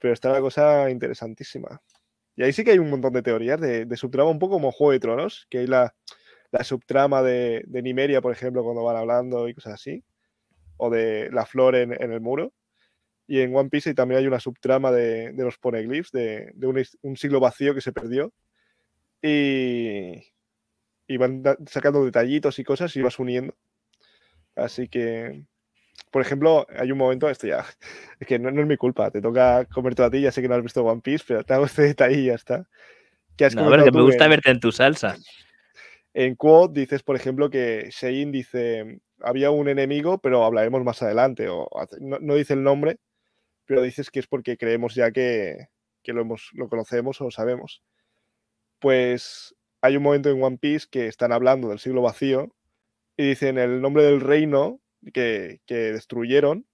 Pero está la cosa interesantísima. Y ahí sí que hay un montón de teorías de, subtrama, un poco como Juego de Tronos, que hay la, la subtrama de, de Nimeria, por ejemplo, cuando van hablando y cosas así. O de la flor en, el muro. Y en One Piece también hay una subtrama de, de los poneglyphs, de, un, un siglo vacío que se perdió. Y, y van sacando detallitos y cosas y vas uniendo. Así que, por ejemplo, hay un momento, esto ya, es que no, no es mi culpa, te toca comerte a ti, ya sé que no has visto One Piece, pero te hago este detalle y ya está. Que has No, a ver, comentado que me gusta en- verte en tu salsa. en Quote dices, por ejemplo, que Shein dice, había un enemigo, pero hablaremos más adelante, o no, no dice el nombre, pero dices que es porque creemos ya que, que lo, hemos, lo conocemos o sabemos. Pues hay un momento en One Piece que están hablando del siglo vacío y dicen el nombre del reino que, que destruyeron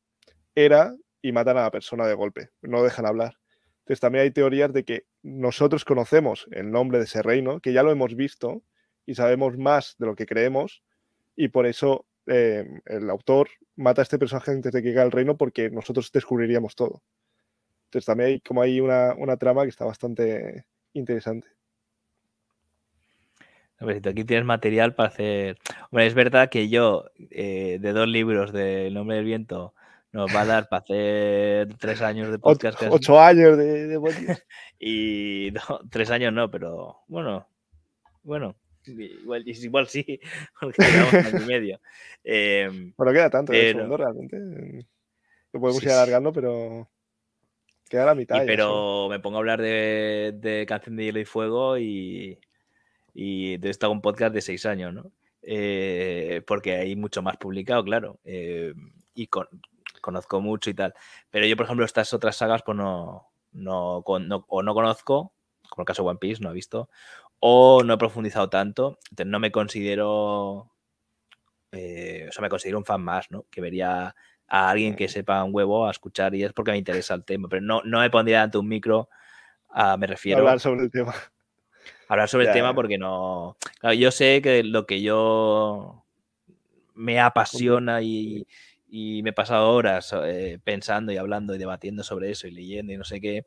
era y matan a la persona de golpe, no dejan hablar. Entonces también hay teorías de que nosotros conocemos el nombre de ese reino, que ya lo hemos visto y sabemos más de lo que creemos y por eso eh, el autor mata a este personaje antes de que caiga el reino porque nosotros descubriríamos todo. Entonces también hay como hay una, una trama que está bastante interesante. Aquí tienes material para hacer. Hombre, es verdad que yo, eh, de dos libros del Nombre del Viento, nos va a dar para hacer tres años de podcast. ocho años de, de Piece. Y no, tres años no, pero bueno, bueno, igual, igual sí, porque llevamos un año y medio. Em, Bueno, queda tanto, el Pero- segundo realmente. Lo podemos Sí, ir sí. alargando, pero queda la mitad. y pero me pongo a hablar de, de Canción de Hielo y Fuego y, y de esto hago un podcast de seis años, ¿no? Eh, porque hay mucho más publicado, claro. eh, y con- conozco mucho y tal. Pero yo, por ejemplo, estas otras sagas, pues no, no, con- no- o no conozco, como el caso de One Piece, no he visto, o no he profundizado tanto, entonces no me considero, eh, o sea, me considero un fan más, ¿no? Que vería a alguien que sepa un huevo a escuchar y es porque me interesa el tema, pero no, no me pondría ante un micro, a, me refiero Hablar sobre el tema. Hablar sobre Ya, el tema porque no. Claro, yo sé que lo que yo me apasiona y, y me he pasado horas eh, pensando y hablando y debatiendo sobre eso y leyendo y no sé qué,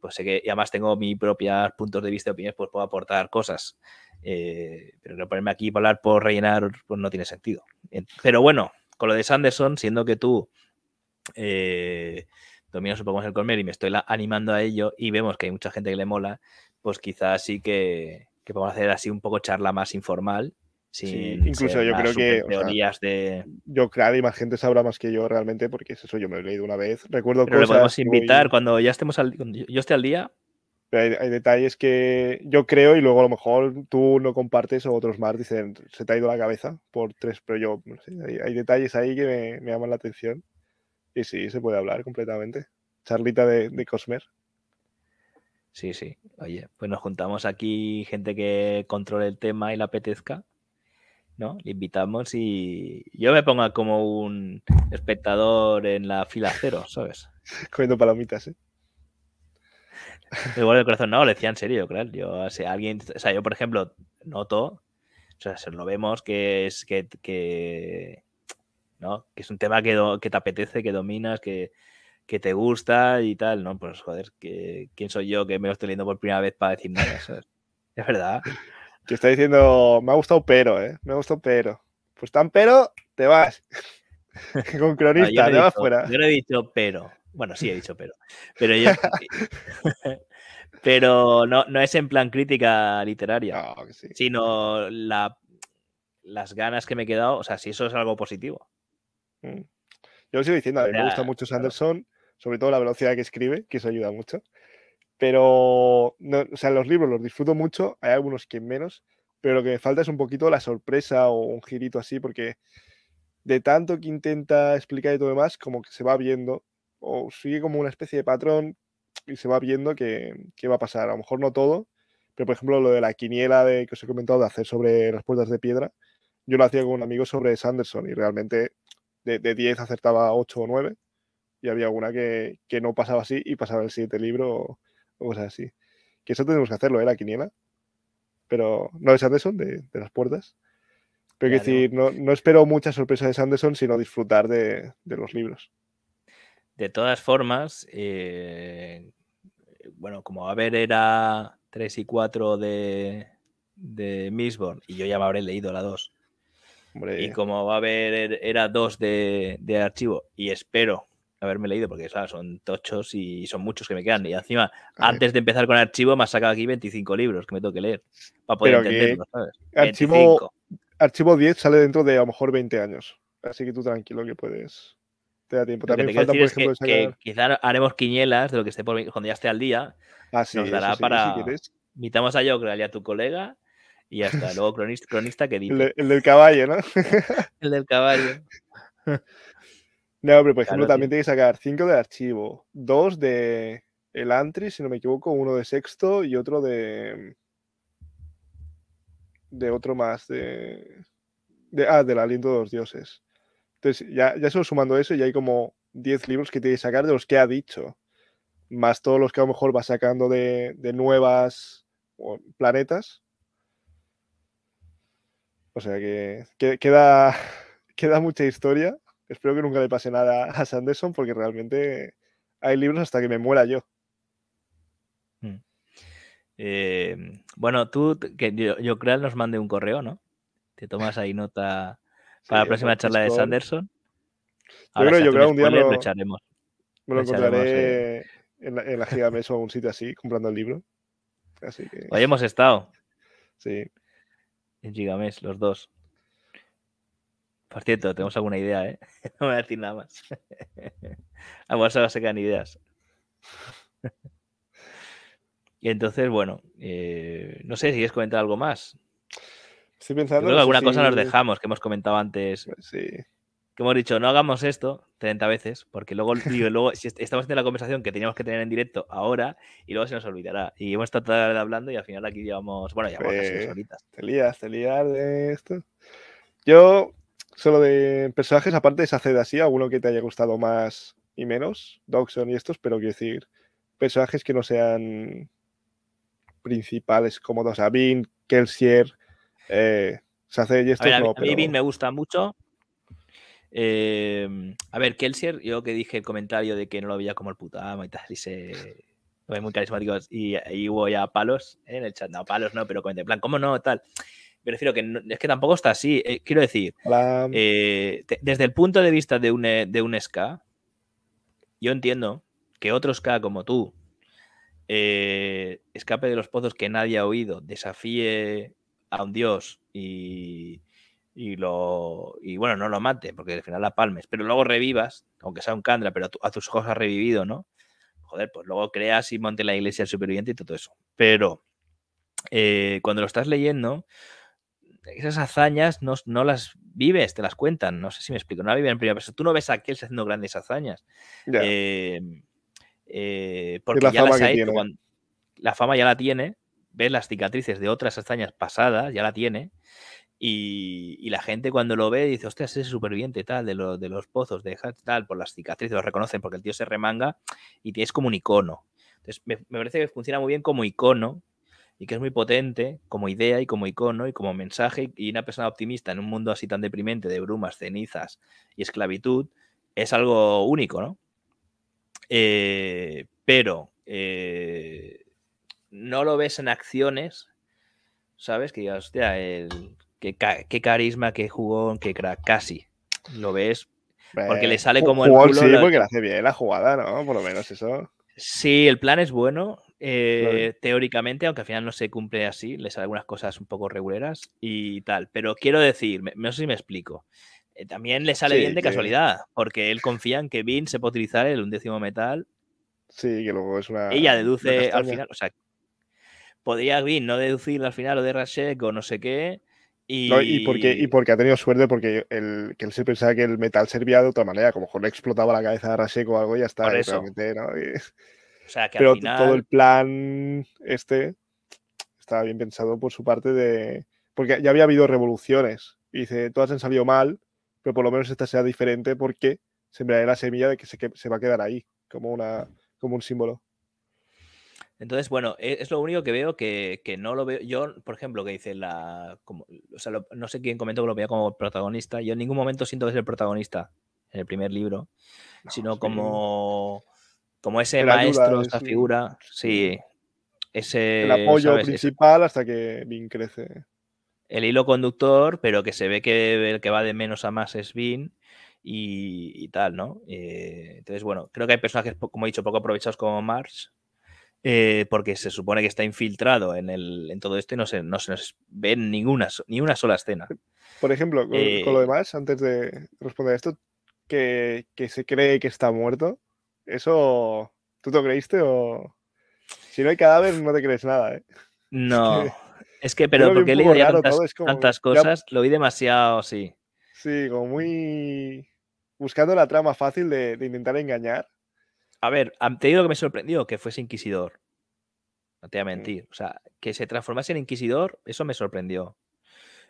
pues sé que y además tengo mis propios puntos de vista y opiniones, pues puedo aportar cosas. Eh, pero que ponerme aquí para hablar por rellenar, pues no tiene sentido. En- Pero bueno, con lo de Sanderson, siendo que tú eh, dominas un poco más el comer y me estoy animando a ello y vemos que hay mucha gente que le mola, pues quizás sí que, que podemos hacer así un poco charla más informal. Sin incluso yo creo que, o sea, teorías de. Yo, claro, y más gente sabrá más que yo realmente, porque es eso, yo me lo he leído una vez. Recuerdo Pero cosas. podemos que voy- invitar cuando ya estemos al, yo esté al día. hay, hay detalles que yo creo y luego a lo mejor tú no compartes o otros más dicen, se te ha ido la cabeza por tres, pero yo, no sé, hay, hay detalles ahí que me, me llaman la atención. Y sí, se puede hablar completamente. Charlita de, de Cosmer. Sí, sí. Oye, pues nos juntamos aquí gente que controle el tema y le apetezca, ¿no? Le invitamos y yo me pongo como un espectador en la fila cero, ¿sabes? Comiendo palomitas, ¿eh? Igual el corazón, no, lo decía en serio, claro. Yo, si alguien, o sea, yo por ejemplo, noto, o sea, se lo vemos que es que, que ¿no? Que es un tema que, do- que te apetece, que dominas, que, que te gusta y tal, ¿no? Pues joder, que, ¿quién soy yo que me lo estoy leyendo por primera vez para decir nada? ¿sabes? Es verdad. Que está diciendo, me ha gustado pero, ¿eh? Me ha gustado pero. Pues tan pero, te vas. Con cronista, no te vas fuera. yo no he dicho pero. Bueno, sí he dicho pero. Pero yo. pero no, no es en plan crítica literaria, No, que sí. sino la, las ganas que me he quedado. O sea, si eso es algo positivo. Mm. Yo lo sigo diciendo, a mí me gusta mucho. Sanderson, sobre todo la velocidad que escribe, que eso ayuda mucho. Pero, no, o sea, los libros los disfruto mucho, hay algunos que menos, pero lo que me falta es un poquito la sorpresa o un girito así, porque de tanto que intenta explicar y todo demás, como que se va viendo, o sigue como una especie de patrón y se va viendo que, que va a pasar. A lo mejor no todo, pero por ejemplo lo de la quiniela de, que os he comentado de hacer sobre las puertas de piedra, yo lo hacía con un amigo sobre Sanderson y realmente de, de 10 acertaba 8 o 9 y había alguna que, que no pasaba así y pasaba el siguiente libro o, o cosas así. Que eso tenemos que hacerlo, ¿eh? La quiniela. Pero no de Sanderson, de, de las puertas. Pero es decir, no, no espero mucha sorpresa de Sanderson, sino disfrutar de, de los libros. De todas formas, eh, bueno, como a ver era 3 y 4 de, de Mistborn y yo ya me habré leído la 2. Hombre, Y como va a haber er- era 2 de, de archivo y espero haberme leído porque claro, son tochos y son muchos que me quedan. Y encima, antes de empezar con archivo, me has sacado aquí 25 libros que me tengo que leer para poder Pero entenderlo, ¿sabes? archivo, 25. archivo 10 sale dentro de a lo mejor 20 años. Así que tú tranquilo que puedes. Te da tiempo. También falta, por que, ejemplo, que quizá haremos quinielas de lo que esté por cuando ya esté al día. Ah, sí, Nos dará sí, para. Invitamos a Jokral y a tu colega y ya está. Luego cronista, cronista que El, edite. de- el del caballo, ¿no? El del caballo. No, pero por ejemplo, Claro, también tiene que sacar 5 de archivo, 2 de el Antri, si no me equivoco, uno de sexto y otro de. de otro más, de. de ah, del aliento de los dioses. Entonces, ya, ya solo sumando eso, ya hay como 10 libros que tiene que sacar de los que ha dicho. Más todos los que a lo mejor va sacando de, de nuevas planetas. O sea que, que- queda, queda mucha historia. Espero que nunca le pase nada a Sanderson porque realmente hay libros hasta que me muera yo. Eh, bueno, tú, que yo, yo creo que nos mande un correo, ¿no? Te tomas ahí nota Sí, para la próxima charla de. Sanderson. Yo Ahora, creo, si yo creo un día lo, lo echaremos. me lo encontraré en la, en la Gigames o algún sitio así, comprando el libro. Así que Hoy hemos estado sí. en Gigames, los dos. Por cierto, tenemos alguna idea, ¿eh? No voy a decir nada más. A vosotros se quedan ideas. Y entonces, bueno, eh, no sé si quieres comentar algo más. Estoy pensando. creo que alguna cosa nos dejamos, que hemos comentado antes, Sí. que hemos dicho, no hagamos esto 30 veces, porque luego, digo, luego si estamos haciendo la conversación que teníamos que tener en directo ahora y luego se nos olvidará. Y hemos estado toda la hablando y al final aquí llevamos, bueno, llevamos casi dos Pues, horitas. Te lías, te lías de esto. Yo, solo de personajes, aparte de Saced así, alguno que te haya gustado más y menos, Dogson y estos, pero quiero decir, personajes que no sean principales como o sea, Bean, Kelsier, eh, y A estos ver, a, mí- no, a mí Bean me gusta mucho. Eh, a ver, Kelsier, yo que dije el comentario de que no lo veía como el puta amo y tal, y se. Lo muy carismático y ahí hubo ya palos en el chat. No, palos no, pero en plan, ¿cómo no? Tal. Me refiero que no- es que tampoco está así. Eh, quiero decir, eh, te- desde el punto de vista de un, eh, de un ska, yo entiendo que otro ska como tú eh, escape de los pozos que nadie ha oído, desafíe a un dios y, y lo y bueno, no lo mate, porque al final la palmes, pero luego revivas, aunque sea un Kandra, pero a, tu- a tus ojos has revivido, ¿no? Joder, pues luego creas y monte la iglesia superviviente y todo eso. Pero eh, cuando lo estás leyendo, esas hazañas no, no las vives, te las cuentan. No sé si me explico, no la viven en primera persona. Tú no ves a Kells haciendo grandes hazañas. ya, Eh, eh, porque la ya las ha hecho cuando- la fama ya la tiene, ves las cicatrices de otras hazañas pasadas, ya la tiene, y, la gente cuando lo ve dice, hostia, ese superviviente tal, de, de los pozos, de tal, por las cicatrices, lo reconocen porque el tío se remanga y es como un icono. Entonces, me, parece que funciona muy bien como icono y que es muy potente como idea y como icono y como mensaje y una persona optimista en un mundo así tan deprimente de brumas, cenizas y esclavitud es algo único, ¿no? Eh, pero eh, no lo ves en acciones, ¿sabes? Que digas, hostia, el, qué, qué carisma, qué jugón, qué crack, casi. Lo ves porque le sale como el culo. Sí, porque le hace bien la jugada, ¿no? Por lo menos eso. Sí, el plan es bueno, eh, teóricamente, aunque al final no se cumple así, le salen algunas cosas un poco reguleras y tal. Pero quiero decir, no sé si me explico. Eh, también le sale bien de casualidad, porque él confía en que Vin se puede utilizar el undécimo metal. Sí, que luego es una. Ella deduce al final, o sea, podría Vin no deducir al final lo de Rashek o no sé qué. Y... porque, y porque ha tenido suerte, porque el, que él se pensaba que el metal servía de otra manera, como mejor le explotaba la cabeza a Rashek o algo y ya está. Realmente, ¿no? O sea, que Pero al final... todo el plan este estaba bien pensado por su parte de. Porque ya había habido revoluciones. Y dice, todas han salido mal, pero por lo menos esta sea diferente porque sembraré la semilla de que se, que se va a quedar ahí, como, una, como un símbolo. Entonces, bueno, e, es lo único que veo que, no lo veo. Yo, por ejemplo, que dice la. Como, o sea, no sé quién comentó que lo veía como protagonista. Yo en ningún momento siento que es el protagonista en el primer libro, sino como, como ese maestro, esa figura. Sí. Ese. El apoyo principal hasta que Vin crece el hilo conductor, pero que se ve que el que va de menos a más es Vin y, tal, ¿no? Eh, entonces, bueno, creo que hay personajes, como he dicho, poco aprovechados como Mars, eh, porque se supone que está infiltrado en, el, en todo esto y no se, no se nos ve ninguna, ni una sola escena. Por ejemplo, con, lo eh, demás, antes de responder a esto, que, que, se cree que está muerto, ¿eso tú te lo creíste o...? Si no hay cadáver no te crees nada, ¿eh? No. Es que, pero porque he leído ya tantas, cosas, lo vi demasiado, sí. Sí, como muy buscando la trama fácil de, intentar engañar. A ver, te digo que me sorprendió que fuese inquisidor. No te voy a mm. mentir. O sea, que se transformase en inquisidor, eso me sorprendió.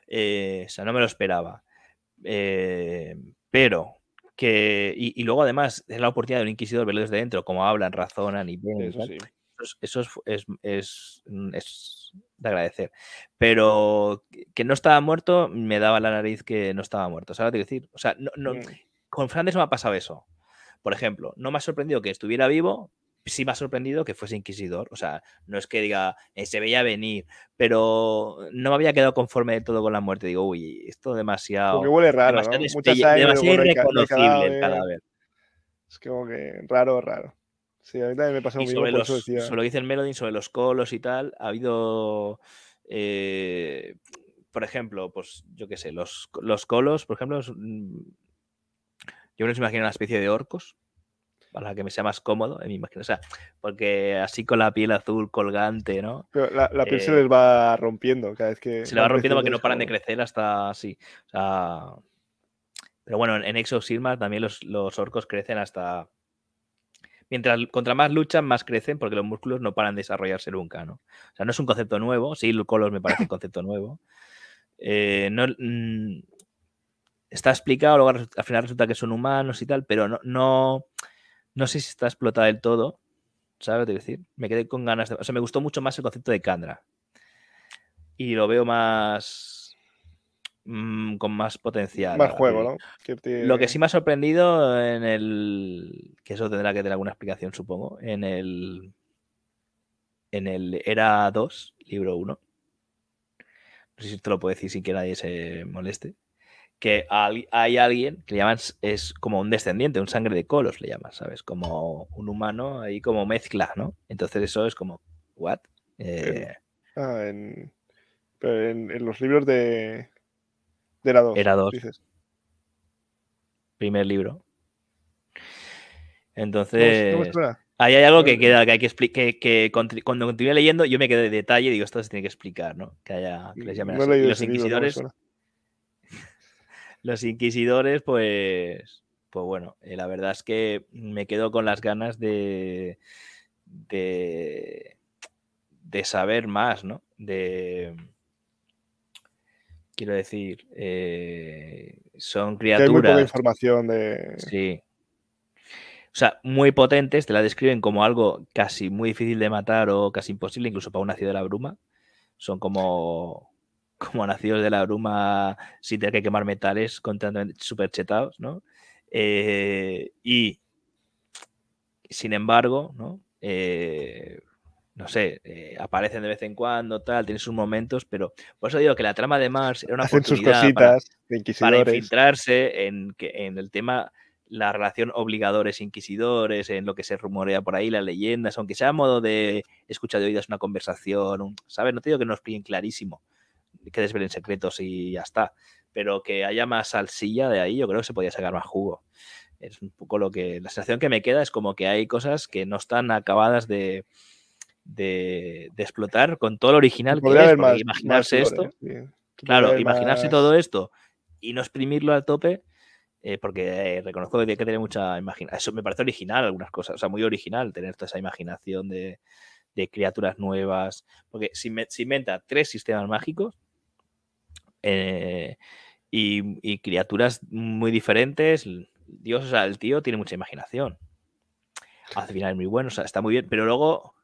Eh, o sea, no me lo esperaba. Eh, pero que. Y, luego, además, es la oportunidad de un inquisidor verlo desde dentro, como hablan, razonan y eso, es, es, de agradecer. Pero que no estaba muerto, me daba la nariz que no estaba muerto. ¿Sabes lo que decir? O sea, no, no, mm. con Flandes no me ha pasado eso. Por ejemplo, no me ha sorprendido que estuviera vivo, sí me ha sorprendido que fuese inquisidor. O sea, no es que diga, eh, se veía venir, pero no me había quedado conforme de todo con la muerte. Digo, uy, esto demasiado. Porque huele raro. Demasiado, demasiado irreconocible el cadáver. Es como que raro, raro. Sí, a mí también me pasa un sobre, los, dice el Melody, sobre los colos y tal, ha habido, eh, por ejemplo, pues yo qué sé, los, los colos, por ejemplo, mm, yo me los imagino una especie de orcos, para que me sea más cómodo, me imagino, o sea, porque así con la piel azul colgante, ¿no? Pero la, piel se les va rompiendo cada vez que... Se le va rompiendo porque no paran de crecer hasta así, o sea... Pero bueno, en Exo Silmar también los, los orcos crecen hasta mientras contra más luchan, más crecen porque los músculos no paran de desarrollarse nunca, ¿no? O sea, no es un concepto nuevo, sí, el color me parece un concepto nuevo. Eh, no, mm, está explicado, luego al final resulta que son humanos y tal, pero no, no, no sé si está explotada del todo, ¿sabes lo que decir? Me quedé con ganas de... O sea, me gustó mucho más el concepto de Kandra. Y lo veo más Mm, con más potencial. Más juego, ¿no? Lo que sí me ha sorprendido en el. que eso tendrá que tener alguna explicación, supongo. En el. En el Era 2, libro 1. No sé si te lo puedo decir sin que nadie se moleste. Que hay alguien que le llaman. Es como un descendiente, un sangre de colos, le llaman, ¿sabes? Como un humano ahí como mezcla, ¿no? Entonces eso es como. ¿What? Eh, ah, en, en los libros de, era dos. Era dos. Primer libro. Entonces. ahí hay algo que queda, que hay que explicar, que, cuando continúe leyendo, yo me quedé de detalle y digo, esto se tiene que explicar, ¿no? Que haya, que les llamen así. los inquisidores. Los inquisidores, pues. Pues bueno, eh, la verdad es que me quedo con las ganas de. de de saber más, ¿no? De. Quiero decir, eh, son criaturas. Hay muy poca información de. Sí. O sea, muy potentes, te la describen como algo casi muy difícil de matar o casi imposible, incluso para un nacido de la bruma. Son como, como nacidos de la bruma sin tener que quemar metales, constantemente súper chetados, ¿no? Eh, y, sin embargo, ¿no? Eh, no sé, eh, aparecen de vez en cuando, tal, tienen sus momentos, pero por eso digo que la trama de Mars era una oportunidad para, infiltrarse en, que, en el tema, la relación obligadores-inquisidores, en lo que se rumorea por ahí, las leyendas, aunque sea a modo de escucha de oídas una conversación, ¿sabes? No te digo que nos pillen clarísimo, que desvelen secretos y ya está, pero que haya más salsilla de ahí, yo creo que se podía sacar más jugo. Es un poco lo que, la sensación que me queda es como que hay cosas que no están acabadas de de, explotar con todo lo original que es, imaginarse esto. Claro, imaginarse todo esto y no exprimirlo al tope, eh, porque eh, reconozco que tiene que tener mucha imaginación. Eso me parece original algunas cosas, o sea, muy original tener toda esa imaginación de, criaturas nuevas, porque se, inventa tres sistemas mágicos eh, y, criaturas muy diferentes. Dios, o sea, el tío tiene mucha imaginación. Al final es muy bueno, o sea, está muy bien, pero luego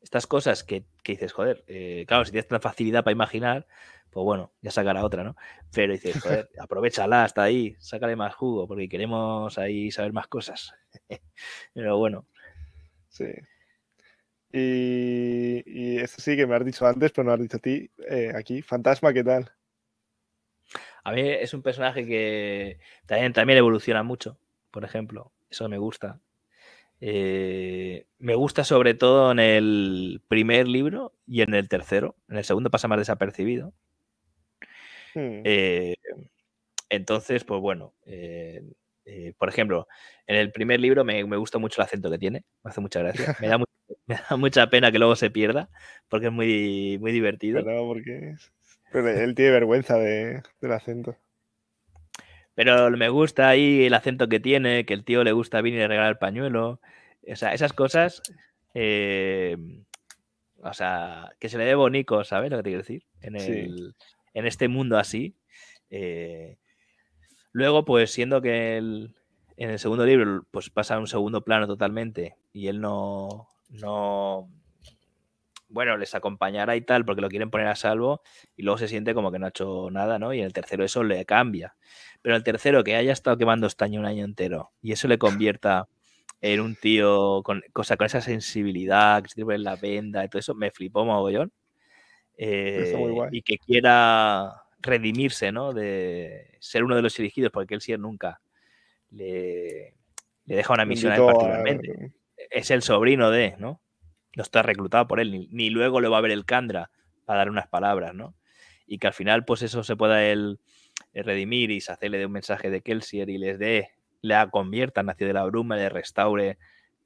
estas cosas que, dices, joder, eh, claro, si tienes tanta facilidad para imaginar, pues bueno, ya sacará otra, ¿no? Pero dices, joder, aprovechala hasta ahí, sácale más jugo, porque queremos ahí saber más cosas. Pero bueno. Sí. Y, y, esto sí que me has dicho antes, pero no has dicho a ti, eh, aquí, Fantasma, ¿qué tal? A mí es un personaje que también, también evoluciona mucho, por ejemplo. Eso me gusta. Eh, me gusta sobre todo en el primer libro y en el tercero. En el segundo pasa más desapercibido. Hmm. Eh, entonces, pues bueno, eh, por ejemplo, en el primer libro me, gusta mucho el acento que tiene, me hace mucha gracia. Me da, mucha pena que luego se pierda, porque es muy, muy divertido. Pero, porque él tiene vergüenza del acento. Pero me gusta ahí el acento que tiene, que el tío le gusta venir y regalar el pañuelo. O sea, esas cosas. Eh, o sea, que se le dé bonito, ¿sabes lo que te quiero decir? En, el, en este mundo así. Eh, luego, pues siendo que en el segundo libro pues pasa a un segundo plano totalmente y él no, no, bueno, les acompañará y tal porque lo quieren poner a salvo y luego se siente como que no ha hecho nada, ¿no? Y en el tercero eso le cambia. Pero el tercero que haya estado quemando estaño un año entero y eso le convierta en un tío con, cosa, con esa sensibilidad, que se tiene la venda y todo eso, me flipó mogollón. Eh, y que quiera redimirse, ¿no? De ser uno de los elegidos, porque sí nunca le, deja una misión a él particularmente. Es el sobrino de, ¿no? No está reclutado por él, ni, luego le va a ver el Candra para dar unas palabras, ¿no? Y que al final, pues eso se pueda él eh, redimir y se hacerle de un mensaje de Kelsier y les dé, le convierta en nacido de la bruma, le restaure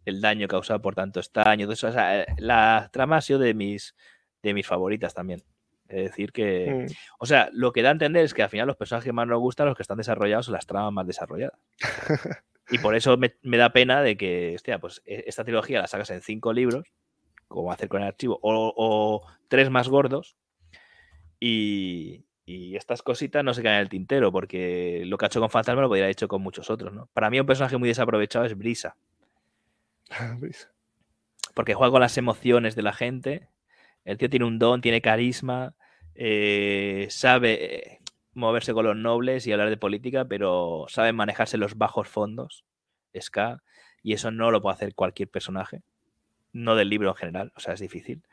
el daño causado por tanto estaño. Todo eso, eh, la trama ha sido de mis, de mis favoritas también. Es decir, que. Mm. O sea, lo que da a entender es que al final los personajes que más nos gustan, los que están desarrollados, son las tramas más desarrolladas. y por eso me, da pena de que, hostia, pues e, esta trilogía la sacas en cinco libros, como hacer con el archivo, o tres más gordos, y, estas cositas no se caen en el tintero, porque lo que ha hecho con Fantasma lo podría haber hecho con muchos otros, ¿no? Para mí un personaje muy desaprovechado es Brisa. Porque juega con las emociones de la gente. El tío tiene un don, tiene carisma, eh, sabe eh, moverse con los nobles y hablar de política, pero sabe manejarse los bajos fondos, Ska, y eso no lo puede hacer cualquier personaje. No del libro en general, o sea, es difícil.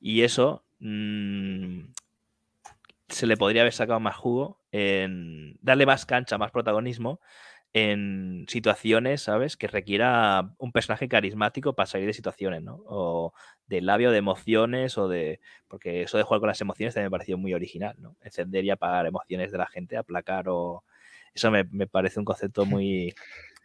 Y eso mm, se le podría haber sacado más jugo en darle más cancha, más protagonismo en situaciones, ¿sabes? Que requiera un personaje carismático para salir de situaciones, ¿no? O de labio de emociones o de... Porque eso de jugar con las emociones también me pareció muy original, ¿no? Encender y apagar emociones de la gente, aplacar o... Eso me, parece un concepto muy...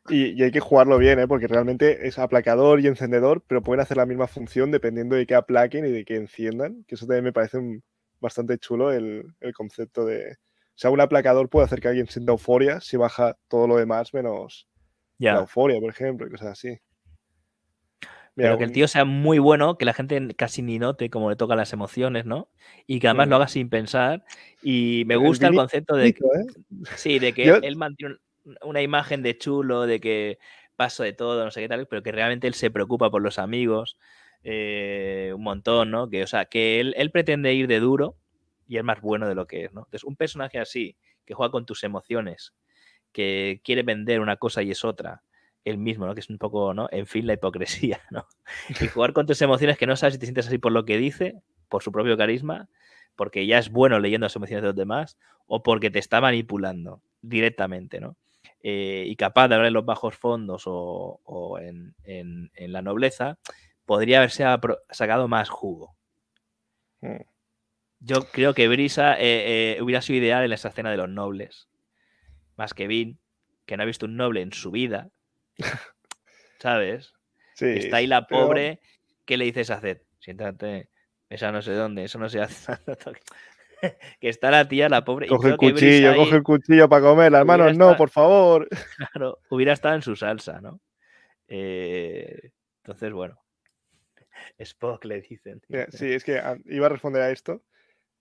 Y, hay que jugarlo bien, ¿eh? porque realmente es aplacador y encendedor, pero pueden hacer la misma función dependiendo de qué aplaquen y de qué enciendan, que eso también me parece un, bastante chulo el, concepto de. O sea, un aplacador puede hacer que alguien sienta euforia si baja todo lo demás menos la euforia, por ejemplo, y cosas así. pero que el tío sea muy bueno, que la gente casi ni note cómo le tocan las emociones, ¿no? Y que además lo haga sin pensar. Y me gusta el, concepto de que, ¿eh? sí, de que él mantiene una imagen de chulo, de que paso de todo, no sé qué tal, pero que realmente él se preocupa por los amigos eh, un montón, ¿no? Que, o sea, que él, él pretende ir de duro y es más bueno de lo que es, ¿no? Entonces, un personaje así, que juega con tus emociones, que quiere vender una cosa y es otra, el mismo, ¿no? Que es un poco, ¿no? En fin, la hipocresía, ¿no? Y jugar con tus emociones que no sabes si te sientes así por lo que dice, por su propio carisma, porque ya es bueno leyendo las emociones de los demás, o porque te está manipulando directamente, ¿no? Eh, y capaz de hablar en los bajos fondos o, en, la nobleza, podría haberse sacado más jugo. Mm. Yo creo que Brisa eh, eh, hubiera sido ideal en esa escena de los nobles. Más que Vin, que no ha visto un noble en su vida, ¿Sabes? Está ahí la pobre, ¿qué le dices a hacer? Siéntate, esa no sé dónde, eso no se hace. que está la tía, la pobre. Coge el cuchillo, coge el cuchillo para comer, hermanos, no, por favor. Claro, hubiera estado en su salsa, ¿no? Eh, entonces, bueno. Spock le dicen. sí, es que ah, iba a responder a esto.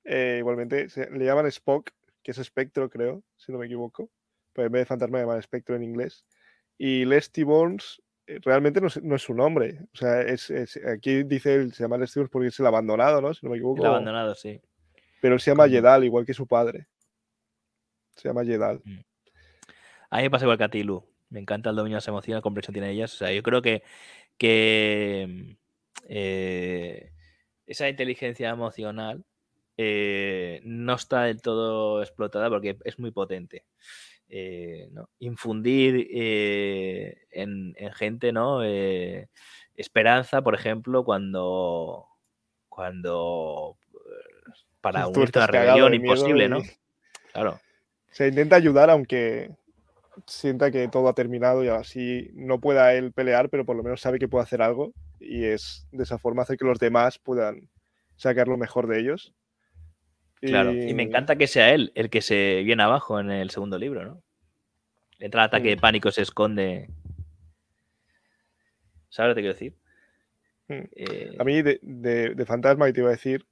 Eh, igualmente, le llaman Spock, que es espectro, creo, si no me equivoco. Pues en vez de fantasma, le llaman espectro en inglés. Y Lesty Bones eh, realmente no es, su nombre. O sea, es, aquí dice él, se llama Lesty Bones porque es el abandonado, ¿no? Si no me equivoco. El abandonado, sí. Pero él se llama Yedal, igual que su padre. Se llama Yedal. Mm. A mí me pasa igual que a Tilu. Me encanta el dominio de las emociones, la comprensión tiene ellas. O sea, yo creo que, que eh, esa inteligencia emocional eh, no está del todo explotada porque es muy potente. Eh, infundir eh, en, gente ¿no? Esperanza, por ejemplo, cuando, cuando para unirte a la rebelión imposible, ¿no? Claro. Se intenta ayudar aunque sienta que todo ha terminado y así no pueda él pelear, pero por lo menos sabe que puede hacer algo y es de esa forma hacer que los demás puedan sacar lo mejor de ellos Claro, y me encanta que sea él el que se viene abajo en el segundo libro, ¿no? Entra el ataque de pánico, se esconde. ¿Sabes lo que quiero decir? Eh, a mí de, de, Fantasma, y te iba a decir,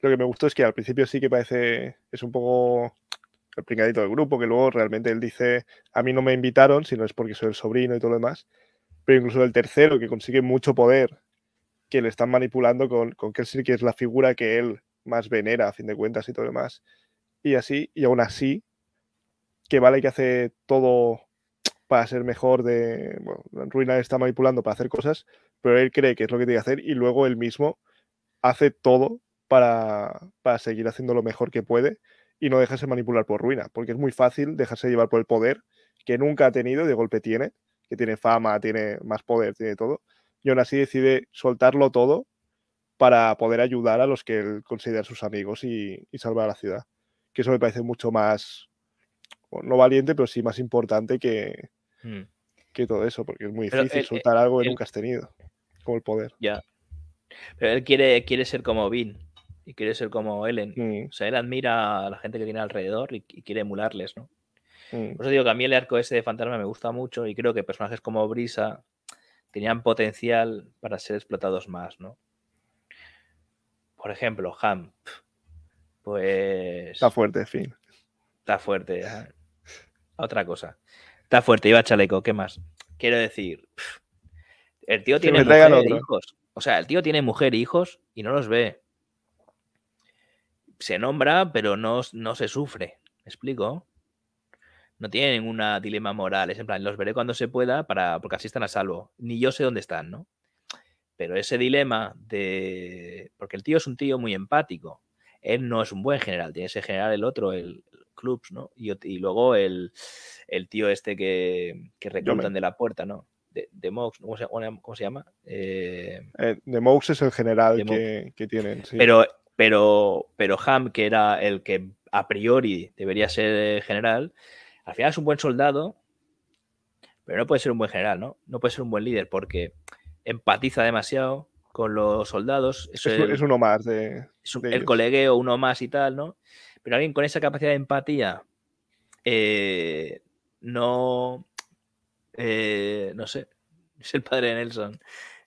lo que me gustó es que al principio sí que parece, es un poco el pringadito del grupo, que luego realmente él dice, a mí no me invitaron, sino es porque soy el sobrino y todo lo demás. Pero incluso el tercero, que consigue mucho poder, que le están manipulando con, con que es la figura que él más venera, a fin de cuentas, y todo lo demás. Y así, y aún así, que vale que hace todo para ser mejor de... Bueno, Ruina está manipulando para hacer cosas, pero él cree que es lo que tiene que hacer y luego él mismo hace todo para, para seguir haciendo lo mejor que puede y no dejarse manipular por Ruina, porque es muy fácil dejarse llevar por el poder que nunca ha tenido, de golpe tiene, que tiene fama, tiene más poder, tiene todo, y aún así decide soltarlo todo para poder ayudar a los que él considera sus amigos y, salvar a la ciudad. Que eso me parece mucho más, no valiente, pero sí más importante que, hmm. que todo eso, porque es muy difícil soltar algo que nunca has tenido, como el poder. Ya. Pero él quiere, quiere ser como Vin y quiere ser como Ellen. Hmm. O sea, él admira a la gente que tiene alrededor y, quiere emularles, ¿no? Hmm. Por eso digo que a mí el arco ese de fantasma me gusta mucho y creo que personajes como Brisa tenían potencial para ser explotados más, ¿no? Por ejemplo, Ham. Pues. Está fuerte, fin. Está fuerte. Otra cosa. Está fuerte, iba chaleco, ¿qué más? Quiero decir. El tío tiene mujer e hijos. O sea, el tío tiene mujer e hijos y no los ve. Se nombra, pero no, no se sufre. ¿Me explico? No tiene ninguna dilema moral. Es en plan, los veré cuando se pueda para, porque así están a salvo. Ni yo sé dónde están, ¿no? Pero ese dilema de. Porque el tío es un tío muy empático. Él no es un buen general, tiene ese general el otro, el, Clubs, ¿no? Y, luego el, tío este que, que reclutan de la puerta, ¿no? De, de Mox, ¿cómo se, llama? Eh, eh, de Mox es el general que, que, tienen. Pero, pero, pero Ham, que era el que a priori debería ser general, al final es un buen soldado, pero no puede ser un buen general, ¿no? No puede ser un buen líder porque empatiza demasiado con los soldados. es, uno más de, el colegueo, uno más y tal, ¿no? Pero alguien con esa capacidad de empatía eh, no, eh, no sé, es el padre de Nelson.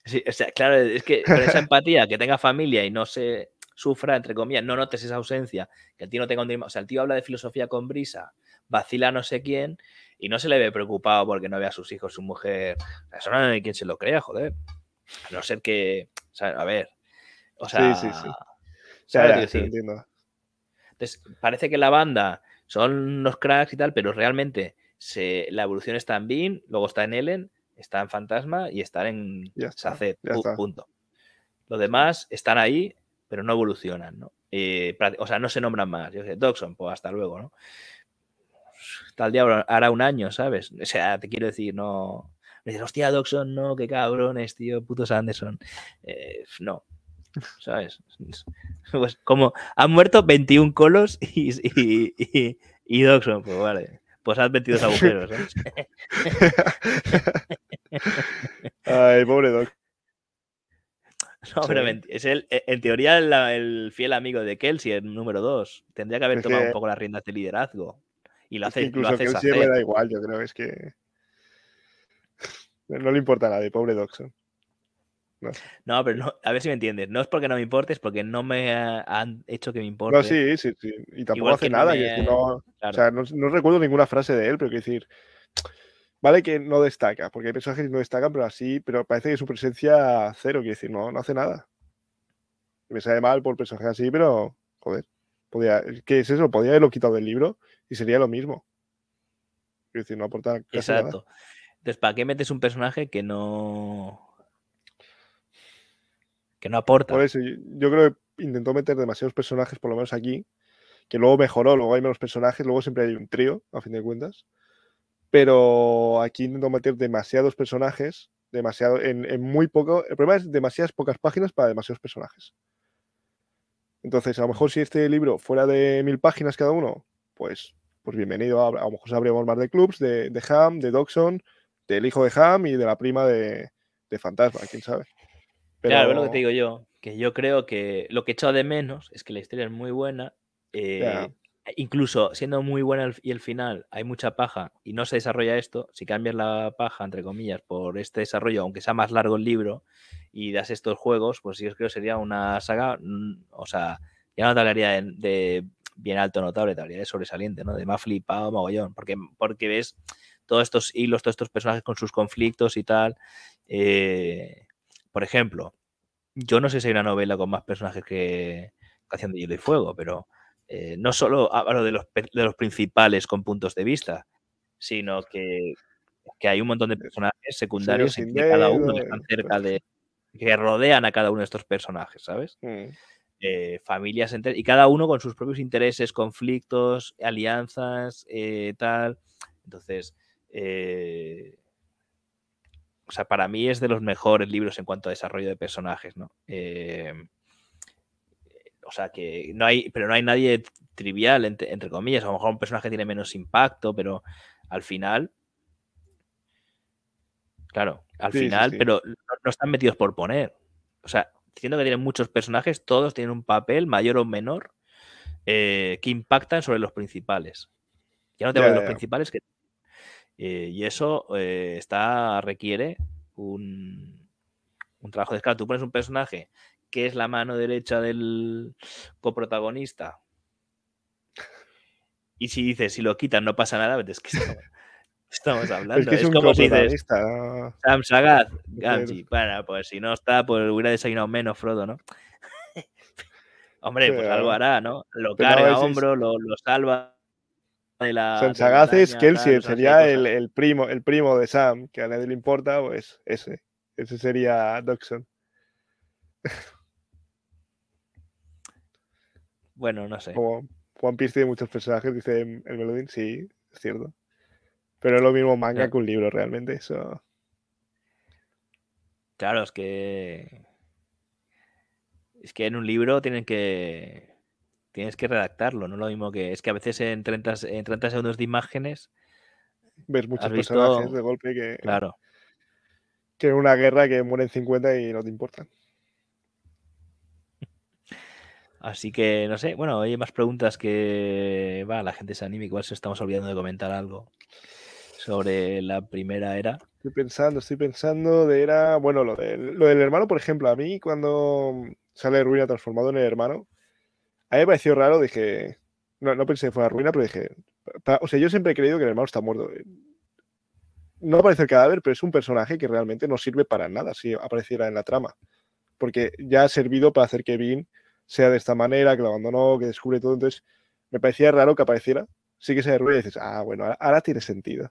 Sí, o sea, claro, es que con esa empatía, que tenga familia y no se sufra, entre comillas, no notes esa ausencia, que el tío no tenga un... O sea, el tío habla de filosofía con brisa, vacila no sé quién y no se le ve preocupado porque no vea a sus hijos, su mujer. Eso no hay quien se lo crea, joder. A no ser que... O sea, a ver. O sea... Sí, sí, sí. Entonces, parece que la banda son unos cracks y tal, pero realmente se, la evolución está en Bean, luego está en Ellen, está en Fantasma y está en Ya está, Saced. ya pu- está. Punto. Los demás están ahí, pero no evolucionan, ¿no? Eh, o sea, no se nombran más. Yo sé, Doxon, pues hasta luego, ¿no? Tal día hará un año, ¿sabes? O sea, te quiero decir, no. Me dices, hostia, Doxon, no, qué cabrones, tío, putos Anderson. Eh, no, ¿sabes? Pues como han muerto 21 colos y, y, y, y Doxon, pues vale. Pues haz 22 agujeros, ¿sabes? Ay, pobre Doc. No, pero es el, e- en teoría el, el fiel amigo de Kelsey, el número 2. Tendría que haber Es tomado que- un poco las riendas de liderazgo. Y lo Es que hace, lo incluso hace que le da igual, yo creo. Es que. No le importa a nadie, pobre Doxon. No, pero no, a ver si me entiendes. No es porque no me importe, es porque no me ha- han hecho que me importe. No, sí, sí, sí. Y tampoco Igual hace que no nada. me- que es que no, Claro. O sea, no, recuerdo ninguna frase de él, pero quiero decir. Vale que no destaca, porque hay personajes que no destacan, pero así, pero parece que su presencia cero, quiero decir, no, no hace nada. Me sale mal por personajes así, pero joder, podía, ¿qué es eso? Podía haberlo quitado del libro y sería lo mismo. Quiero decir, no aporta nada. Exacto. Entonces, ¿para qué metes un personaje que no. que no aporta? Por eso, yo, yo creo que intentó meter demasiados personajes, por lo menos aquí, que luego mejoró, luego hay menos personajes, luego siempre hay un trío, a fin de cuentas. Pero aquí intentó meter demasiados personajes, demasiado, en, en muy poco. El problema es demasiadas pocas páginas para demasiados personajes. Entonces, a lo mejor si este libro fuera de mil páginas cada uno, pues, pues bienvenido. A, a lo mejor sabríamos más de clubs, de, de Ham, de Doxon, del hijo de Ham y de la prima de, de Fantasma, quién sabe. Claro, es lo que te digo yo. Que yo creo que lo que he echado de menos es que la historia es muy buena. eh. Incluso siendo muy buena y el final hay mucha paja y no se desarrolla esto, si cambias la paja, entre comillas, por este desarrollo, aunque sea más largo el libro, y das estos juegos, pues yo creo que sería una saga, mm, o sea, ya no te hablaría de, de bien alto notable, te hablaría de sobresaliente, ¿no? De más flipado, mogollón, porque, porque ves todos estos hilos, todos estos personajes con sus conflictos y tal. eh, por ejemplo, yo no sé si hay una novela con más personajes que Canción de Hielo y Fuego, pero eh, no solo hablo de los, pe- de los principales con puntos de vista, sino que, que hay un montón de personajes secundarios que cada uno dedo, están cerca de. que rodean a cada uno de estos personajes, ¿sabes? Mm. eh, familias enteras, y cada uno con sus propios intereses, conflictos, alianzas, eh, tal. Entonces, eh, o sea, para mí es de los mejores libros en cuanto a desarrollo de personajes, ¿no? O sea, que no hay, pero no hay nadie trivial, entre, entre comillas. A lo mejor un personaje tiene menos impacto, pero al final, claro, al Sí, final, sí. pero no, no están metidos por poner. O sea, diciendo que tienen muchos personajes, todos tienen un papel mayor o menor eh, que impactan sobre los principales. Ya no te de los principales que eh, y eso eh, está requiere un, un trabajo de escala. Tú pones un personaje que es la mano derecha del coprotagonista y si dices, si lo quitan no pasa nada, es que estamos, estamos hablando. Es que es, un como si dices, ¿no? Sam Sagat. Gamgee. Bueno, pues si no está, pues hubiera desayunado menos Frodo, ¿no? Hombre, pues algo hará, ¿no? Lo no, carga a hombro, lo, lo salva de la. de la Sensagaz es araña, Kelsey, tal, o sea, sí hay sería el, el primo, el primo de Sam, que a nadie le importa, pues ese. Ese sería Doxon. Bueno, no sé. Como One Piece tiene muchos personajes, dice el Melodin, sí, es cierto. Pero es lo mismo manga que un libro, realmente. Eso. Claro, es que. Es que en un libro tienen que. Tienes que redactarlo, no lo mismo que. Es que a veces en 30, se- en 30 segundos de imágenes, Ves muchos ¿Has visto? personajes de golpe que, claro. que en una guerra que mueren 50 y no te importan. Así que no sé. Bueno, hay más preguntas que. Va, la gente se anime. Igual se estamos olvidando de comentar algo sobre la primera era. Estoy pensando, estoy pensando de era. Bueno, lo, del hermano, por ejemplo, a mí cuando sale Ruina transformado en el hermano, a mí me pareció raro, dije. No, no pensé que fuera Ruina, pero dije. O sea, yo siempre he creído que el hermano está muerto. No aparece el cadáver, pero es un personaje que realmente no sirve para nada si apareciera en la trama. Porque ya ha servido para hacer que Vin sea de esta manera, que lo abandonó, que descubre todo. Entonces, me parecía raro que apareciera. Sí que se derruba y dices, ah, bueno, ahora tiene sentido.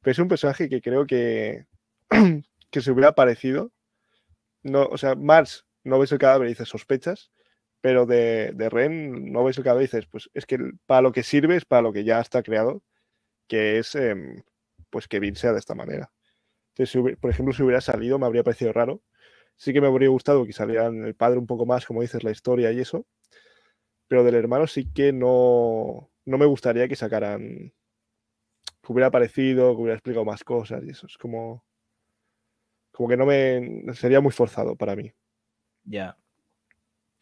Pero es un personaje que creo que, que se hubiera parecido. No, o sea, Mars no ves el cadáver y dices sospechas, pero de, de, Ren no ves el cadáver y dices, pues es que para lo que sirve es para lo que ya está creado, que es eh, pues que Vin sea de esta manera. Entonces, por ejemplo, si hubiera salido, me habría parecido raro. Sí que me habría gustado que salieran el padre un poco más, como dices, la historia y eso. Pero del hermano sí que no, no me gustaría que sacaran que hubiera aparecido, que hubiera explicado más cosas y eso es como como que no me sería muy forzado para mí. Ya.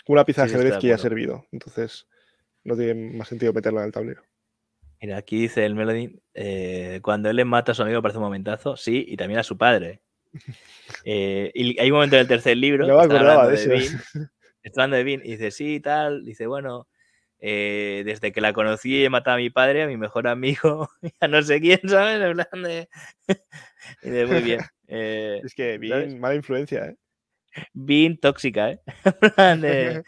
Una pieza de ajedrez que ya ha servido, entonces no tiene más sentido meterla en el tablero. Mira, aquí dice el Melody, eh, cuando él le mata a su amigo parece un momentazo, sí, y también a su padre. Eh, y hay un momento en el tercer libro, no me de, eso. está hablando de Vin, y dice, sí, tal, dice, bueno, eh, desde que la conocí he matado a mi padre, a mi mejor amigo, a no sé quién, ¿sabes? En plan de... de muy bien. Eh, es que bien, mala influencia, ¿eh? Bien tóxica, ¿eh?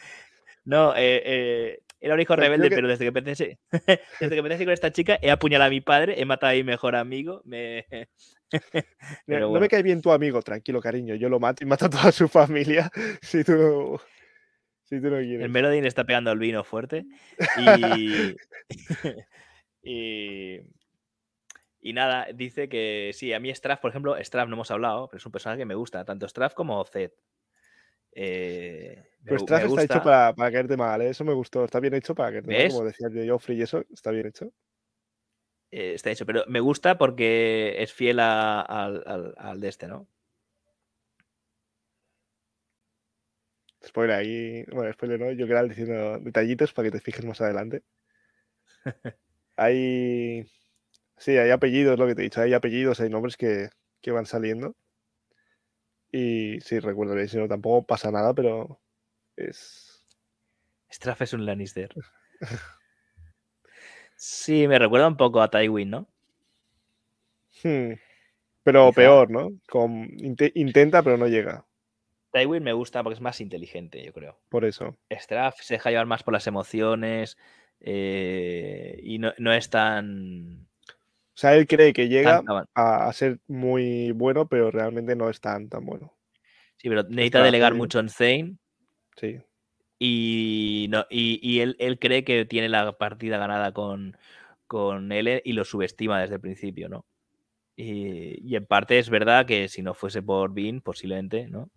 No, eh, era un hijo rebelde, pero desde que empecé, desde que empecé con esta chica he apuñalado a mi padre, he matado a mi mejor amigo. Me... No me cae bien tu amigo, tranquilo, cariño. Yo lo mato y mato a toda su familia. Si tú el Melodin está pegando el vino fuerte. Y, y, nada, dice que sí, a mí Straff, por ejemplo, Straff no hemos hablado, pero es un personaje que me gusta, tanto Straff como Zed. Eh, pero Straff está hecho para, para, caerte mal, ¿eh? eso me gustó. Está bien hecho para caerte mal, como decía yo, Joffrey y eso, está bien hecho. Eh, está hecho, pero me gusta porque es fiel al, al de este, ¿no? Spoiler ahí, bueno, spoiler no, yo quería diciendo detallitos para que te fijes más adelante. hay, sí, hay apellidos, lo que te he dicho, hay apellidos, hay nombres que, que van saliendo. Y sí, recuerdo bien, si no, tampoco pasa nada, pero es... Straff es un Lannister. sí, me recuerda un poco a Tywin, ¿no? Hmm. Pero peor, ¿no? intenta, pero no llega. Tywin me gusta porque es más inteligente, yo creo. Por eso. Straff se deja llevar más por las emociones eh, y no, es tan. O sea, él cree que llega a, ser muy bueno, pero realmente no es tan, tan bueno. Sí, pero necesita delegar mucho en Zane. Sí. Y, no, y, él, él, cree que tiene la partida ganada con, con él y lo subestima desde el principio, ¿no? Y, y en parte es verdad que si no fuese por Bean, posiblemente, ¿no?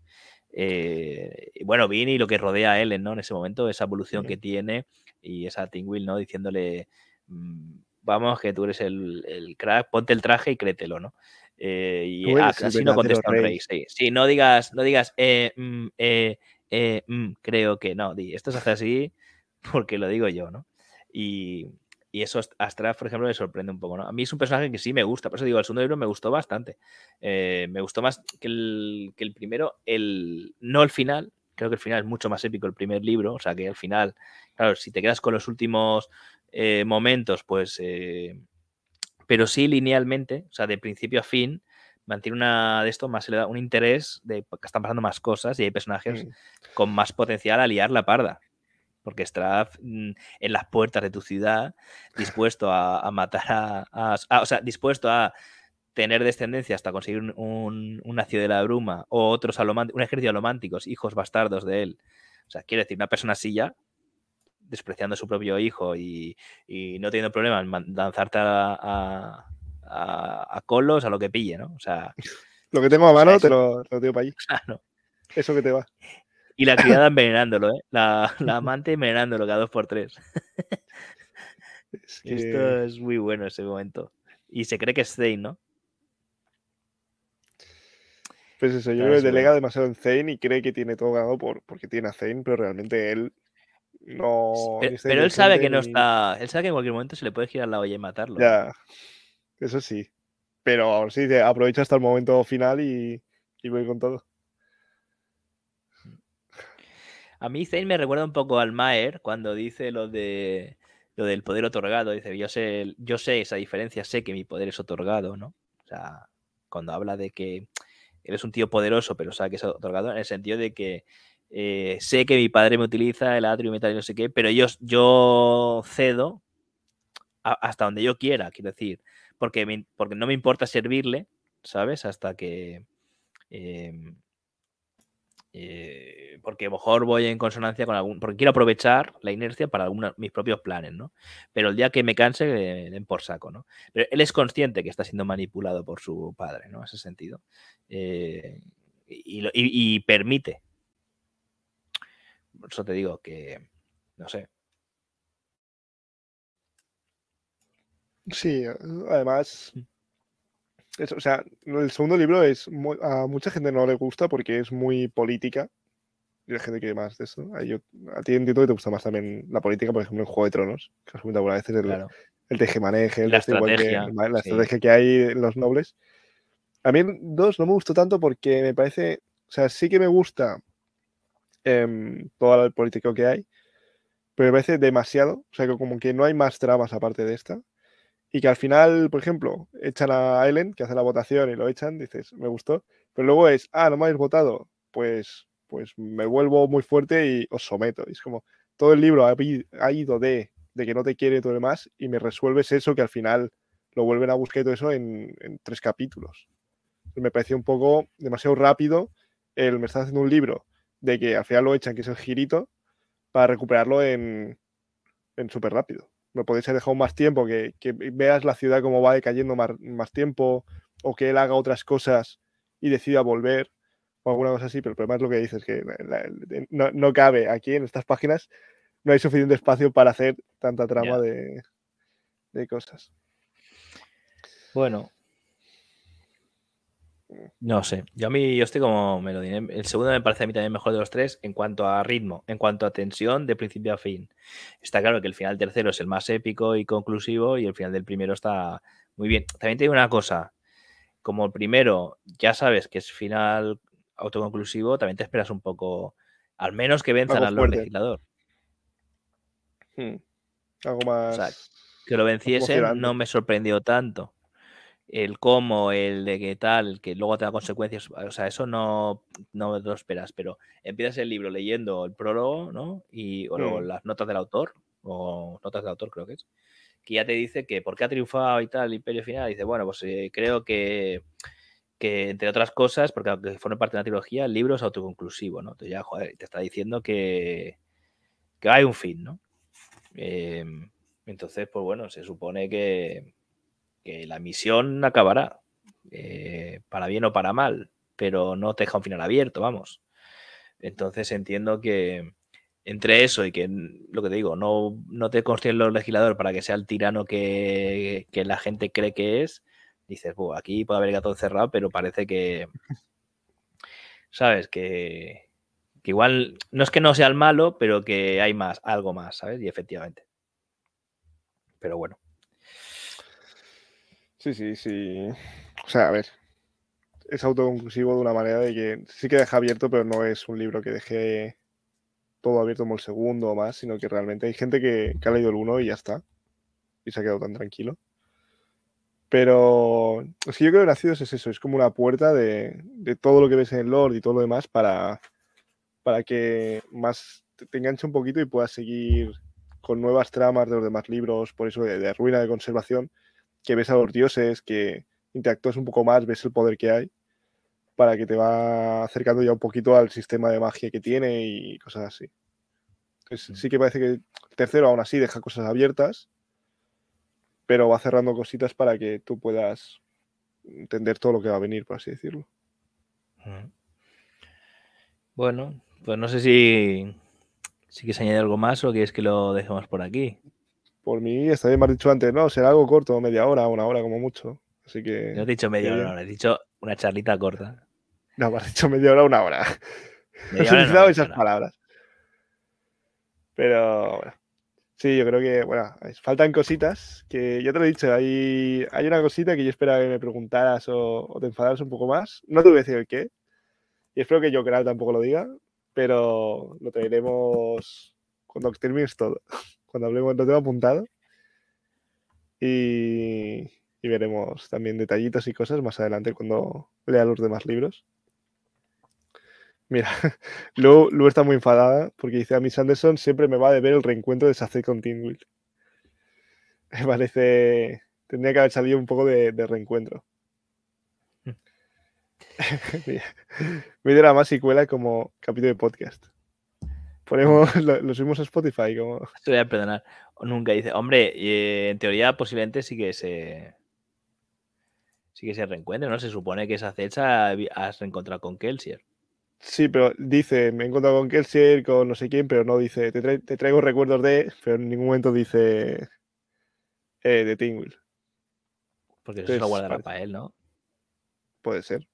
Eh, bueno, Vini y lo que rodea a Ellen, ¿no? En ese momento, esa evolución que tiene y esa Will, ¿no? Diciéndole, mm, vamos, que tú eres el, crack, ponte el traje y créetelo, ¿no? Eh, y así no contesta un rey. Sí. no digas, no digas, eh, mm, mm, creo que no, di, esto se hace así porque lo digo yo, ¿no? Y, y eso a Straff, por ejemplo, me sorprende un poco, ¿no? A mí es un personaje que sí me gusta, por eso digo, el segundo libro me gustó bastante. Eh, me gustó más que el, que el primero, el, no el final, creo que el final es mucho más épico el primer libro, o sea que al final, claro, si te quedas con los últimos eh, momentos, pues, eh, pero sí linealmente, o sea, de principio a fin, mantiene una de esto más le da un interés de que están pasando más cosas y hay personajes mm. con más potencial a liar la parda porque Straff mm, en las puertas de tu ciudad, dispuesto a, matar a, O sea, dispuesto a tener descendencia hasta conseguir un, una ciudad de la bruma o otros un ejército de alománticos, hijos bastardos de él. O sea, quiere decir, una persona así ya, despreciando a su propio hijo y, no teniendo problemas en lanzarte a, a, colos, a lo que pille, ¿no? O sea. Lo que tengo a mano te lo, lo tengo para allí. Eso que te va. Y la criada envenenándolo, ¿eh? La, amante envenenándolo cada dos por tres. Esto es muy bueno ese momento. Y se cree que es Zane, ¿no? Pues eso, yo creo que delega demasiado en Zane y cree que tiene todo ganado por, porque tiene a Zane, pero realmente él no. Pero, él sabe que no está. Él sabe que en cualquier momento se le puede girar la olla y matarlo. Ya, eso sí. pero sí, aprovecho hasta el momento final y, voy con todo. A mí Zane me recuerda un poco al Maer cuando dice lo de lo del poder otorgado. Dice, yo sé, yo sé esa diferencia, sé que mi poder es otorgado, ¿no? O sea, cuando habla de que eres un tío poderoso, pero sabe que es otorgado, en el sentido de que eh, sé que mi padre me utiliza el atrio metal y no sé qué, pero yo, yo cedo hasta donde yo quiera, quiero decir, porque, porque no me importa servirle, ¿sabes? Hasta que... Em, eh, porque mejor voy en consonancia con algún, porque quiero aprovechar la inercia para algunos mis propios planes, ¿no? Pero el día que me canse, le den por saco, ¿no? Pero él es consciente que está siendo manipulado por su padre, ¿no? En ese sentido. Eh, y, permite. Por eso te digo que, no sé. Sí, además, mm o sea, el segundo libro es a mucha gente no le gusta porque es muy política. Y hay gente que más de eso. A, yo, a ti entiendo que te gusta más también la política, por ejemplo, en Juego de Tronos, que os comentado alguna vez, el, claro. el tejemaneje, la, este estrategia, que, la estrategia que hay en los nobles. A mí dos no me gustó tanto porque me parece, o sea, sí que me gusta eh, todo el político que hay, pero me parece demasiado, o sea, que como que no hay más tramas aparte de esta y que al final, por ejemplo, echan a Ellen, que hace la votación y lo echan, dices, me gustó, pero luego es, ah, no me habéis votado, pues, pues me vuelvo muy fuerte y os someto. Y es como, todo el libro ha, ido de, de, que no te quiere todo lo demás, y me resuelves eso que al final lo vuelven a buscar y todo eso en, tres capítulos. Me pareció un poco demasiado rápido el me está haciendo un libro de que al final lo echan, que es el girito, para recuperarlo en, en súper rápido me podéis haber dejado más tiempo, que, veas la ciudad como va decayendo más, tiempo, o que él haga otras cosas y decida volver, o alguna cosa así, pero el problema es lo que dices, que no, cabe aquí en estas páginas, no hay suficiente espacio para hacer tanta trama de, de cosas. Bueno, no sé, yo a mí yo estoy como. El segundo me parece a mí también mejor de los tres en cuanto a ritmo, en cuanto a tensión de principio a fin. Está claro que el final tercero es el más épico y conclusivo y el final del primero está muy bien. También te digo una cosa, como el primero ya sabes que es final autoconclusivo, también te esperas un poco, al menos que venzan al legislador. Hmm. Algo más. que lo venciesen no me sorprendió tanto el cómo, el de qué tal, que luego te da consecuencias, o sea, eso no, no lo esperas, pero empiezas el libro leyendo el prólogo, ¿no? Y, o luego mm. las notas del autor, o notas del autor creo que es, que ya te dice que por qué ha triunfado y tal el Imperio Final, dice, bueno, pues eh, creo que, que, entre otras cosas, porque aunque forma parte de una trilogía, el libro es autoconclusivo, ¿no? Entonces ya, joder, te está diciendo que, que hay un fin, ¿no? Em, entonces, pues bueno, se supone que que la misión acabará, eh, para bien o para mal, pero no te deja un final abierto, vamos. Entonces entiendo que entre eso y que lo que te digo, no, no te construyen los legisladores para que sea el tirano que, la gente cree que es, dices, aquí puede haber gato encerrado, pero parece que, ¿sabes? Que, que igual no es que no sea el malo, pero que hay más, algo más, ¿sabes? Y efectivamente. Pero bueno. Sí, sí, sí. O sea, a ver, es autoconclusivo de una manera de que sí que deja abierto, pero no es un libro que deje todo abierto como el segundo o más, sino que realmente hay gente que, ha leído el uno y ya está. Y se ha quedado tan tranquilo. Pero es que yo creo que Nacidos es eso, es como una puerta de, todo lo que ves en el Lord y todo lo demás para, para que más te, enganche un poquito y puedas seguir con nuevas tramas de los demás libros, por eso de ruina de conservación que ves a los dioses, que interactúas un poco más, ves el poder que hay, para que te va acercando ya un poquito al sistema de magia que tiene y cosas así. Entonces, sí que parece que el tercero aún así deja cosas abiertas, pero va cerrando cositas para que tú puedas entender todo lo que va a venir, por así decirlo. Bueno, pues no sé si, si quieres añadir algo más o quieres que lo dejemos por aquí. Por mí, me has dicho antes, no, será algo corto, media hora, una hora como mucho. Así que. No he dicho media hora, he dicho una charlita corta. No, me has dicho media hora, una hora. He utilizado esas palabras. Pero bueno. Sí, yo creo que, bueno, faltan cositas que ya te lo he dicho, hay, hay una cosita que yo esperaba que me preguntaras o, te enfadaras un poco más. No te voy a decir el qué, y espero que yo creo tampoco lo diga, pero lo traeremos cuando termines todo, cuando hablemos, lo tengo apuntado. Y, y veremos también detallitos y cosas más adelante cuando lea los demás libros. Mira, Lu, Lu, está muy enfadada porque dice a Miss Anderson siempre me va a deber el reencuentro de Saced con Will. Me parece. Tendría que haber salido un poco de, reencuentro. Me dirá más y cuela como capítulo de podcast. Ponemos, lo, subimos a Spotify. Como... Te voy a perdonar. Nunca dice, hombre, eh, en teoría posiblemente sí que se. Sí que se reencuentre, ¿no? Se supone que esa fecha has reencontrado con Kelsier. Sí, pero dice, me he encontrado con Kelsier, con no sé quién, pero no dice, te, traigo recuerdos de, pero en ningún momento dice eh, de Tingwil. Porque eso se lo guardará para él, ¿no? Puede ser.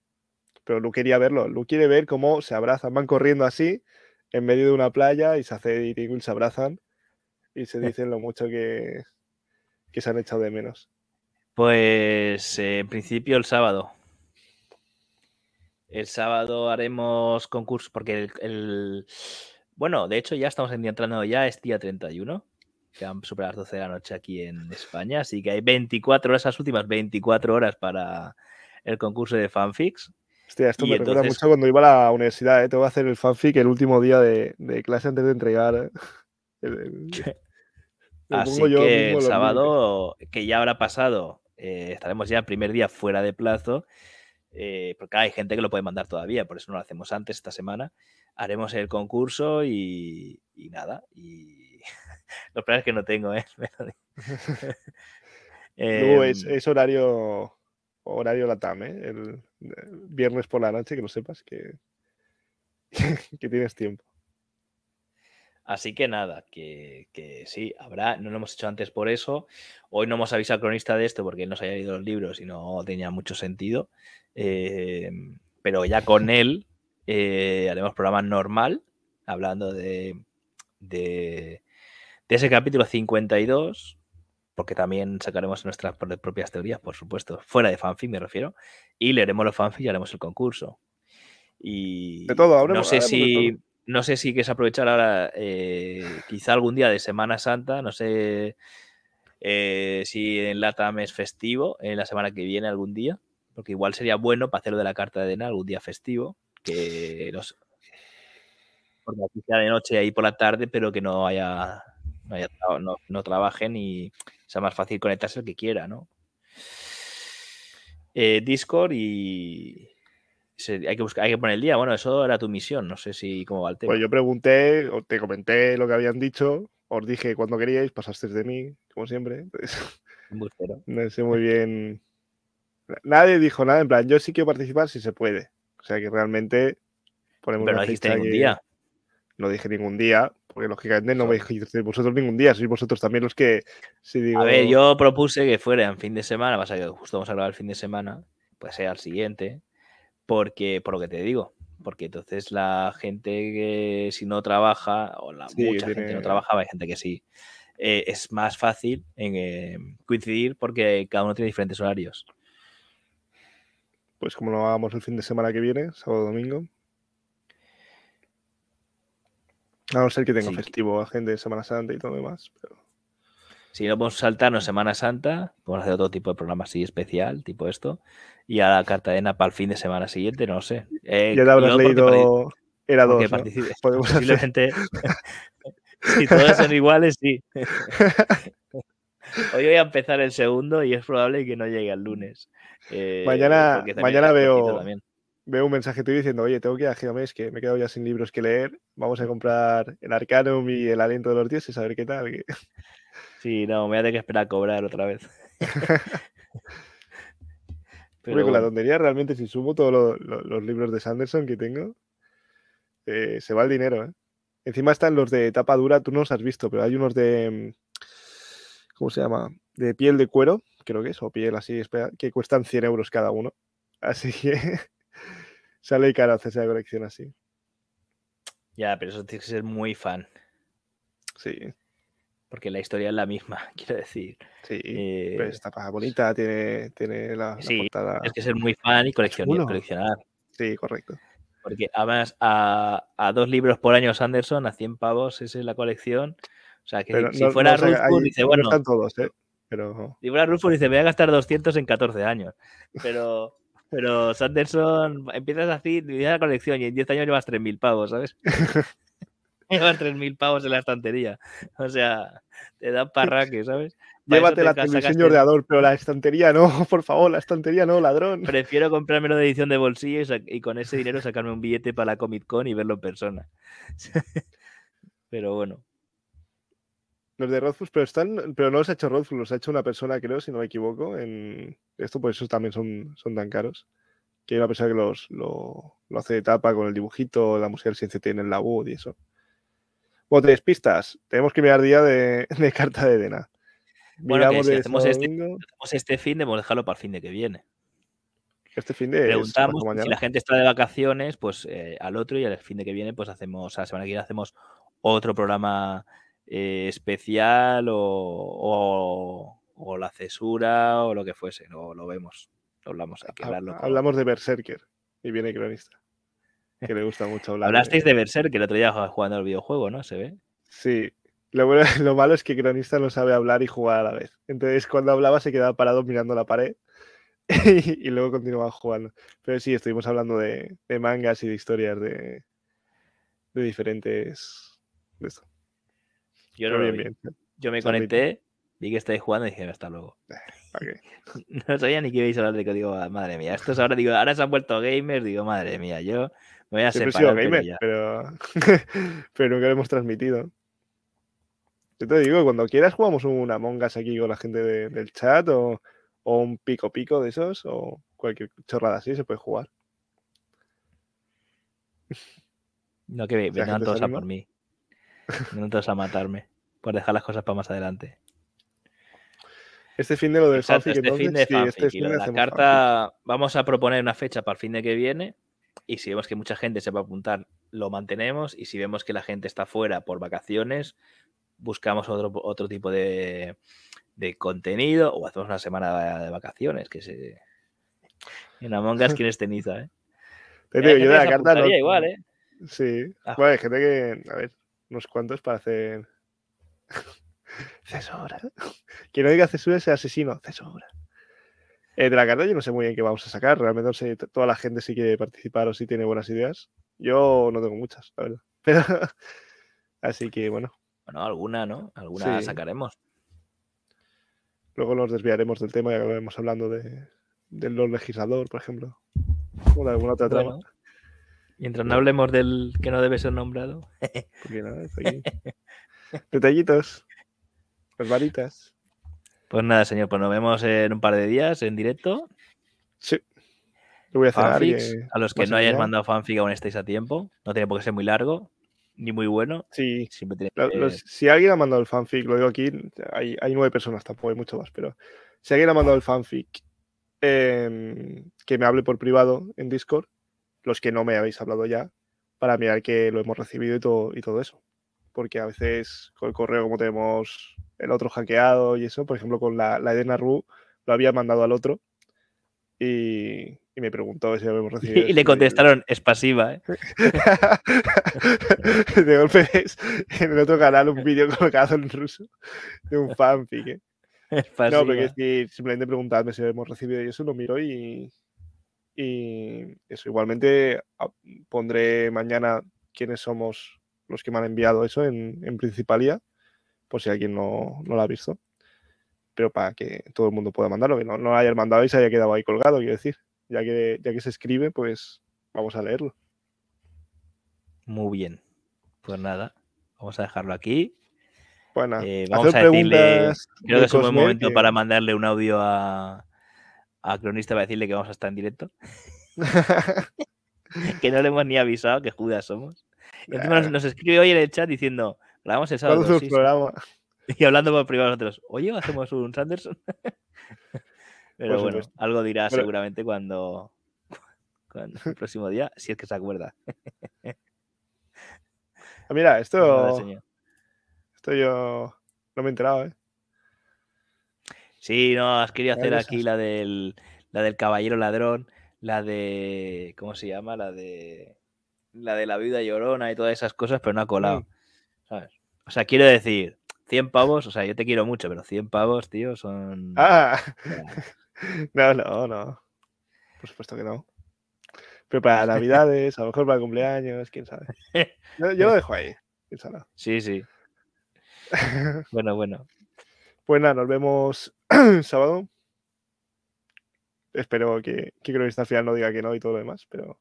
Pero Lu quería verlo. Lu quiere ver cómo se abrazan, van corriendo así, en medio de una playa, y Saced y Tingwil se abrazan y se dicen lo mucho que, que se han echado de menos. Pues en principio el sábado. El sábado haremos concurso porque el, Bueno, de hecho ya estamos entrando ya, es día 31, que han superado las 12 de la noche aquí en España, así que hay 24 horas, las últimas 24 horas para el concurso de fanfics. Hostia, esto me recuerda mucho cuando iba a la universidad, ¿eh? Te voy a hacer el fanfic el último día de, clase antes de entregar. Así que el sábado, que ya habrá pasado, eh, estaremos ya el primer día fuera de plazo eh, porque hay gente que lo puede mandar todavía, por eso no lo hacemos antes esta semana. Haremos el concurso y, nada. Y lo peor es que no tengo, ¿eh? es, em, es, horario horario latam, ¿eh? El, viernes por la noche, que lo sepas que, que tienes tiempo. Así que nada, que, sí, habrá, no lo hemos hecho antes por eso. Hoy no hemos avisado al cronista de esto porque no se haya leído los libros y no tenía mucho sentido. Eh, pero ya con él eh, haremos programa normal, hablando de, de, ese capítulo 52, porque también sacaremos nuestras propias teorías, por supuesto, fuera de fanfic me refiero, y leeremos los fanfic y haremos el concurso. Y de todo, no sé si no sé si quieres aprovechar ahora, eh, quizá algún día de Semana Santa, no sé eh, si en Latam es festivo, en la semana que viene algún día, porque igual sería bueno para hacerlo de la carta de Dena algún día festivo, que los porque aquí sea de noche ahí por la tarde, pero que no haya, no, no, trabajen y sea más fácil conectarse el que quiera, ¿no? Eh, Discord y, hay que buscar, hay que poner el día. Bueno, eso era tu misión. No sé si cómo va el tema. Pues yo pregunté, te comenté lo que habían dicho, os dije cuando queríais, pasasteis de mí, como siempre. no sé muy bien. Nadie dijo nada, en plan, yo sí quiero participar si se puede. O sea que realmente ponemos Pero no dijiste ningún día. No dije ningún día, porque lógicamente no me dijiste vosotros ningún día, sois vosotros también los que. A ver, yo propuse que fuera en fin de semana, pasa que justo vamos a grabar el fin de semana, pues sea al siguiente, porque, por lo que te digo, porque entonces la gente que si no trabaja, o la mucha gente no trabajaba, hay gente que sí, eh, es más fácil en, eh, coincidir porque cada uno tiene diferentes horarios. Pues como lo hagamos el fin de semana que viene, sábado domingo. A no ser que tenga festivo, gente de Semana Santa y todo lo demás. Pero... Si no podemos saltarnos Semana Santa, podemos hacer otro tipo de programa así especial, tipo esto, y a la Cartagena para el fin de semana siguiente, no sé. Eh, ya te habrás leído era dos. ¿no? Posiblemente. si todos son iguales, sí. Hoy voy a empezar el segundo y es probable que no llegue al lunes. Eh, mañana mañana veo, veo un mensaje tuyo diciendo, oye, tengo que ir a Geomes, que me he quedado ya sin libros que leer. Vamos a comprar el Arcanum y el Aliento de los Dioses, a ver qué tal. Sí, no, me voy a tener que esperar a cobrar otra vez. Pero con la tontería, realmente, si sumo todos los libros de Sanderson que tengo, eh, se va el dinero. ¿eh? Encima están los de tapa dura, tú no los has visto, pero hay unos de. Mm, ¿Cómo se llama? De piel de cuero, creo que es, o piel así, que cuestan 100 euros cada uno. Así que sale caro hacerse la colección así. Ya, pero eso tiene que ser muy fan. Sí. porque la historia es la misma, quiero decir. Sí, Eh, pues está bonita, tiene, tiene la, la sí, portada. es que ser muy fan y coleccionar. Sí, correcto. Porque además a, a dos libros por año Sanderson, a 100 pavos, esa es la colección. O sea, que Pero si no- fuera no ahí dice, no bueno, están todos, ¿eh? Pero si fuera Rulfo, dice, voy a gastar 200 en 14 años. Pero, pero Sanderson, empiezas así, divides la colección y en 10 años llevas 3.000 pavos, ¿sabes? llevas 3.000 pavos en la estantería. O sea, te dan parraque, ¿sabes? Para llévate te la televisión de ordenador, pero la estantería no, por favor, la estantería no, ladrón. Prefiero comprármelo de edición de bolsillo y con ese dinero sacarme un billete para la Comic Con y verlo en persona. Pero bueno, Los de Rothfuss, pero están, pero no los ha hecho Rothfuss, los ha hecho una persona, creo, si no me equivoco. En esto, por eso también son, son tan caros. Que hay una persona que los, lo, lo hace de tapa con el dibujito, la música del CNCT en el laúd y eso. Bueno, tres pistas. Tenemos que mirar día de, de carta de Dena. Bueno, que si hacemos a este- hacemos este fin de dejarlo para el fin de que viene. Este fin de Preguntamos si la gente está de vacaciones, pues eh, al otro y al fin de que viene, pues hacemos, a la semana que viene hacemos otro programa eh, especial o, o- o la cesura o lo que fuese. Lo, lo vemos. Lo hablamos, hay que Ha- hablarlo. con- Hablamos de Berserker y viene cronista. Que le gusta mucho hablar. Hablasteis de Berserk, que el otro día jugando al videojuego, ¿no? Se ve. Sí. Lo, bueno- lo malo es que Cronista no sabe hablar y jugar a la vez. Entonces, cuando hablaba, se quedaba parado mirando la pared y, y luego continuaba jugando. Pero sí, estuvimos hablando de, de mangas y de historias de, de diferentes. De esto. Yo, Pero no lo bien, vi. bien. Yo me conecté, vi que estáis jugando y dije, hasta luego. No sabía ni que ibais a hablar de que digo, "Ah, madre mía, estos ahora digo, ahora se han vuelto gamers, digo, madre mía, yo me voy a Siempre he sido separar. pero gamer, ya". pero, pero nunca lo hemos transmitido. Yo te digo, cuando quieras jugamos un Among Us aquí con la gente de- del chat o, o un pico pico de esos o cualquier chorrada así se puede jugar. No, que ve- Si la vendrán gente se todos a por mí. Vendrán todos a matarme. Por dejar las cosas para más adelante. Este fin de lo del Exacto, fanfic, este fin de entonces, sí, fanfic. este fin de la fanfic. carta, vamos a proponer una fecha para el fin de que viene. Y si vemos que mucha gente se va a apuntar, lo mantenemos. Y si vemos que la gente está fuera por vacaciones, buscamos otro, otro tipo de, de contenido o hacemos una semana de vacaciones. Que se... En Among Us, ¿quién es ceniza? Eh? Te digo, yo de la carta no. igual, ¿eh? Sí. Ah. Bueno, hay gente que. A ver, unos cuantos para hacer. Cesura. Que no diga cesura sea asesino. Cesura. Eh, de la carta yo no sé muy bien qué vamos a sacar. Realmente no sé toda la gente si quiere participar o si tiene buenas ideas. Yo no tengo muchas, la verdad. Pero. Así que bueno. Bueno, alguna, ¿no? Alguna Sí. sacaremos. Luego nos desviaremos del tema y acabaremos hablando de, del Lord Legislador, por ejemplo. O de alguna otra trama. Mientras no hablemos del que no debe ser nombrado. Porque nada, está aquí. Detallitos. Las varitas. Pues nada, señor, pues nos vemos en un par de días en directo. Sí. Lo voy a cenar. Fanfics, eh, a los que no hayáis mandado fanfic aún estáis a tiempo. No tiene por qué ser muy largo, ni muy bueno. Sí. Siempre tiene Lo- que- los- si alguien ha mandado el fanfic, lo digo aquí, hay, hay nueve personas, tampoco hay mucho más, pero si alguien ha mandado el fanfic, em, que me hable por privado en Discord, los que no me habéis hablado ya, para mirar que lo hemos recibido y todo, y todo eso. Porque a veces con el correo, como tenemos el otro hackeado y eso, por ejemplo, con la, la Edena Ru, lo había mandado al otro y, y me preguntó si lo habíamos recibido. Y le contestaron, es pasiva, ¿eh? de golpe en el otro canal un vídeo colocado en ruso de un fanfic. ¿eh? Es No, porque es que simplemente preguntadme si lo hemos recibido y eso lo miro y, y eso. Igualmente a- pondré mañana quiénes somos los que me han enviado eso en, en Principalía, por si alguien no, no lo ha visto. Pero para que todo el mundo pueda mandarlo, que no, no lo hayan mandado y se haya quedado ahí colgado, quiero decir. Ya que, ya que se escribe, pues vamos a leerlo. Muy bien. Pues nada, vamos a dejarlo aquí. Bueno, Eh, vamos a decirle, creo que es un buen momento que- para mandarle un audio a, a Cronista para decirle que vamos a estar en directo. Que no le hemos ni avisado que Judas somos. Encima nos, escribe hoy en el chat diciendo, grabamos el sábado. ¿Cuándo es sí, el sí". programa? Y hablando por privado nosotros, oye, hacemos un Sanderson. Pero Por bueno, supuesto. algo dirá seguramente cuando, cuando el próximo día, si es que se acuerda. Ah, mira, esto, esto yo No me he enterado, ¿eh? Sí, no, has querido hacer aquí la del, la del caballero ladrón, la de. ¿Cómo se llama? La de. La de la viuda llorona y todas esas cosas, pero no ha colado. ¿Sabes? O sea, quiero decir, 100 pavos, o sea, yo te quiero mucho, pero 100 pavos, tío, son. Ah, no, no, no. Por supuesto que no. Pero para Navidades, a lo mejor para cumpleaños, quién sabe. Yo, yo lo dejo ahí. quién sabe. sí, sí. Bueno, bueno. Pues nada, nos vemos sábado. Espero que, que creo que al final no diga que no y todo lo demás, pero.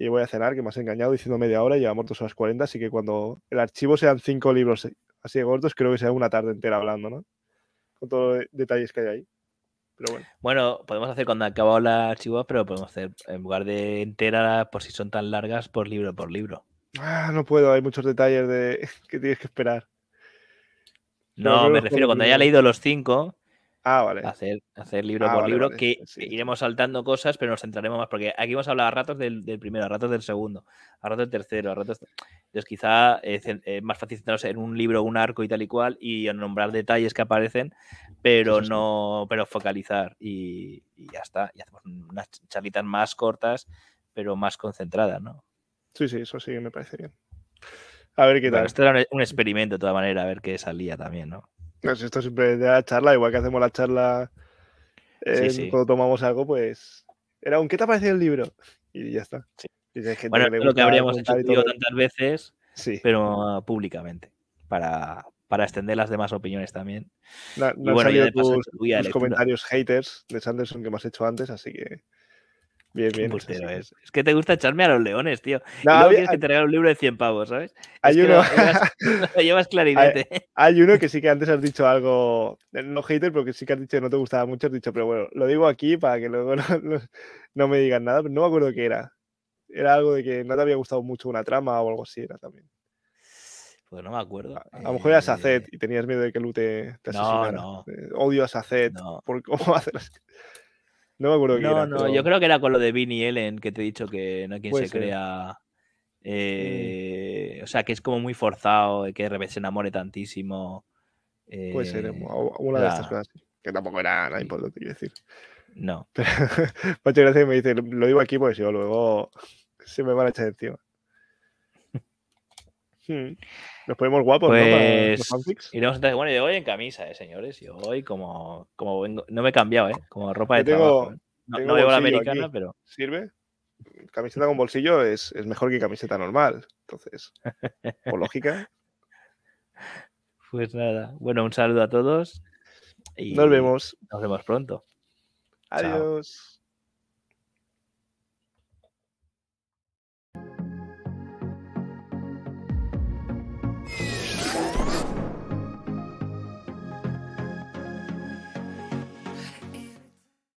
Y voy a cenar, que me has engañado diciendo media hora y llevamos dos horas 40, así que cuando el archivo sean cinco libros así de cortos, creo que sea una tarde entera hablando, ¿no? Con todos los detalles que hay ahí. Pero bueno. Bueno, podemos hacer cuando acabado la archivo, pero podemos hacer, en lugar de entera, por si son tan largas, por libro por libro. Ah, no puedo, hay muchos detalles de que tienes que esperar. No, me refiero cuando haya leído los cinco, Ah, vale. hacer, hacer libro Ah, por vale, libro, vale, que sí, iremos saltando cosas, pero nos centraremos más, porque aquí vamos a hablar a ratos del, del primero, a ratos del segundo, a ratos del tercero, a ratos... Entonces quizá eh, es más fácil centrarnos en un libro, un arco y tal y cual, y nombrar detalles que aparecen, pero sí. no, pero focalizar y, y ya está. Y hacemos unas charlitas más cortas, pero más concentradas, ¿no? Sí, sí, eso sí me parece bien. A ver qué Bueno, tal. esto era un, un experimento de toda manera, a ver qué salía también, ¿no? Pues esto siempre de la charla, igual que hacemos la charla Sí, eh, sí. cuando tomamos algo, pues era un ¿qué te ha parecido el libro? Y ya está. Sí. Y hay gente Bueno, que le lo que habríamos hecho y y tantas veces, Sí, pero uh, públicamente, para, para extender las demás opiniones también. no, Y no han bueno, ya salido tus, de tus comentarios haters de Sanderson que me has hecho antes, así que bien, bien. sí es. Es que te gusta echarme a los leones, tío. Y No, luego había- quieres que te regale un libro de 100 pavos, ¿sabes? hay, es uno, lo llevas, lo llevas clarinete. hay uno que sí que antes has dicho algo, eh, no hater, pero que sí que has dicho que no te gustaba mucho, has dicho, pero bueno, lo digo aquí para que luego no, no- no me digan nada, pero no me acuerdo qué era. Era algo de que no te había gustado mucho una trama o algo así, era también. Pues no me acuerdo. A, a lo mejor era Eh, Saced y tenías miedo de que Lu te, te No, asesinara. no. Eh, Odio a Saced No, por cómo hace las... No me acuerdo qué no, era. no, pero- yo creo que era con lo de Vinnie Ellen, que te he dicho que no hay quien se crea. eh, O sea, que es como muy forzado, y que de repente se enamore tantísimo. Puede ser, eh, una de estas cosas. Que tampoco era nada importante, quiero decir. No. Pero muchas gracias me dice, lo digo aquí porque si no, luego se me van a echar encima. Hmm. Nos ponemos guapos, ¿no? Pues iremos entonces. Bueno, yo voy en camisa, eh, señores. Yo voy como, como vengo. No me he cambiado, ¿eh? Como ropa de tengo- trabajo. ¿eh? No, tengo no llevo la americana, aquí. pero. ¿Sirve? Camiseta con bolsillo es, es mejor que camiseta normal. Entonces, por lógica. Pues nada. Bueno, un saludo a todos. Y Nos vemos. Nos vemos pronto. Chao. Adiós.